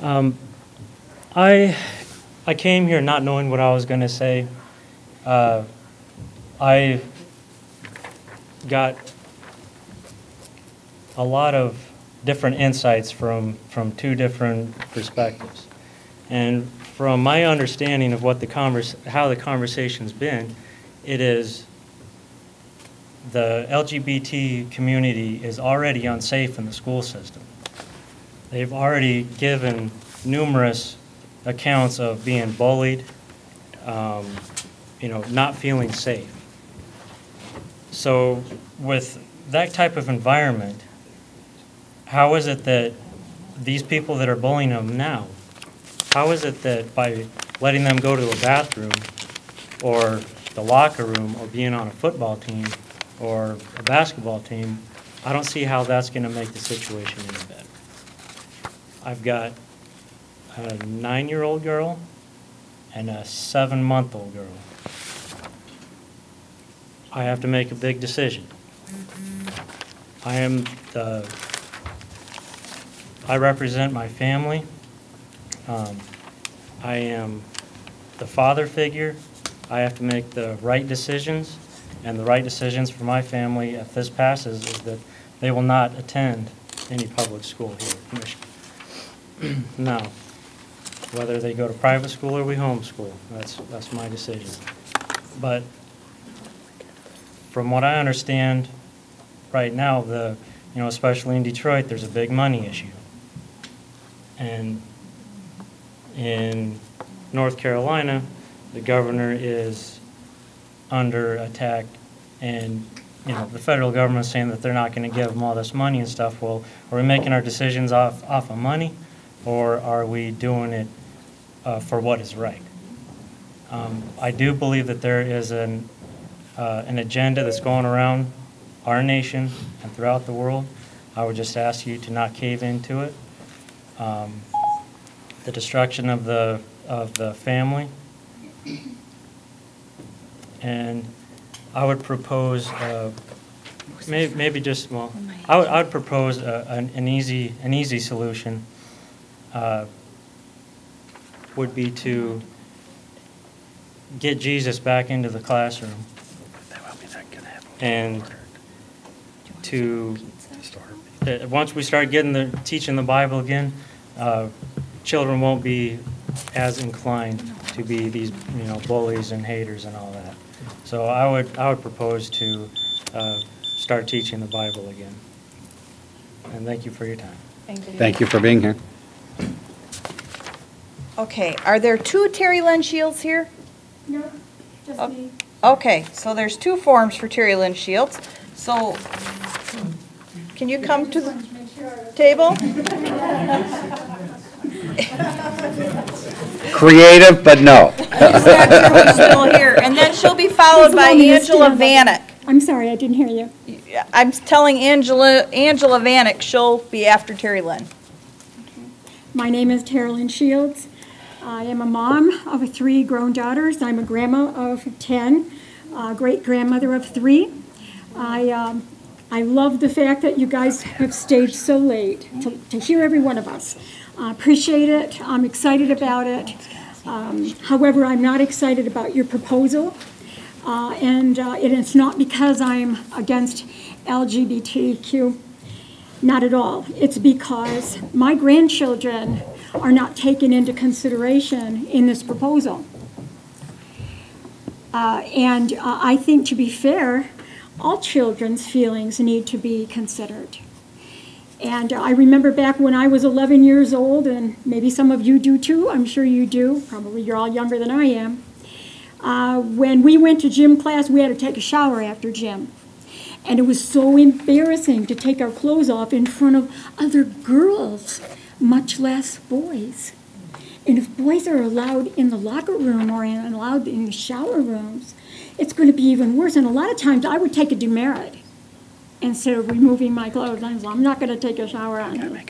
um, I, I came here not knowing what I was going to say. Uh, I got a lot of different insights from, from two different perspectives. And from my understanding of what the convers, how the conversation's been, it is the LGBT community is already unsafe in the school system. They've already given numerous accounts of being bullied, um, you know, not feeling safe. So with that type of environment, how is it that these people that are bullying them now, how is it that by letting them go to a bathroom or the locker room or being on a football team or a basketball team, I don't see how that's going to make the situation any better. I've got a nine-year-old girl and a seven-month-old girl. I have to make a big decision. I am the, I represent my family. Um, I am the father figure. I have to make the right decisions, and the right decisions for my family, if this passes, is that they will not attend any public school here in Michigan. (clears throat) Now, whether they go to private school or we homeschool, that's, that's my decision. But from what I understand, right now, the, you know, especially in Detroit, there's a big money issue. And in North Carolina, the governor is under attack and, you know, the federal government's saying that they're not going to give them all this money and stuff. Well, are we making our decisions off, off of money or are we doing it uh, for what is right? Um, I do believe that there is an, uh, an agenda that's going around our nation and throughout the world. I would just ask you to not cave into it. Um, The destruction of the, of the family. And I would propose, uh, may- maybe just, well, I would, I would propose a- an an easy, an easy solution uh, would be to get Jesus back into the classroom. And to, uh, once we start getting the, teaching the Bible again, uh, children won't be as inclined to be these, you know, bullies and haters and all that. So I would, I would propose to uh, start teaching the Bible again. And thank you for your time. Thank you Thank you for being here. Okay, are there two Terry Lynn Shields here? No, just me. Okay, so there's two forms for Terry Lynn Shields. So, can you come to the table? (laughs) (laughs) (laughs) Creative, but no. Still here, and then she'll be followed by Please allow me to Angela stand Vanek. I'm sorry, I didn't hear you. I'm telling Angela, Angela Vanek, she'll be after Terry Lynn. My name is Carolyn Shields. I am a mom of three grown daughters. I'm a grandma of 10, a great-grandmother of three. I, um, I love the fact that you guys have stayed so late to, to hear every one of us. I appreciate it. I'm excited about it. Um, however, I'm not excited about your proposal. Uh, and uh, it is not because I'm against LGBTQ not at all. It's because my grandchildren are not taken into consideration in this proposal. Uh, and uh, I think, to be fair, all children's feelings need to be considered. And uh, I remember back when I was 11 years old, and maybe some of you do too, I'm sure you do, probably you're all younger than I am. Uh, when we went to gym class, we had to take a shower after gym. And it was so embarrassing to take our clothes off in front of other girls, much less boys. And if boys are allowed in the locker room or allowed in the shower rooms, it's going to be even worse. And a lot of times I would take a demerit instead of removing my clothes. I'm, I'm not going to take a shower on you.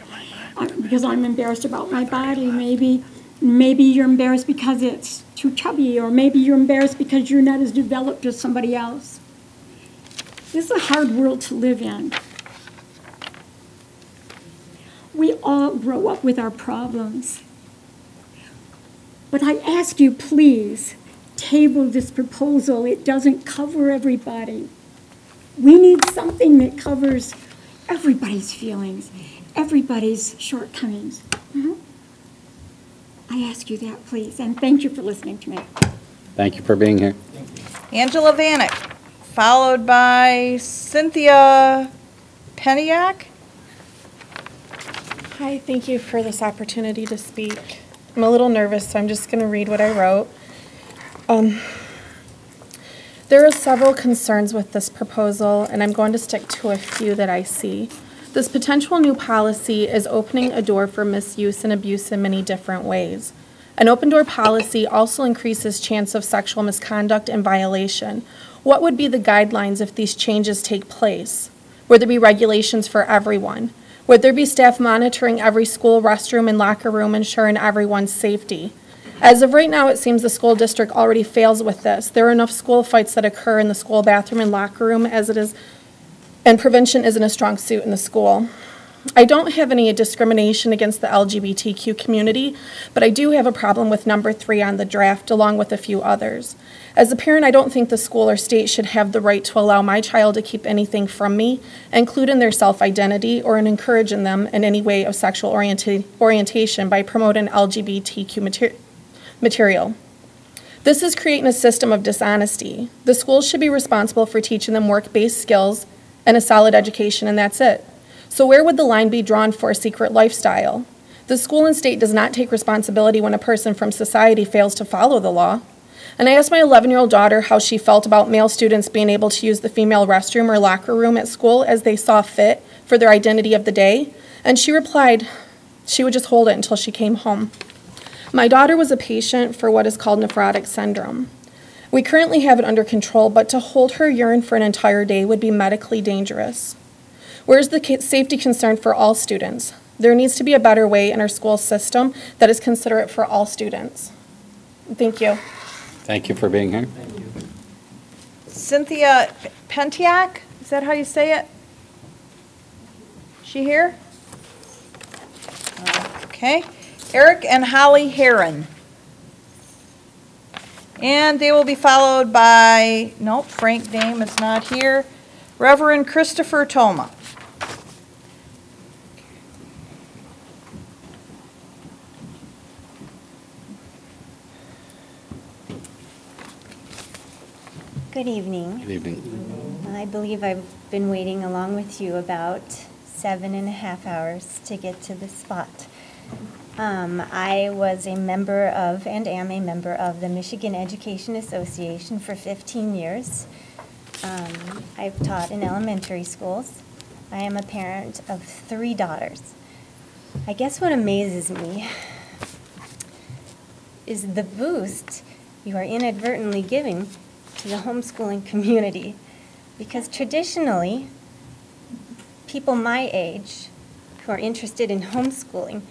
Because I'm embarrassed about my body. Maybe, maybe you're embarrassed because it's too chubby, or maybe you're embarrassed because you're not as developed as somebody else. This is a hard world to live in. We all grow up with our problems. But I ask you, please, table this proposal. It doesn't cover everybody. We need something that covers everybody's feelings, everybody's shortcomings. Mhm. I ask you that, please, and thank you for listening to me. Thank you for being here. Angela Vanek, followed by Cynthia Peniak. Hi, thank you for this opportunity to speak. I'm a little nervous, so I'm just going to read what I wrote. Um, there are several concerns with this proposal, and I'm going to stick to a few that I see. This potential new policy is opening a door for misuse and abuse in many different ways. An open door policy also increases chance of sexual misconduct and violation. What would be the guidelines if these changes take place? Would there be regulations for everyone? Would there be staff monitoring every school restroom and locker room, ensuring everyone's safety? As of right now, it seems the school district already fails with this. There are enough school fights that occur in the school bathroom and locker room as it is, and prevention isn't a strong suit in the school. I don't have any discrimination against the LGBTQ community, but I do have a problem with number three on the draft, along with a few others. As a parent, I don't think the school or state should have the right to allow my child to keep anything from me, including their self identity, or in encouraging them in any way of sexual orienta- orientation by promoting LGBTQ mater- material. This is creating a system of dishonesty. The schools should be responsible for teaching them work based skills and a solid education, and that's it. So, where would the line be drawn for a secret lifestyle? The school and state does not take responsibility when a person from society fails to follow the law. And I asked my 11 year old daughter how she felt about male students being able to use the female restroom or locker room at school as they saw fit for their identity of the day. And she replied she would just hold it until she came home. My daughter was a patient for what is called nephrotic syndrome. We currently have it under control, but to hold her urine for an entire day would be medically dangerous. Where is the safety concern for all students? There needs to be a better way in our school system that is considerate for all students. Thank you. Thank you for being here. Cynthia Pentiak, is that how you say it? She here? Okay. Eric and Holly Heron. And they will be followed by, nope, Frank Dame is not here. Reverend Christopher Toma. Good evening. Good evening. I believe I've been waiting along with you about seven and a half hours to get to this spot. Um, I was a member of, and am a member of, the Michigan Education Association for 15 years. Um, I've taught in elementary schools. I am a parent of three daughters. I guess what amazes me is the boost you are inadvertently giving to the homeschooling community. Because traditionally, people my age who are interested in homeschooling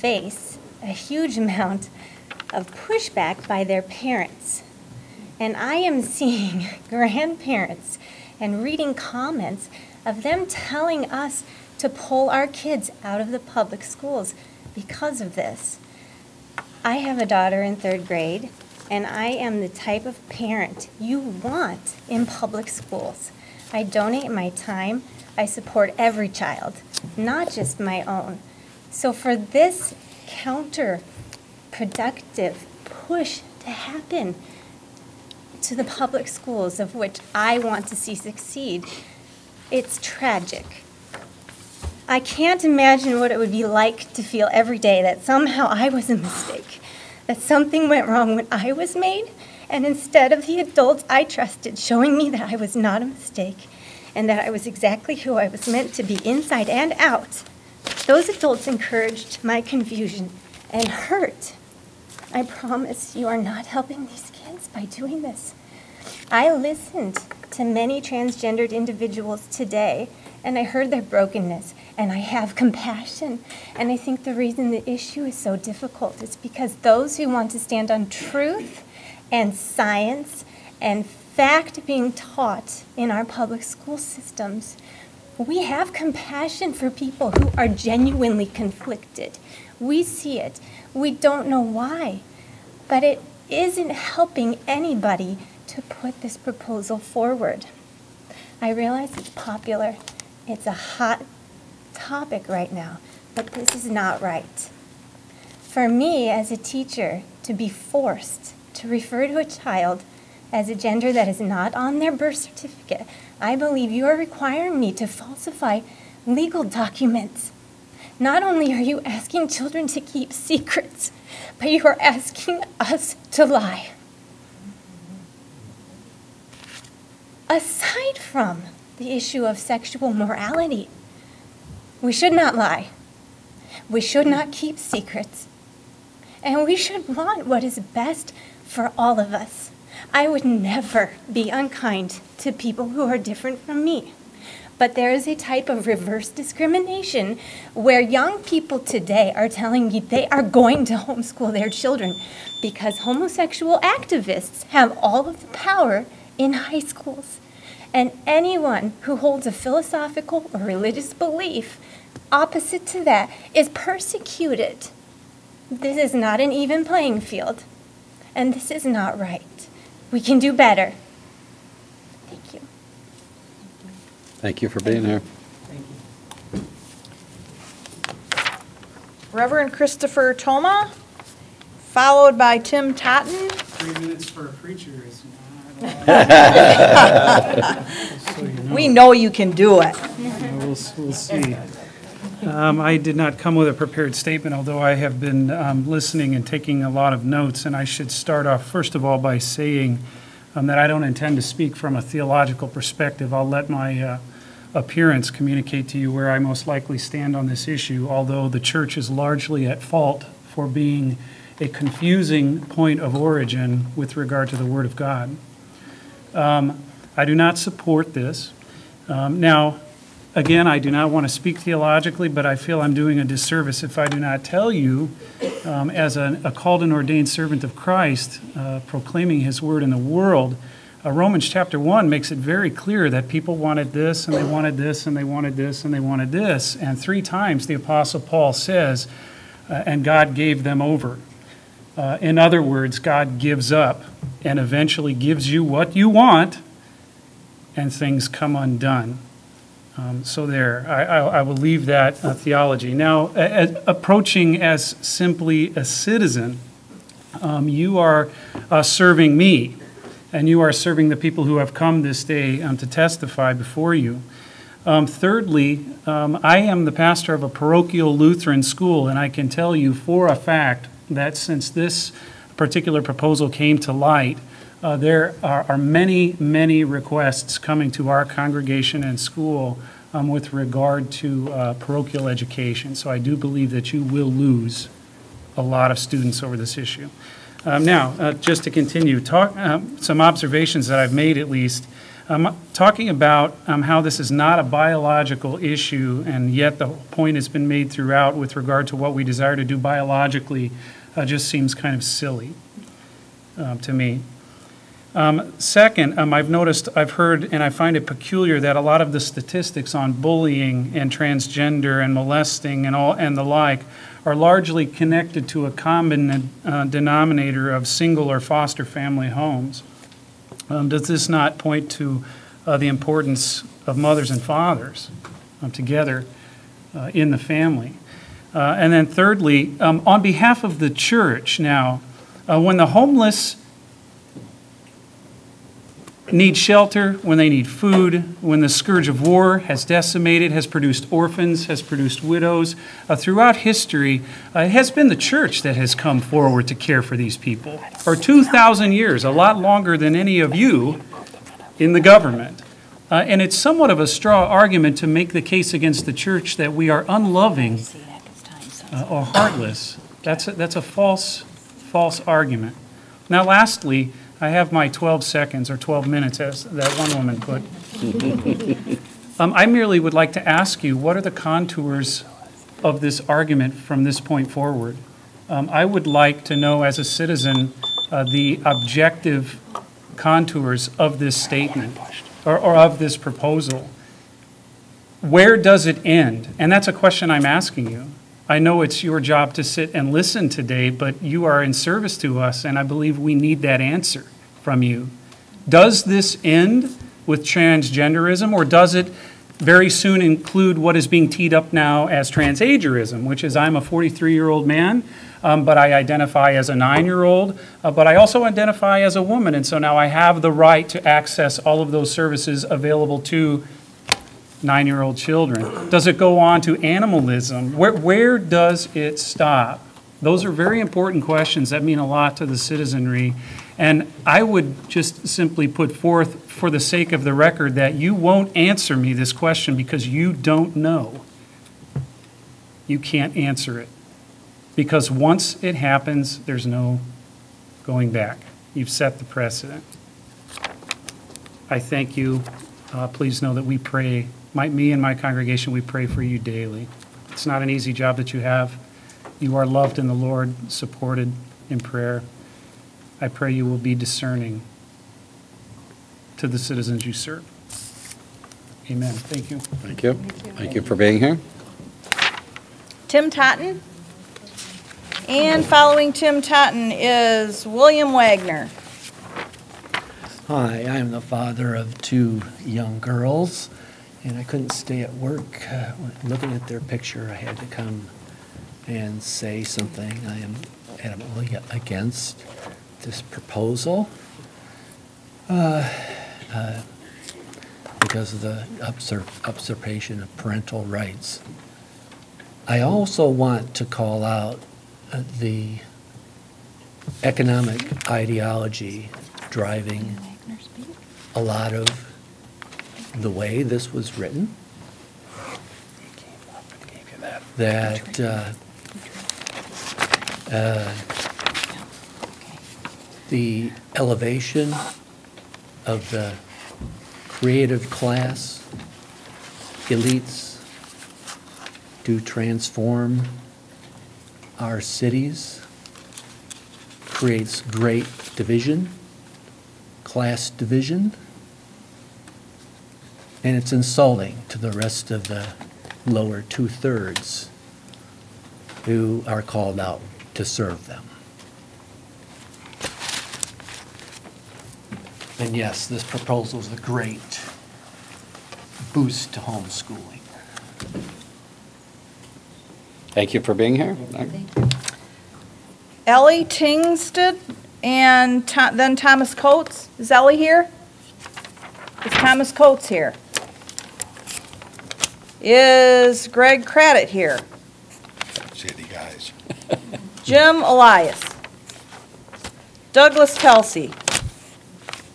face a huge (laughs) amount of pushback by their parents. And I am seeing (laughs) grandparents and reading comments of them telling us to pull our kids out of the public schools because of this. I have a daughter in third grade, and I am the type of parent you want in public schools. I donate my time, I support every child, not just my own. So for this counterproductive push to happen to the public schools, of which I want to see succeed, it's tragic. I can't imagine what it would be like to feel every day that somehow I was a mistake, that something went wrong when I was made, and instead of the adults I trusted showing me that I was not a mistake and that I was exactly who I was meant to be inside and out, those adults encouraged my confusion and hurt. I promise you are not helping these kids by doing this. I listened to many transgendered individuals today, and I heard their brokenness, and I have compassion. And I think the reason the issue is so difficult is because those who want to stand on truth and science and fact being taught in our public school systems, we have compassion for people who are genuinely conflicted. We see it. We don't know why. But it isn't helping anybody to put this proposal forward. I realize it's popular. It's a hot topic right now, but this is not right. For me, as a teacher, to be forced to refer to a child as a gender that is not on their birth certificate, I believe you are requiring me to falsify legal documents. Not only are you asking children to keep secrets, but you are asking us to lie. Aside from the issue of sexual morality, we should not lie. We should not keep secrets. And we should want what is best for all of us. I would never be unkind to people who are different from me. But there is a type of reverse discrimination where young people today are telling you they are going to homeschool their children because homosexual activists have all of the power in high schools. And anyone who holds a philosophical or religious belief opposite to that is persecuted. This is not an even playing field, and this is not right. We can do better. Thank you. Thank you for being here. Thank you. Reverend Christopher Toma, followed by Tim Totten. Three minutes for a preacher is not. (laughs) We know you can do it. We'll, we'll see. Um, I did not come with a prepared statement, although I have been um, listening and taking a lot of notes. And I should start off, first of all, by saying um, that I don't intend to speak from a theological perspective. I'll let my uh, appearance communicate to you where I most likely stand on this issue, although the church is largely at fault for being a confusing point of origin with regard to the Word of God. Um, I do not support this. Um, Now, again, I do not want to speak theologically, but I feel I'm doing a disservice if I do not tell you, um, as a a called and ordained servant of Christ, uh, proclaiming His Word in the world, uh, Romans chapter 1 makes it very clear that people wanted this, and they wanted this, and they wanted this, and they wanted this. And three times the Apostle Paul says, uh, and God gave them over. Uh, In other words, God gives up and eventually gives you what you want, and things come undone. Um, So there, I, I I will leave that uh, theology. Now, approaching as simply a citizen, um, you are uh, serving me, and you are serving the people who have come this day um, to testify before you. Um, Thirdly, um, I am the pastor of a parochial Lutheran school, and I can tell you for a fact that since this particular proposal came to light, uh, there are are many, many requests coming to our congregation and school um, with regard to uh, parochial education. So I do believe that you will lose a lot of students over this issue. Um, Now, uh, just to continue, talk, um, some observations that I've made at least, um, talking about um, how this is not a biological issue, and yet the point has been made throughout with regard to what we desire to do biologically, uh, just seems kind of silly um, to me. Um, Second, um, I've noticed, I've heard, and I find it peculiar that a lot of the statistics on bullying and transgender and molesting and all, and the like are largely connected to a common uh, denominator of single or foster family homes. Um, Does this not point to uh, the importance of mothers and fathers um, together uh, in the family? Uh, And then thirdly, um, on behalf of the church now, uh, when the homeless need shelter, when they need food, when the scourge of war has decimated, has produced orphans, has produced widows. Uh, throughout history, uh, it has been the church that has come forward to care for these people. For 2,000 years, a lot longer than any of you in the government. Uh, and it's somewhat of a straw argument to make the case against the church that we are unloving uh, or heartless. That's a, that's a false, false argument. Now, lastly, I have my 12 seconds or 12 minutes, as that one woman put. (laughs) Um, I merely would like to ask you, what are the contours of this argument from this point forward? Um, I would like to know, as a citizen, uh, the objective contours of this statement or, or of this proposal. Where does it end? And that's a question I'm asking you. I know it's your job to sit and listen today, but you are in service to us, and I believe we need that answer from you. Does this end with transgenderism, or does it very soon include what is being teed up now as transagerism, which is I'm a 43-year-old man, um, but I identify as a nine-year-old, uh, but I also identify as a woman, and so now I have the right to access all of those services available to nine-year-old children? Does it go on to animalism? Where, where does it stop? Those are very important questions that mean a lot to the citizenry. And I would just simply put forth, for the sake of the record, that you won't answer me this question because you don't know. You can't answer it. Because once it happens, there's no going back. You've set the precedent. I thank you. Uh, Please know that we pray, my, me and my congregation, we pray for you daily. It's not an easy job that you have. You are loved in the Lord, supported in prayer. I pray you will be discerning to the citizens you serve. Amen. Thank you. Thank you. Thank you for being here. Tim Totten. And following Tim Totten is William Wagner. Hi, I'm the father of two young girls, and I couldn't stay at work. Uh, Looking at their picture, I had to come and say something. I am adamantly against this proposal uh, uh, because of the usurp- usurpation of parental rights. I also want to call out uh, the economic ideology driving a lot of the way this was written. That uh, uh, the elevation of the creative class elites to transform our cities creates great division, class division, and it's insulting to the rest of the lower two-thirds who are called out to serve them. And yes, this proposal is a great boost to homeschooling. Thank you for being here. Ellie Tingsted and Tho- then Thomas Coates. Is Ellie here? Is Thomas Coates here? Is Greg Craddock here? City guys. Jim Elias. Douglas Kelsey.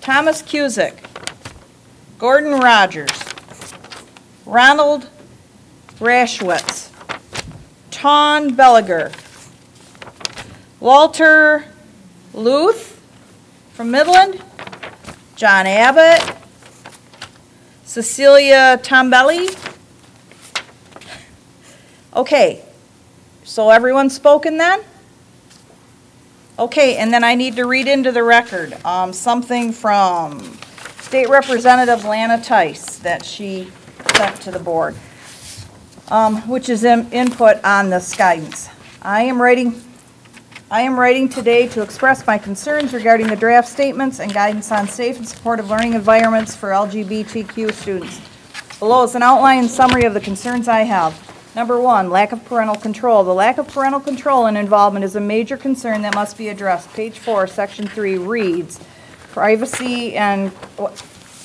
Thomas Cusick. Gordon Rogers. Ronald Rashwitz. Ton Belliger. Walter Luth from Midland. John Abbott. Cecilia Tombelli. Okay, so everyone's spoken then? Okay, and then I need to read into the record, um, something from State Representative Lana Theis that she sent to the board, um, which is in- input on this guidance. I am writing, I am writing today to express my concerns regarding the draft statements and guidance on safe and supportive learning environments for LGBTQ students. Below is an outline and summary of the concerns I have. Number one, lack of parental control. The lack of parental control and involvement is a major concern that must be addressed. Page four, section three reads, privacy and,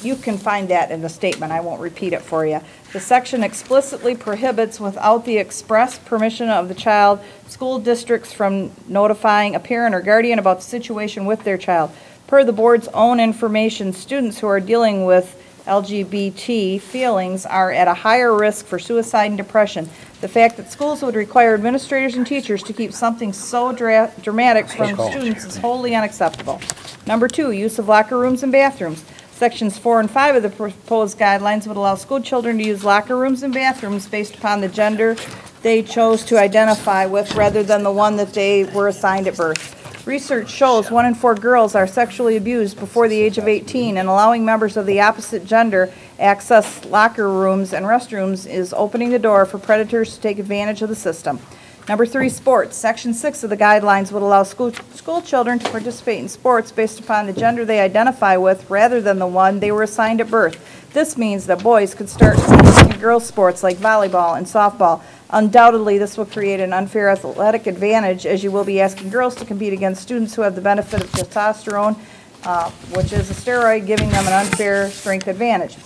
you can find that in the statement, I won't repeat it for you. The section explicitly prohibits, without the express permission of the child, school districts from notifying a parent or guardian about the situation with their child. Per the board's own information, students who are dealing with LGBT feelings are at a higher risk for suicide and depression. The fact that schools would require administrators and teachers to keep something so dra- dramatic from students is wholly unacceptable. Number two, use of locker rooms and bathrooms. Sections four and five of the proposed guidelines would allow school children to use locker rooms and bathrooms based upon the gender they chose to identify with rather than the one that they were assigned at birth. Research shows one in four girls are sexually abused before the age of 18, and allowing members of the opposite gender access locker rooms and restrooms is opening the door for predators to take advantage of the system. Number three, sports. Section six of the guidelines would allow school, school children to participate in sports based upon the gender they identify with rather than the one they were assigned at birth. This means that boys could start in girls' sports like volleyball and softball. Undoubtedly, this will create an unfair athletic advantage as you will be asking girls to compete against students who have the benefit of testosterone, uh, which is a steroid, giving them an unfair strength advantage.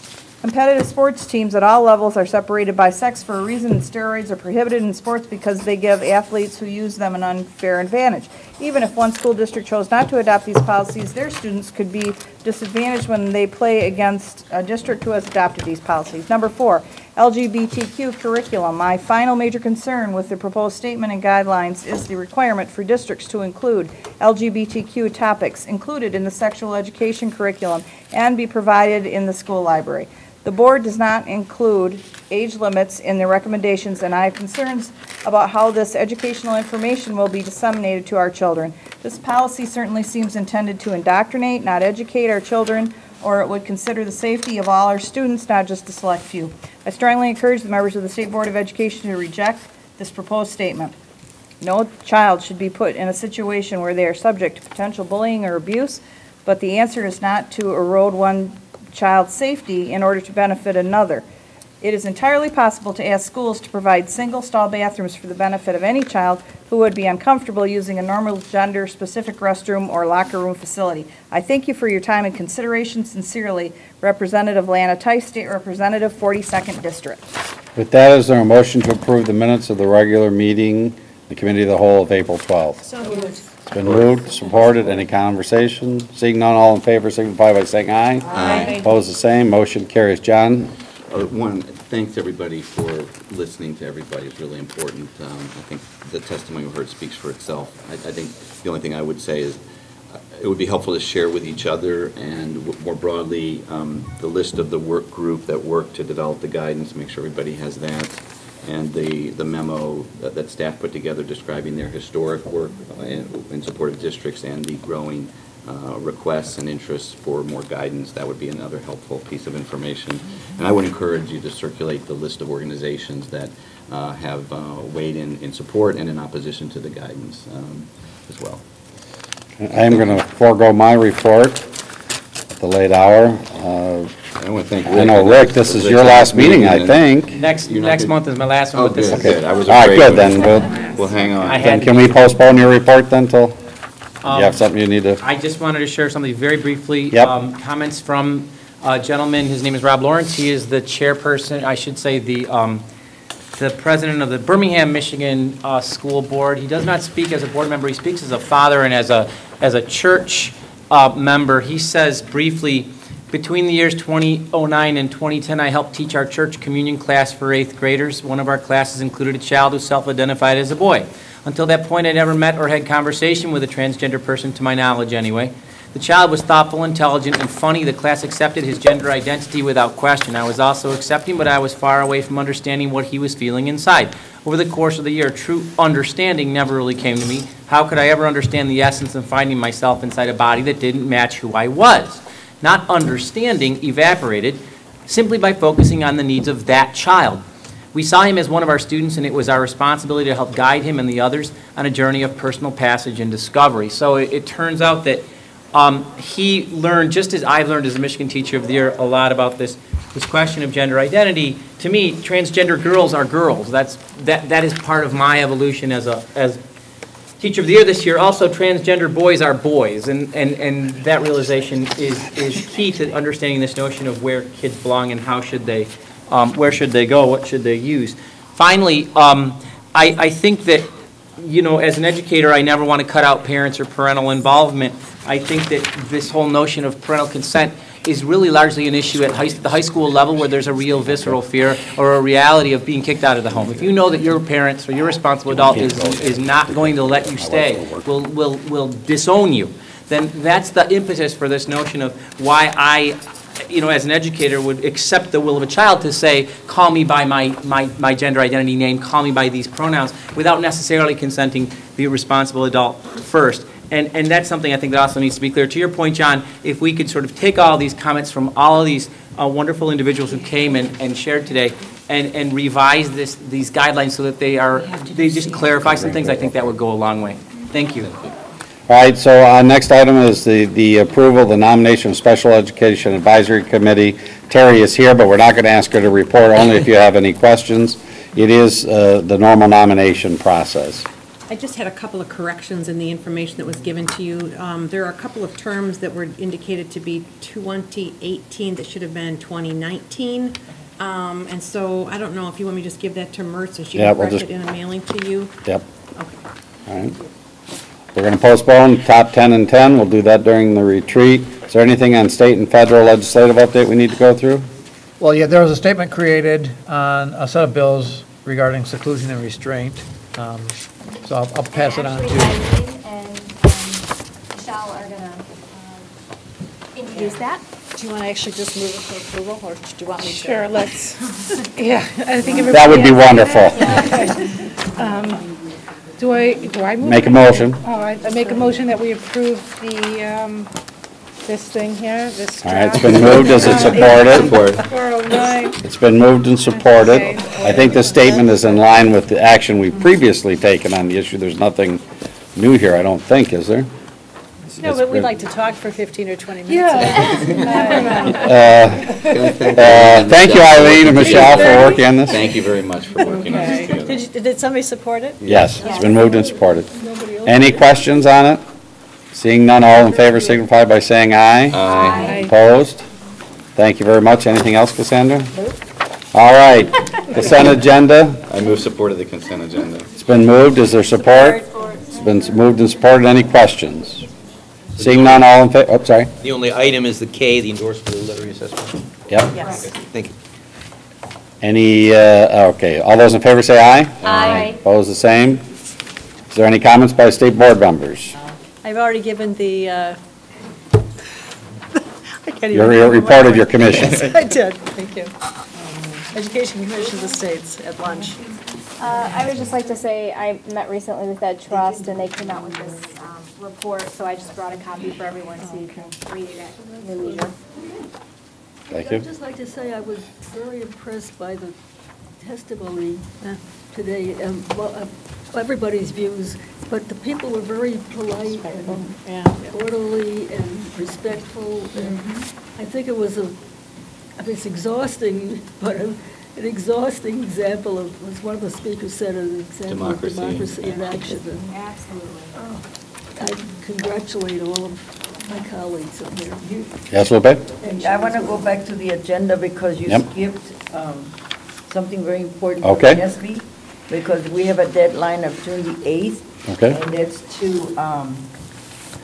Competitive sports teams at all levels are separated by sex for a reason, and steroids are prohibited in sports because they give athletes who use them an unfair advantage. Even if one school district chose not to adopt these policies, their students could be disadvantaged when they play against a district who has adopted these policies. Number four, LGBTQ curriculum. My final major concern with the proposed statement and guidelines is the requirement for districts to include LGBTQ topics included in the sexual education curriculum and be provided in the school library. The board does not include age limits in their recommendations, and I have concerns about how this educational information will be disseminated to our children. This policy certainly seems intended to indoctrinate, not educate our children, or it would consider the safety of all our students, not just a select few. I strongly encourage the members of the State Board of Education to reject this proposed statement. No child should be put in a situation where they are subject to potential bullying or abuse, but the answer is not to erode one child's safety in order to benefit another. It is entirely possible to ask schools to provide single-stall bathrooms for the benefit of any child who would be uncomfortable using a normal gender-specific restroom or locker room facility. I thank you for your time and consideration. Sincerely, Representative Lana Theis, State Representative, 42nd District. With that, is there a motion to approve the minutes of the regular meeting, the Committee of the Whole of April 12th? So moved. It's been moved, supported, any conversation? Seeing none, all in favor signify by saying aye. Aye. Opposed, the same, motion carries. John? Uh, One, thanks everybody for listening to everybody, it's really important. Um, I think the testimony we heard speaks for itself. I I think the only thing I would say is, it would be helpful to share with each other and w- more broadly, um, the list of the work group that worked to develop the guidance, make sure everybody has that, and the the memo that that staff put together describing their historic work uh, in in support of districts and the growing uh, requests and interests for more guidance. That would be another helpful piece of information. And I would encourage you to circulate the list of organizations that uh, have uh, weighed in in support and in opposition to the guidance um, as well. I am going to forego my report at the late hour. I want to thank I know, Rick, this is your last meeting, I think. Next, You're not next good? month is my last one Oh, with this. good, good. I was All right, afraid good, we- then, we'll, We'll hang on. I then had- can we postpone your report then till, you Um, have something you need to? I just wanted to share something very briefly. Yep. Um, Comments from a gentleman, his name is Rob Lawrence. He is the chairperson, I should say, the, um, the president of the Birmingham, Michigan uh, School Board. He does not speak as a board member, he speaks as a father and as a, as a church uh, member. He says briefly, between the years 2009 and 2010, I helped teach our church communion class for eighth graders. One of our classes included a child who self-identified as a boy. Until that point, I never met or had conversation with a transgender person, to my knowledge anyway. The child was thoughtful, intelligent, and funny. The class accepted his gender identity without question. I was also accepting, but I was far away from understanding what he was feeling inside. Over the course of the year, true understanding never really came to me. How could I ever understand the essence of finding myself inside a body that didn't match who I was? Not understanding evaporated simply by focusing on the needs of that child. We saw him as one of our students, and it was our responsibility to help guide him and the others on a journey of personal passage and discovery. So it, it turns out that um, he learned, just as I've learned as a Michigan Teacher of the Year, a lot about this, this question of gender identity. To me, transgender girls are girls. That's, that, that is part of my evolution as a, as Teacher of the Year this year. Also, transgender boys are boys, and, and, and that realization is, is key to understanding this notion of where kids belong and how should they, um, where should they go, what should they use. Finally, um, I, I think that, you know, as an educator, I never want to cut out parents or parental involvement. I think that this whole notion of parental consent is really largely an issue at high, the high school level where there's a real visceral fear or a reality of being kicked out of the home. If you know that your parents or your responsible adult is, is not going to let you stay, will, will, will disown you, then that's the impetus for this notion of why I, you know, as an educator, would accept the will of a child to say, call me by my, my, my gender identity name, call me by these pronouns, without necessarily consenting the responsible adult first. And, and that's something I think that also needs to be clear. To your point, John, if we could sort of take all these comments from all of these uh, wonderful individuals who came and, and shared today and, and revise this, these guidelines so that they are, they just clarify some things, I think that would go a long way. Thank you. All right, so our next item is the, the approval, of the nomination of Special Education Advisory Committee. Terry is here, but we're not going to ask her to report, only if you have any questions. It is uh, the normal nomination process. I just had a couple of corrections in the information that was given to you. Um, There are a couple of terms that were indicated to be 2018 that should have been 2019. Um, And so I don't know if you want me to just give that to Mert so she Yeah, can we'll correct just- it in a mailing to you? Yep. Okay. All right. We're going to postpone top 10 and 10. We'll do that during the retreat. Is there anything on state and federal legislative update we need to go through? Well, yeah, there was a statement created on a set of bills regarding seclusion and restraint. Um, So I'll, I'll pass it on to, Eileen and um, Michelle are going to introduce that. Do you want to actually just move it for approval, or do you want me to? Sure, let's, (laughs) yeah, I think everybody. That would be wonderful. Um, Do I, do I move? Make a motion. Oh, I I make a motion that we approve the, um, this thing here, this All right, it's draft. been moved. Is it supported? Four oh nine. It's been moved and supported. I think the statement is in line with the action we've previously taken on the issue. There's nothing new here, I don't think, is there? No, but we'd like to talk for 15 or 20 minutes. (laughs) Uh, uh, Thank you, Eileen and Michelle, for working on this. Thank you very much for working on this together. Did you- Did somebody support it? Yes, it's been moved and supported. Any questions on it? Seeing none, all in favor signify by saying aye. Aye. Opposed? Thank you very much. Anything else, Cassandra? All right, (laughs) consent agenda. I move support of the consent agenda. It's been moved. Is there support? It's been moved and supported. Any questions? Seeing none, all in favor, oh, sorry. The only item is the K, the endorsement of the lottery assessment. Yep. Yes. Thank you. Any, uh, okay, all those in favor say aye. Aye. Opposed, the same. Is there any comments by state board members? I've already given the, uh, I can't even Your- your remember report what- of your commission. (laughs) Yes, I did, thank you. Education Commission of the States at lunch. Uh, I would just like to say, I met recently with Ed Trust, and they came out with this um, report, so I just brought a copy for everyone, so you can read it at your leisure. Thank you. I'd just like to say I was very impressed by the testimony uh, today, um, well, uh, everybody's views, but the people were very polite and orderly and respectful. and I think it was a, I mean, it's exhausting, (laughs) but a- an exhausting example of, as one of the speakers said, an example of Democracy. democracy in action. And Absolutely. I congratulate all of my colleagues up there. Yes, Lupe? And I want to go back to the agenda because you Yep. skipped um, something very important. Okay. for NASBE, Because we have a deadline of June the 8th. Okay. And that's to um,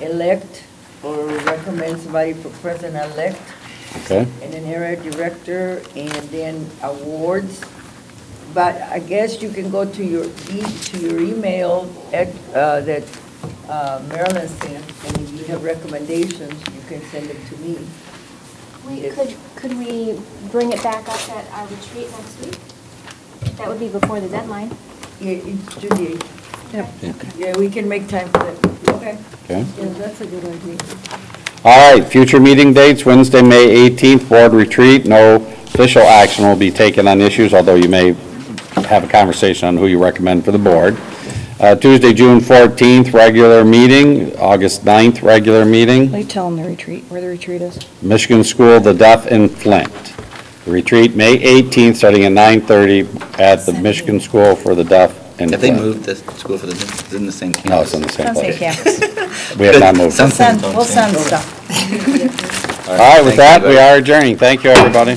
elect or recommend somebody for president-elect. Okay. And an area director, and then awards. But I guess you can go to your, e- to your email at, uh, that uh, Marilyn sent, and if you have recommendations, you can send them to me. We, could, could we bring it back up at our retreat next week? That would be before the deadline. Yeah, it's June the eighth. Yep. Yeah, we can make time for that. Okay. Okay. Yeah, that's a good idea. All right, future meeting dates, Wednesday, May 18th, board retreat. No official action will be taken on issues, although you may have a conversation on who you recommend for the board. Uh, Tuesday, June 14th, regular meeting, August 9th, regular meeting. They tell them the retreat, where the retreat is. Michigan School, the Deaf in Flint. Retreat, May 18th, starting at 9:30 at the Michigan School for the Deaf in Have they moved the school for the, it's in the same campus? No, it's in the same It's on the place. same campus. (laughs) We have not moved. We'll send, we'll send stuff. All right, with that, we are adjourning. Thank you, everybody.